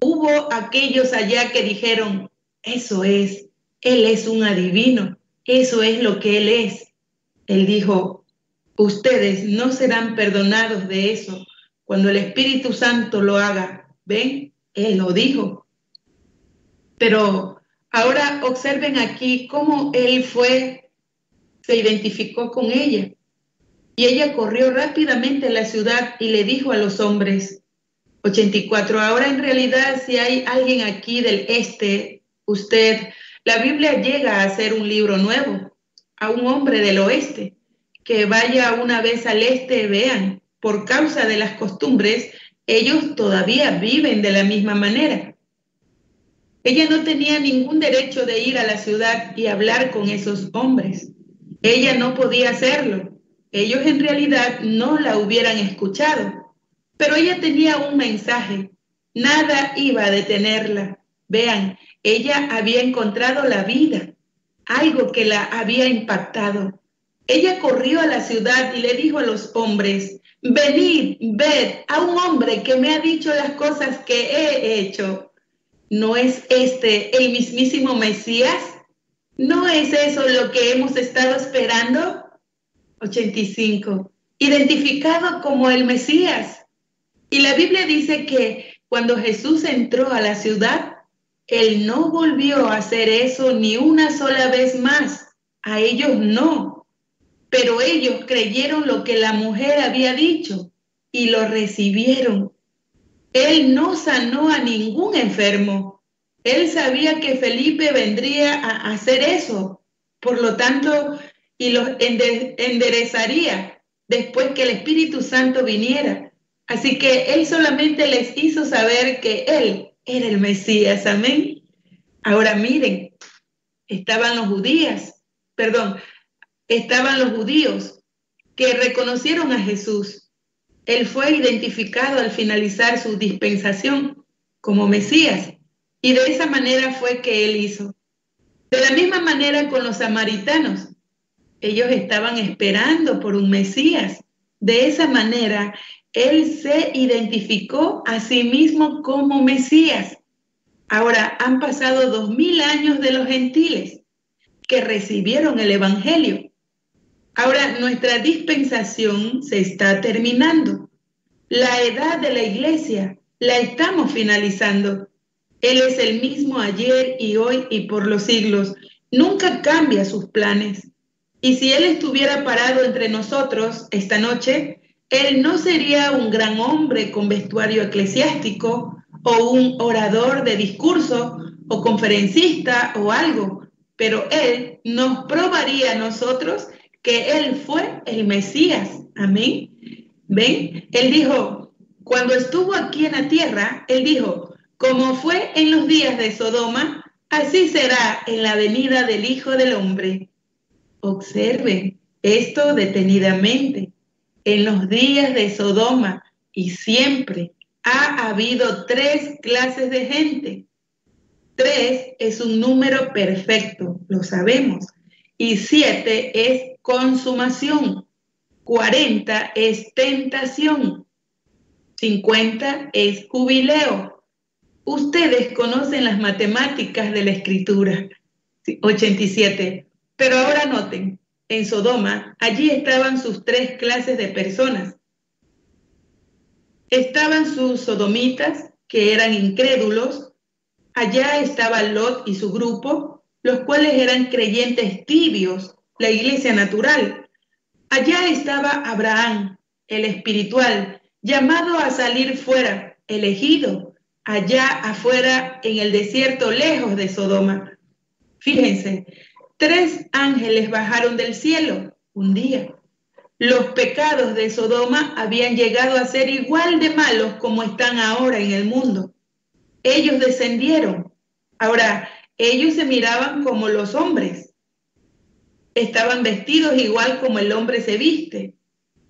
Hubo aquellos allá que dijeron, eso es, él es un adivino, eso es lo que él es. Él dijo, ustedes no serán perdonados de eso, cuando el Espíritu Santo lo haga. ¿Ven? Él lo dijo. Pero ahora observen aquí cómo él fue, se identificó con ella. Y ella corrió rápidamente a la ciudad y le dijo a los hombres, 84, ahora en realidad si hay alguien aquí del este, usted, la Biblia llega a ser un libro nuevo, a un hombre del oeste, que vaya una vez al este, vean, por causa de las costumbres, ellos todavía viven de la misma manera. Ella no tenía ningún derecho de ir a la ciudad y hablar con esos hombres. Ella no podía hacerlo. Ellos en realidad no la hubieran escuchado. Pero ella tenía un mensaje. Nada iba a detenerla. Vean, ella había encontrado la vida, algo que la había impactado. Ella corrió a la ciudad y le dijo a los hombres, venid, ved a un hombre que me ha dicho las cosas que he hecho. ¿No es este el mismísimo Mesías? ¿No es eso lo que hemos estado esperando? 85. Identificado como el Mesías. Y la Biblia dice que cuando Jesús entró a la ciudad, él no volvió a hacer eso ni una sola vez más. A ellos no pero ellos creyeron lo que la mujer había dicho y lo recibieron. Él no sanó a ningún enfermo. Él sabía que Felipe vendría a hacer eso. Por lo tanto, y los enderezaría después que el Espíritu Santo viniera. Así que él solamente les hizo saber que él era el Mesías. Amén. Ahora miren, estaban los judíos, perdón, estaban los judíos que reconocieron a Jesús. Él fue identificado al finalizar su dispensación como Mesías y de esa manera fue que él hizo. De la misma manera con los samaritanos. Ellos estaban esperando por un Mesías. De esa manera, él se identificó a sí mismo como Mesías. Ahora han pasado dos mil años de los gentiles que recibieron el Evangelio Ahora, nuestra dispensación se está terminando. La edad de la iglesia la estamos finalizando. Él es el mismo ayer y hoy y por los siglos. Nunca cambia sus planes. Y si Él estuviera parado entre nosotros esta noche, Él no sería un gran hombre con vestuario eclesiástico o un orador de discurso o conferencista o algo, pero Él nos probaría a nosotros que Él fue el Mesías. Amén. ¿Ven? Él dijo, cuando estuvo aquí en la tierra, Él dijo, como fue en los días de Sodoma, así será en la venida del Hijo del Hombre. Observen esto detenidamente. En los días de Sodoma y siempre ha habido tres clases de gente. Tres es un número perfecto, lo sabemos. Y siete es consumación. 40 es tentación. 50 es jubileo. Ustedes conocen las matemáticas de la escritura. 87. Pero ahora noten, en Sodoma, allí estaban sus tres clases de personas. Estaban sus sodomitas, que eran incrédulos. Allá estaba Lot y su grupo, los cuales eran creyentes tibios la iglesia natural. Allá estaba Abraham, el espiritual, llamado a salir fuera, elegido, allá afuera en el desierto lejos de Sodoma. Fíjense, tres ángeles bajaron del cielo un día. Los pecados de Sodoma habían llegado a ser igual de malos como están ahora en el mundo. Ellos descendieron. Ahora, ellos se miraban como los hombres, Estaban vestidos igual como el hombre se viste,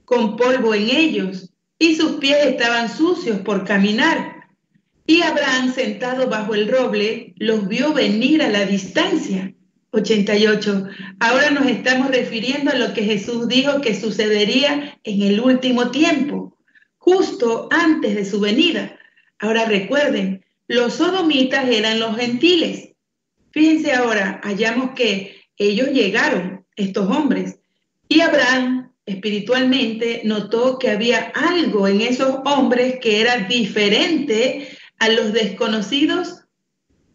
con polvo en ellos, y sus pies estaban sucios por caminar. Y Abraham, sentado bajo el roble, los vio venir a la distancia. 88. Ahora nos estamos refiriendo a lo que Jesús dijo que sucedería en el último tiempo, justo antes de su venida. Ahora recuerden, los sodomitas eran los gentiles. Fíjense ahora, hallamos que ellos llegaron, estos hombres, y Abraham espiritualmente, notó que había algo en esos hombres que era diferente a los desconocidos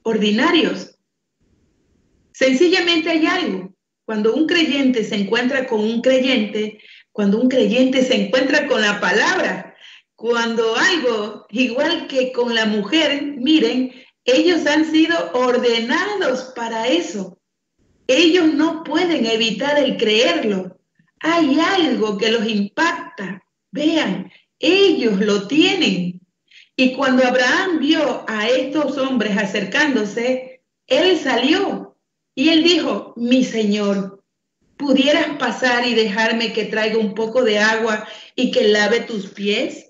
ordinarios. Sencillamente hay algo. Cuando un creyente se encuentra con un creyente, cuando un creyente se encuentra con la palabra, cuando algo, igual que con la mujer, miren, ellos han sido ordenados para eso. Ellos no pueden evitar el creerlo. Hay algo que los impacta. Vean, ellos lo tienen. Y cuando Abraham vio a estos hombres acercándose, él salió y él dijo, mi Señor, ¿pudieras pasar y dejarme que traiga un poco de agua y que lave tus pies?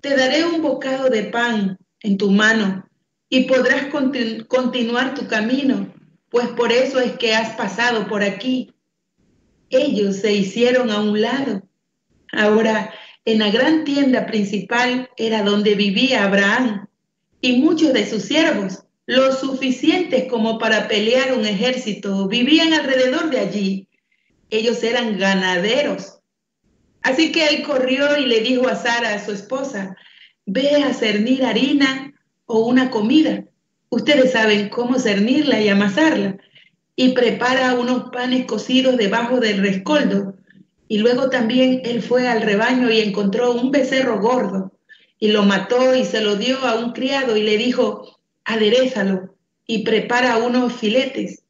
Te daré un bocado de pan en tu mano y podrás continuar tu camino, pues por eso es que has pasado por aquí. Ellos se hicieron a un lado. Ahora, en la gran tienda principal era donde vivía Abraham y muchos de sus siervos, lo suficientes como para pelear un ejército, vivían alrededor de allí. Ellos eran ganaderos. Así que él corrió y le dijo a Sara, su esposa, ve a cernir harina o una comida. Ustedes saben cómo cernirla y amasarla. Y prepara unos panes cocidos debajo del rescoldo y luego también él fue al rebaño y encontró un becerro gordo y lo mató y se lo dio a un criado y le dijo, aderezalo y prepara unos filetes.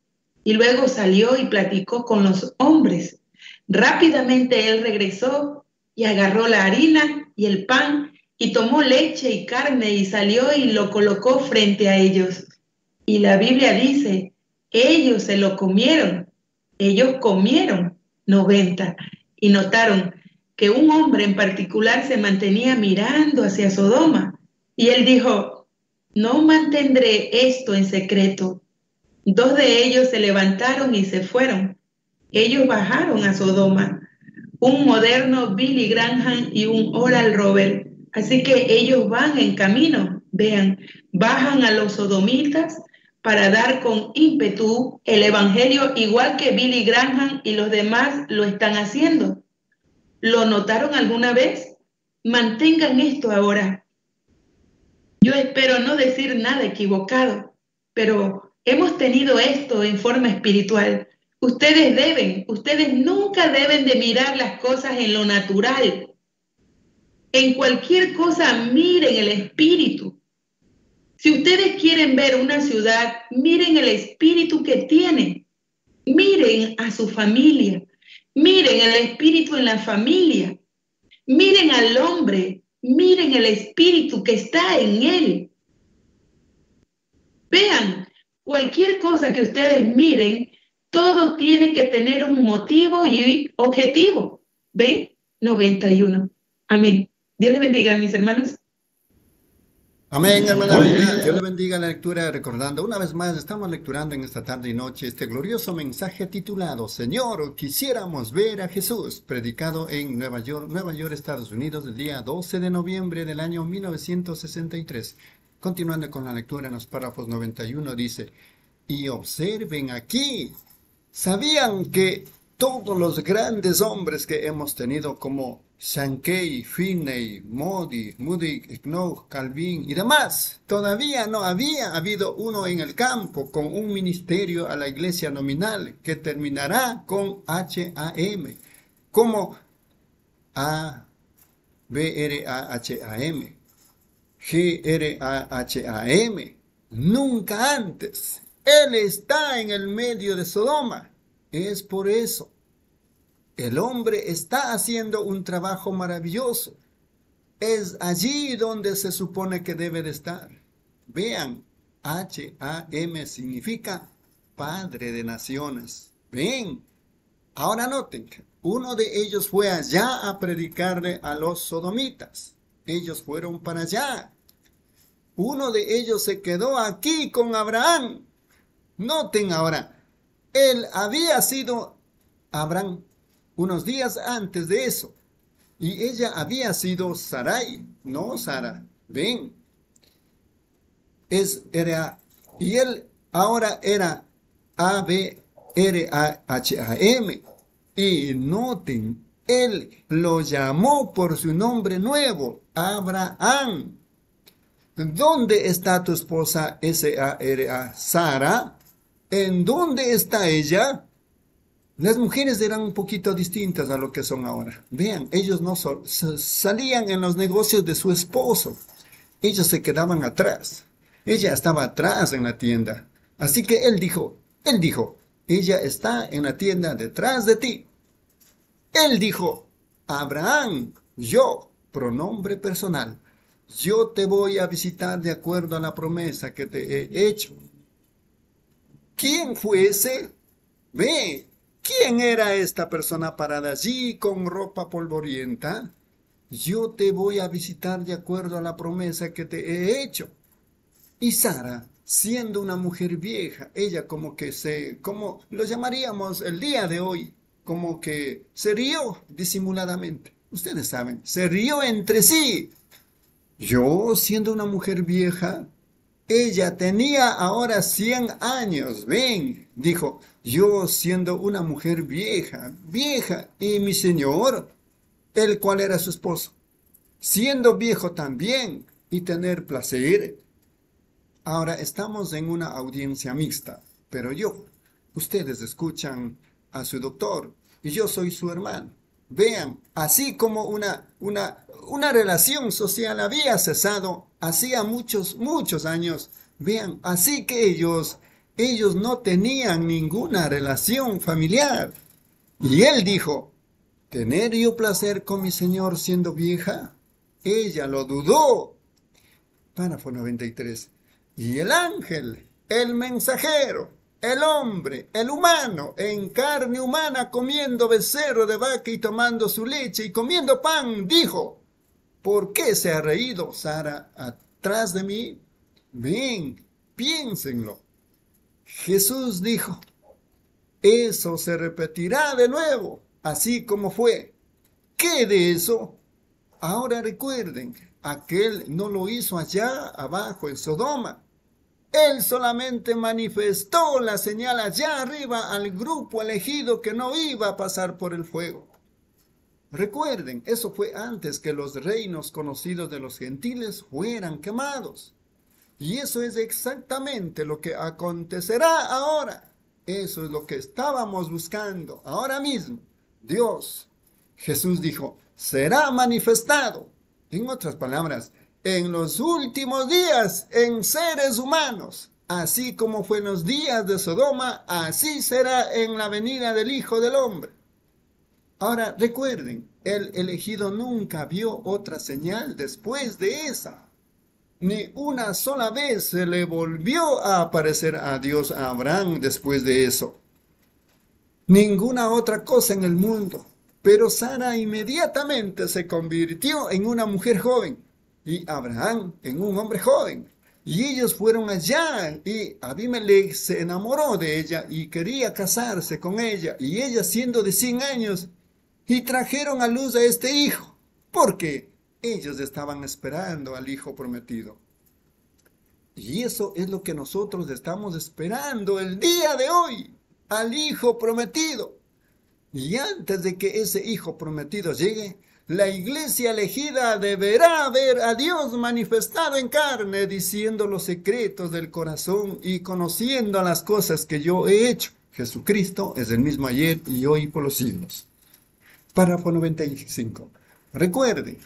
Y luego salió y platicó con los hombres. Rápidamente él regresó y agarró la harina y el pan y tomó leche y carne y salió y lo colocó frente a ellos. Y la Biblia dice, ellos se lo comieron, ellos comieron 90 y notaron que un hombre en particular se mantenía mirando hacia Sodoma. Y él dijo, no mantendré esto en secreto. Dos de ellos se levantaron y se fueron. Ellos bajaron a Sodoma, un moderno Billy Graham y un Oral Robert. Así que ellos van en camino, vean, bajan a los sodomitas para dar con ímpetu el Evangelio, igual que Billy Graham y los demás lo están haciendo. ¿Lo notaron alguna vez? Mantengan esto ahora. Yo espero no decir nada equivocado, pero hemos tenido esto en forma espiritual. Ustedes deben, ustedes nunca deben de mirar las cosas en lo natural. En cualquier cosa miren el espíritu. Si ustedes quieren ver una ciudad, miren el espíritu que tiene. Miren a su familia. Miren el espíritu en la familia. Miren al hombre. Miren el espíritu que está en él. Vean, cualquier cosa que ustedes miren, todo tiene que tener un motivo y objetivo. ¿Ven? 91. Amén. Dios les bendiga, mis hermanos. Amén, hermana. Dios le bendiga la lectura, recordando una vez más, estamos lecturando en esta tarde y noche este glorioso mensaje titulado Señor, quisiéramos ver a Jesús, predicado en Nueva York, Nueva York, Estados Unidos, el día 12 de noviembre del año 1963. Continuando con la lectura en los párrafos 91, dice, y observen aquí, ¿sabían que todos los grandes hombres que hemos tenido como Sankey, Finney, Modi, Moody, Knoll, Calvin y demás. Todavía no había habido uno en el campo con un ministerio a la iglesia nominal que terminará con HAM, como A, B, R, A, H, A, M, G, R, A, H, A, M. Nunca antes. Él está en el medio de Sodoma. Es por eso el hombre está haciendo un trabajo maravilloso. Es allí donde se supone que debe de estar. Vean, H-A-M significa Padre de Naciones. Ven, ahora noten, uno de ellos fue allá a predicarle a los sodomitas. Ellos fueron para allá. Uno de ellos se quedó aquí con Abraham. Noten ahora, él había sido Abraham unos días antes de eso. Y ella había sido Sarai, no Sara. Ven. Es, era, y él ahora era A-B-R-A-H-A-M. Y noten, Él lo llamó por su nombre nuevo, Abraham. ¿Dónde está tu esposa S-A-R-A? Sara. ¿En dónde está ella? Las mujeres eran un poquito distintas a lo que son ahora. Vean, ellos no salían en los negocios de su esposo. Ellos se quedaban atrás. Ella estaba atrás en la tienda. Así que él dijo, él dijo, ella está en la tienda detrás de ti. Él dijo, Abraham, yo, pronombre personal, yo te voy a visitar de acuerdo a la promesa que te he hecho. ¿Quién fue ese? Ve, ¿quién era esta persona parada allí con ropa polvorienta? Yo te voy a visitar de acuerdo a la promesa que te he hecho. Y Sara, siendo una mujer vieja, ella como que se, como lo llamaríamos el día de hoy, como que se rió disimuladamente. Ustedes saben, se rió entre sí. Yo, siendo una mujer vieja, ella tenía ahora 100 años. Ven, dijo, yo siendo una mujer vieja, vieja, y mi señor, el cual era su esposo, siendo viejo también y tener placer. Ahora estamos en una audiencia mixta, pero yo, ustedes escuchan a su doctor y yo soy su hermano. Vean, así como una, una, una relación social había cesado hacía muchos, muchos años, vean, así que ellos, ellos no tenían ninguna relación familiar. Y él dijo, ¿tener yo placer con mi señor siendo vieja? Ella lo dudó. Párrafo 93. Y el ángel, el mensajero, el hombre, el humano, en carne humana, comiendo becerro de vaca y tomando su leche y comiendo pan, dijo, ¿por qué se ha reído Sara atrás de mí? Ven, piénsenlo. Jesús dijo, eso se repetirá de nuevo, así como fue. ¿Qué de eso? Ahora recuerden, aquel no lo hizo allá abajo en Sodoma. Él solamente manifestó la señal allá arriba al grupo elegido que no iba a pasar por el fuego. Recuerden, eso fue antes que los reinos conocidos de los gentiles fueran quemados. Y eso es exactamente lo que acontecerá ahora. Eso es lo que estábamos buscando ahora mismo. Dios, Jesús dijo, será manifestado. En otras palabras, en los últimos días en seres humanos. Así como fue en los días de Sodoma, así será en la venida del Hijo del Hombre. Ahora recuerden, el elegido nunca vio otra señal después de esa. Ni una sola vez se le volvió a aparecer a Dios a Abraham después de eso. Ninguna otra cosa en el mundo. Pero Sara inmediatamente se convirtió en una mujer joven y Abraham en un hombre joven. Y ellos fueron allá y Abimelech se enamoró de ella y quería casarse con ella. Y ella siendo de 100 años y trajeron a luz a este hijo porque ellos estaban esperando al hijo prometido. Y eso es lo que nosotros estamos esperando el día de hoy, al hijo prometido. Y antes de que ese hijo prometido llegue, la iglesia elegida deberá ver a Dios manifestado en carne, diciendo los secretos del corazón y conociendo las cosas que yo he hecho. Jesucristo es el mismo ayer y hoy por los siglos. Párrafo 95. Recuerden,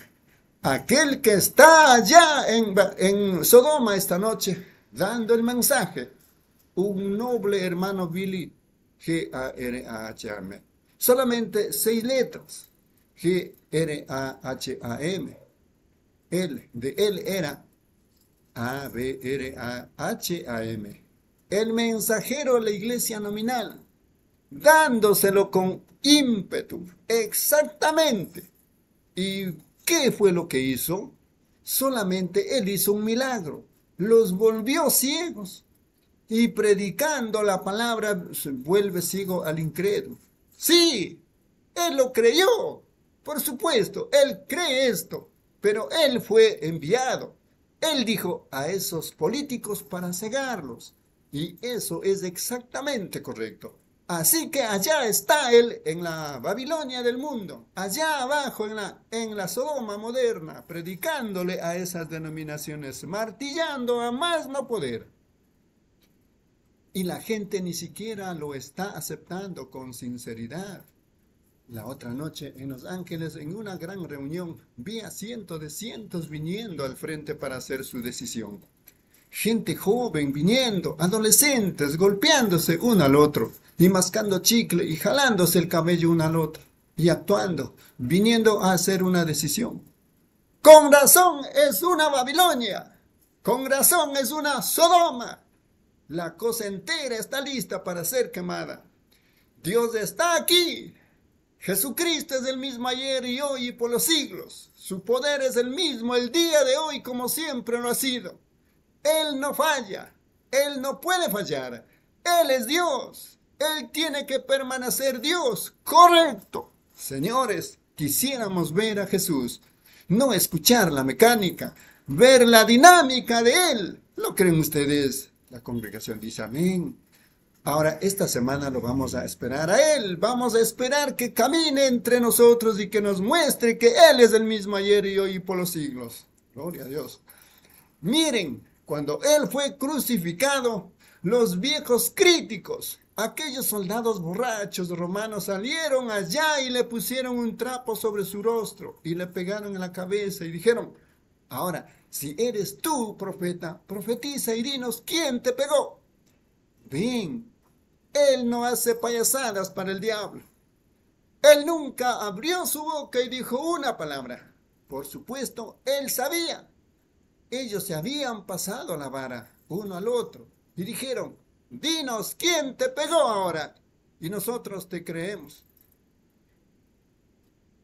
aquel que está allá en, Sodoma esta noche, dando el mensaje, un noble hermano Billy, G-A-R-A-H-A-M, solamente seis letras G-R-A-H-A-M. De él era A-B-R-A-H-A-M. El mensajero de la iglesia nominal, dándoselo con ímpetu, exactamente. ¿Y qué fue lo que hizo? Solamente él hizo un milagro, los volvió ciegos y predicando la palabra vuelve ciego al incrédulo. Sí, él lo creyó, por supuesto, él cree esto, pero él fue enviado. Él dijo a esos políticos para cegarlos. Y eso es exactamente correcto. Así que allá está él en la Babilonia del mundo, allá abajo en la, en la Sodoma moderna, predicándole a esas denominaciones, martillando a más no poder. Y la gente ni siquiera lo está aceptando con sinceridad. La otra noche en Los Ángeles, en una gran reunión, vi a cientos de cientos viniendo al frente para hacer su decisión. Gente joven viniendo, adolescentes golpeándose uno al otro y mascando chicle y jalándose el cabello uno al otro y actuando, viniendo a hacer una decisión. Con razón es una Babilonia, con razón es una Sodoma. La cosa entera está lista para ser quemada. Dios está aquí. Jesucristo es el mismo ayer y hoy y por los siglos. Su poder es el mismo el día de hoy como siempre lo ha sido. Él no falla. Él no puede fallar. Él es Dios. Él tiene que permanecer Dios. Correcto. Señores, quisiéramos ver a Jesús, no escuchar la mecánica, ver la dinámica de Él. ¿Lo creen ustedes? La congregación dice amén. Ahora, esta semana lo vamos a esperar a Él. Vamos a esperar que camine entre nosotros y que nos muestre que Él es el mismo ayer y hoy y por los siglos. Gloria a Dios. Miren, cuando Él fue crucificado, los viejos críticos, Aquellos soldados borrachos romanos salieron allá y le pusieron un trapo sobre su rostro y le pegaron en la cabeza y dijeron, ahora, si eres tú, profeta, profetiza y dinos quién te pegó. Ven, él no hace payasadas para el diablo. Él nunca abrió su boca y dijo una palabra. Por supuesto, él sabía. Ellos se habían pasado la vara uno al otro y dijeron, Dinos, ¿quién te pegó ahora? Y nosotros te creemos.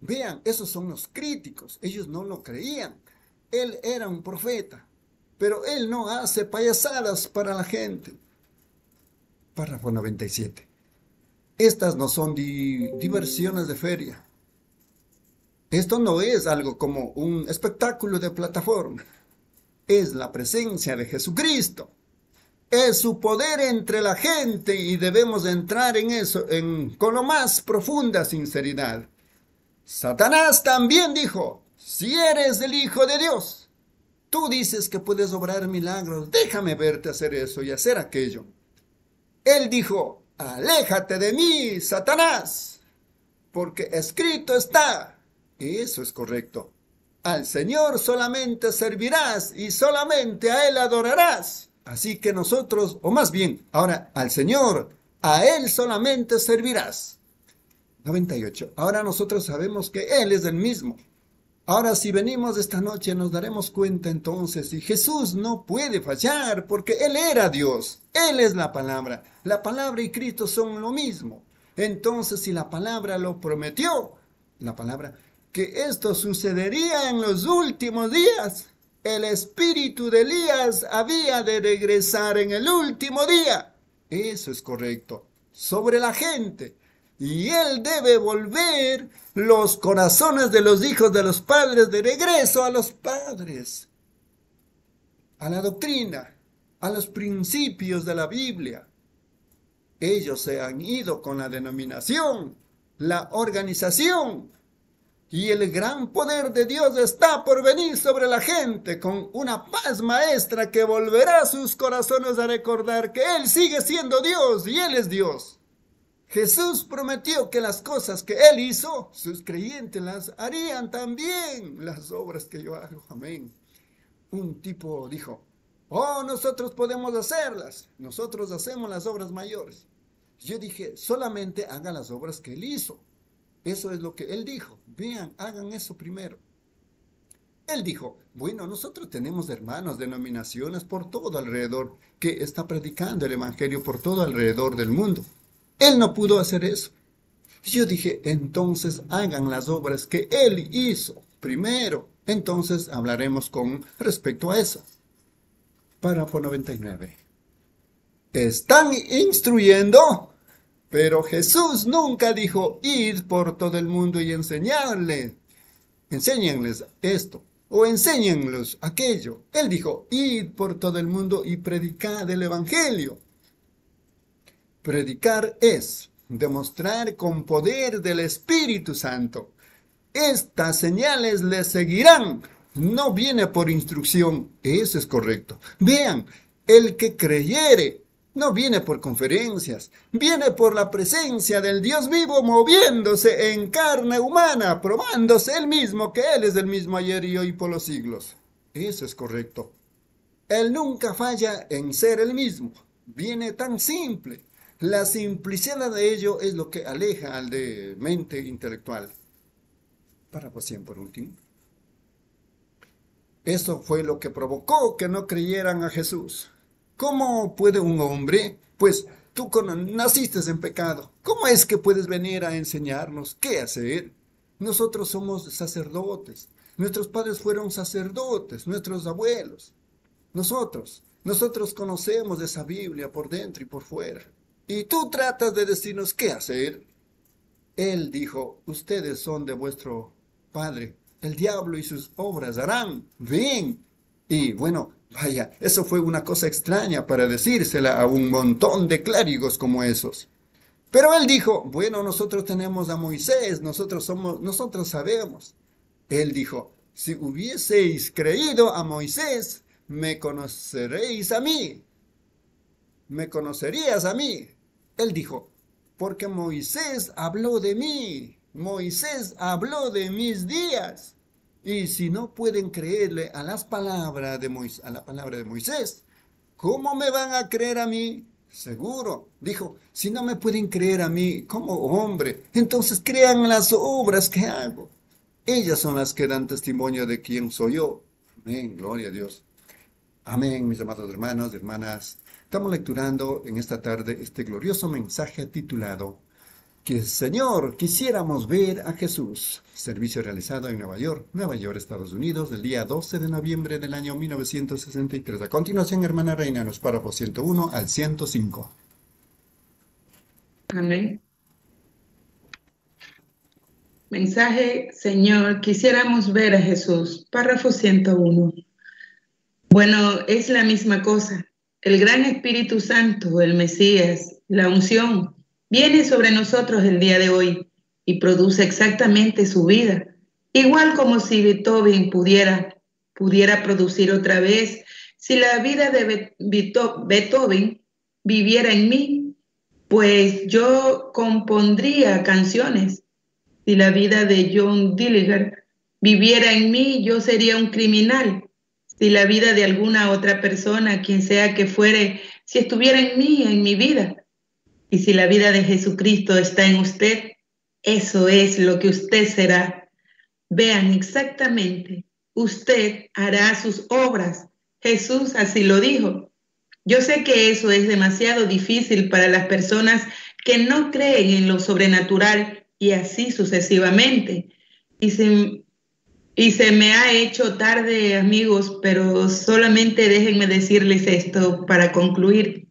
Vean, esos son los críticos. Ellos no lo creían. Él era un profeta, pero él no hace payasadas para la gente. Párrafo 97. Estas no son diversiones de feria. Esto no es algo como un espectáculo de plataforma. Es la presencia de Jesucristo es su poder entre la gente y debemos entrar en eso con lo más profunda sinceridad. Satanás también dijo, si eres el Hijo de Dios, tú dices que puedes obrar milagros, déjame verte hacer eso y hacer aquello. Él dijo, aléjate de mí, Satanás, porque escrito está, eso es correcto, al Señor solamente servirás y solamente a Él adorarás. Así que nosotros, o más bien, ahora al Señor, a Él solamente servirás. 98. Ahora nosotros sabemos que Él es el mismo. Ahora si venimos esta noche nos daremos cuenta entonces y Jesús no puede fallar porque Él era Dios. Él es la palabra. La palabra y Cristo son lo mismo. Entonces si la palabra lo prometió, la palabra, que esto sucedería en los últimos días, el espíritu de Elías había de regresar en el último día. Eso es correcto. Sobre la gente. Y él debe volver los corazones de los hijos de los padres de regreso a los padres. A la doctrina, a los principios de la Biblia. Ellos se han ido con la denominación, la organización, y el gran poder de Dios está por venir sobre la gente con una paz maestra que volverá sus corazones a recordar que Él sigue siendo Dios y Él es Dios. Jesús prometió que las cosas que Él hizo, sus creyentes las harían también, las obras que yo hago. Amén. Un tipo dijo, oh, nosotros podemos hacerlas, nosotros hacemos las obras mayores. Yo dije, solamente haga las obras que Él hizo. Eso es lo que él dijo. Vean, hagan eso primero. Él dijo, bueno, nosotros tenemos hermanos, denominaciones por todo alrededor, que está predicando el Evangelio por todo alrededor del mundo. Él no pudo hacer eso. Yo dije, entonces hagan las obras que él hizo primero. Entonces hablaremos con respecto a eso. Párrafo 99. Están instruyendo pero Jesús nunca dijo, id por todo el mundo y enseñarle. Enséñenles esto o enséñenlos aquello. Él dijo, id por todo el mundo y predicad el Evangelio. Predicar es demostrar con poder del Espíritu Santo. Estas señales le seguirán. No viene por instrucción. Eso es correcto. Vean, el que creyere no viene por conferencias, viene por la presencia del Dios vivo moviéndose en carne humana, probándose él mismo que Él es el mismo ayer y hoy por los siglos. Eso es correcto. Él nunca falla en ser el mismo. Viene tan simple. La simplicidad de ello es lo que aleja al de mente intelectual. Para paciente por último. Eso fue lo que provocó que no creyeran a Jesús. ¿Cómo puede un hombre? Pues tú naciste en pecado. ¿Cómo es que puedes venir a enseñarnos qué hacer? Nosotros somos sacerdotes. Nuestros padres fueron sacerdotes, nuestros abuelos. Nosotros, nosotros conocemos esa Biblia por dentro y por fuera. Y tú tratas de decirnos qué hacer. Él dijo, ustedes son de vuestro padre, el diablo y sus obras harán. Ven. Y bueno, vaya, eso fue una cosa extraña para decírsela a un montón de clérigos como esos. Pero él dijo, bueno, nosotros tenemos a Moisés, nosotros somos, nosotros sabemos. Él dijo, si hubieseis creído a Moisés, me conoceréis a mí me conocerías a mí. Él dijo, porque Moisés habló de mí, Moisés habló de mis días. Y si no pueden creerle a las palabras de a la palabra de Moisés, ¿cómo me van a creer a mí? Seguro, dijo, si no me pueden creer a mí como hombre, entonces crean las obras que hago. Ellas son las que dan testimonio de quién soy yo. Amén, gloria a Dios. Amén, mis amados hermanos, hermanas. Estamos lecturando en esta tarde este glorioso mensaje titulado Que Señor quisiéramos ver a Jesús. Servicio realizado en Nueva York, Nueva York, Estados Unidos, el día 12 de noviembre del año 1963. A continuación, hermana Reina, los párrafos 101 al 105. Amén. Mensaje, Señor, quisiéramos ver a Jesús. Párrafo 101. Bueno, es la misma cosa el gran Espíritu Santo, el Mesías, la unción, viene sobre nosotros el día de hoy y produce exactamente su vida, igual como si Beethoven pudiera, pudiera producir otra vez, si la vida de Beethoven viviera en mí, pues yo compondría canciones. Si la vida de John Dillinger viviera en mí, yo sería un criminal si la vida de alguna otra persona, quien sea que fuere, si estuviera en mí, en mi vida. Y si la vida de Jesucristo está en usted, eso es lo que usted será. Vean exactamente, usted hará sus obras. Jesús así lo dijo. Yo sé que eso es demasiado difícil para las personas que no creen en lo sobrenatural y así sucesivamente. Y se, y se me ha hecho tarde, amigos, pero solamente déjenme decirles esto para concluir.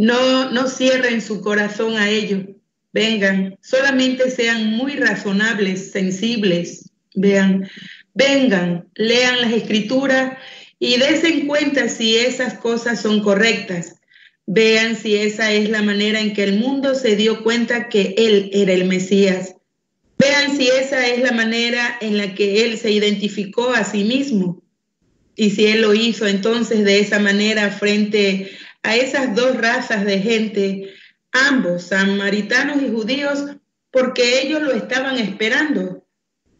No, no cierren su corazón a ello. Vengan, solamente sean muy razonables, sensibles. Vean, vengan, lean las escrituras y desen cuenta si esas cosas son correctas. Vean si esa es la manera en que el mundo se dio cuenta que Él era el Mesías Vean si esa es la manera en la que él se identificó a sí mismo y si él lo hizo entonces de esa manera frente a esas dos razas de gente, ambos, samaritanos y judíos, porque ellos lo estaban esperando.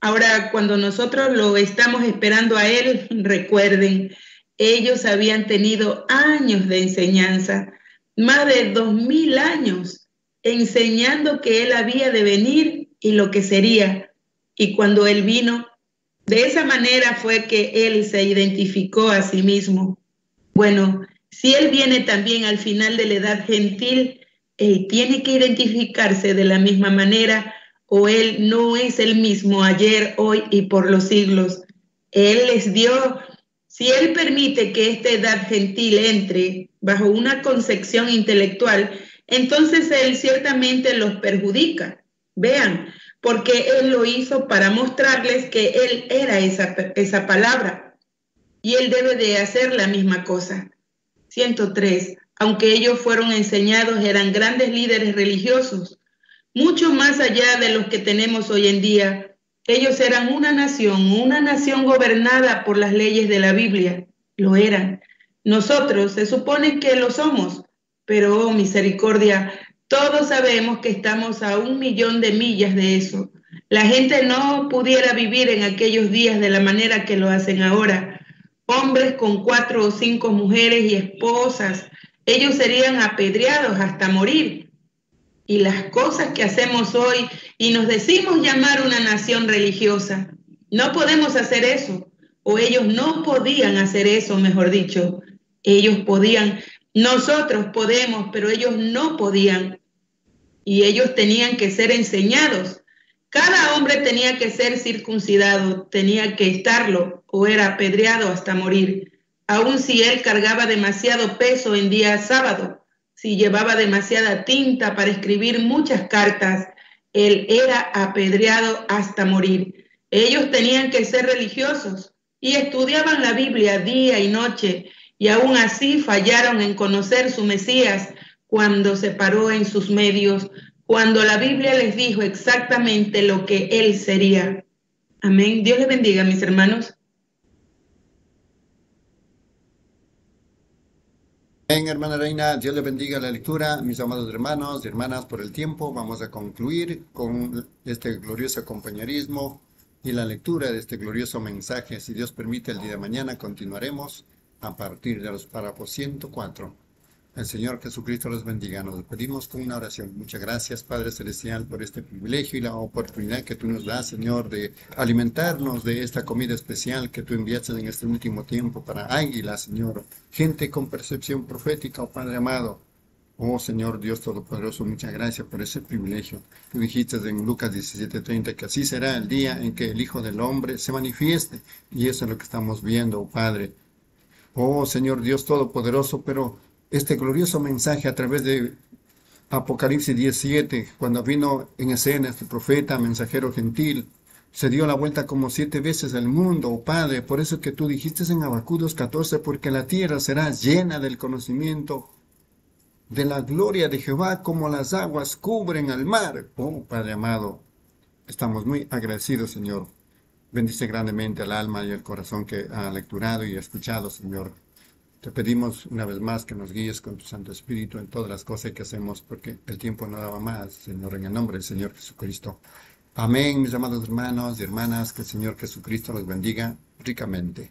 Ahora, cuando nosotros lo estamos esperando a él, recuerden, ellos habían tenido años de enseñanza, más de dos mil años, enseñando que él había de venir y lo que sería. Y cuando Él vino, de esa manera fue que Él se identificó a sí mismo. Bueno, si Él viene también al final de la edad gentil, Él tiene que identificarse de la misma manera o Él no es el mismo ayer, hoy y por los siglos. Él les dio, si Él permite que esta edad gentil entre bajo una concepción intelectual, entonces Él ciertamente los perjudica Vean, porque Él lo hizo para mostrarles que Él era esa, esa palabra y Él debe de hacer la misma cosa. 103. Aunque ellos fueron enseñados, eran grandes líderes religiosos, mucho más allá de los que tenemos hoy en día. Ellos eran una nación, una nación gobernada por las leyes de la Biblia. Lo eran. Nosotros se supone que lo somos, pero oh misericordia, todos sabemos que estamos a un millón de millas de eso. La gente no pudiera vivir en aquellos días de la manera que lo hacen ahora. Hombres con cuatro o cinco mujeres y esposas, ellos serían apedreados hasta morir. Y las cosas que hacemos hoy y nos decimos llamar una nación religiosa, no podemos hacer eso. O ellos no podían hacer eso, mejor dicho. Ellos podían, nosotros podemos, pero ellos no podían. Y ellos tenían que ser enseñados cada hombre tenía que ser circuncidado, tenía que estarlo o era apedreado hasta morir, aun si él cargaba demasiado peso en día sábado, si llevaba demasiada tinta para escribir muchas cartas, él era apedreado hasta morir. Ellos tenían que ser religiosos y estudiaban la Biblia día y noche y aún así fallaron en conocer su Mesías cuando se paró en sus medios cuando la Biblia les dijo exactamente lo que Él sería. Amén. Dios les bendiga, mis hermanos. Amén, hermana Reina, Dios le bendiga la lectura, mis amados hermanos y hermanas, por el tiempo vamos a concluir con este glorioso compañerismo y la lectura de este glorioso mensaje. Si Dios permite, el día de mañana continuaremos a partir de los párrafos 104. El Señor Jesucristo los bendiga. Nos pedimos una oración. Muchas gracias, Padre Celestial, por este privilegio y la oportunidad que tú nos das, Señor, de alimentarnos de esta comida especial que tú enviaste en este último tiempo para Águila, Señor. Gente con percepción profética, oh Padre amado. Oh Señor Dios Todopoderoso, muchas gracias por ese privilegio. Dijiste en Lucas 17:30 que así será el día en que el Hijo del Hombre se manifieste. Y eso es lo que estamos viendo, oh Padre. Oh Señor Dios Todopoderoso, pero este glorioso mensaje a través de Apocalipsis 17, cuando vino en escena este profeta, mensajero gentil, se dio la vuelta como siete veces al mundo, oh Padre, por eso que tú dijiste en Abacudos 14, porque la tierra será llena del conocimiento de la gloria de Jehová como las aguas cubren al mar. Oh Padre amado, estamos muy agradecidos, Señor. Bendice grandemente al alma y al corazón que ha lecturado y escuchado, Señor. Te pedimos una vez más que nos guíes con tu Santo Espíritu en todas las cosas que hacemos, porque el tiempo no daba más, Señor, en el nombre del Señor Jesucristo. Amén, mis amados hermanos y hermanas, que el Señor Jesucristo los bendiga ricamente.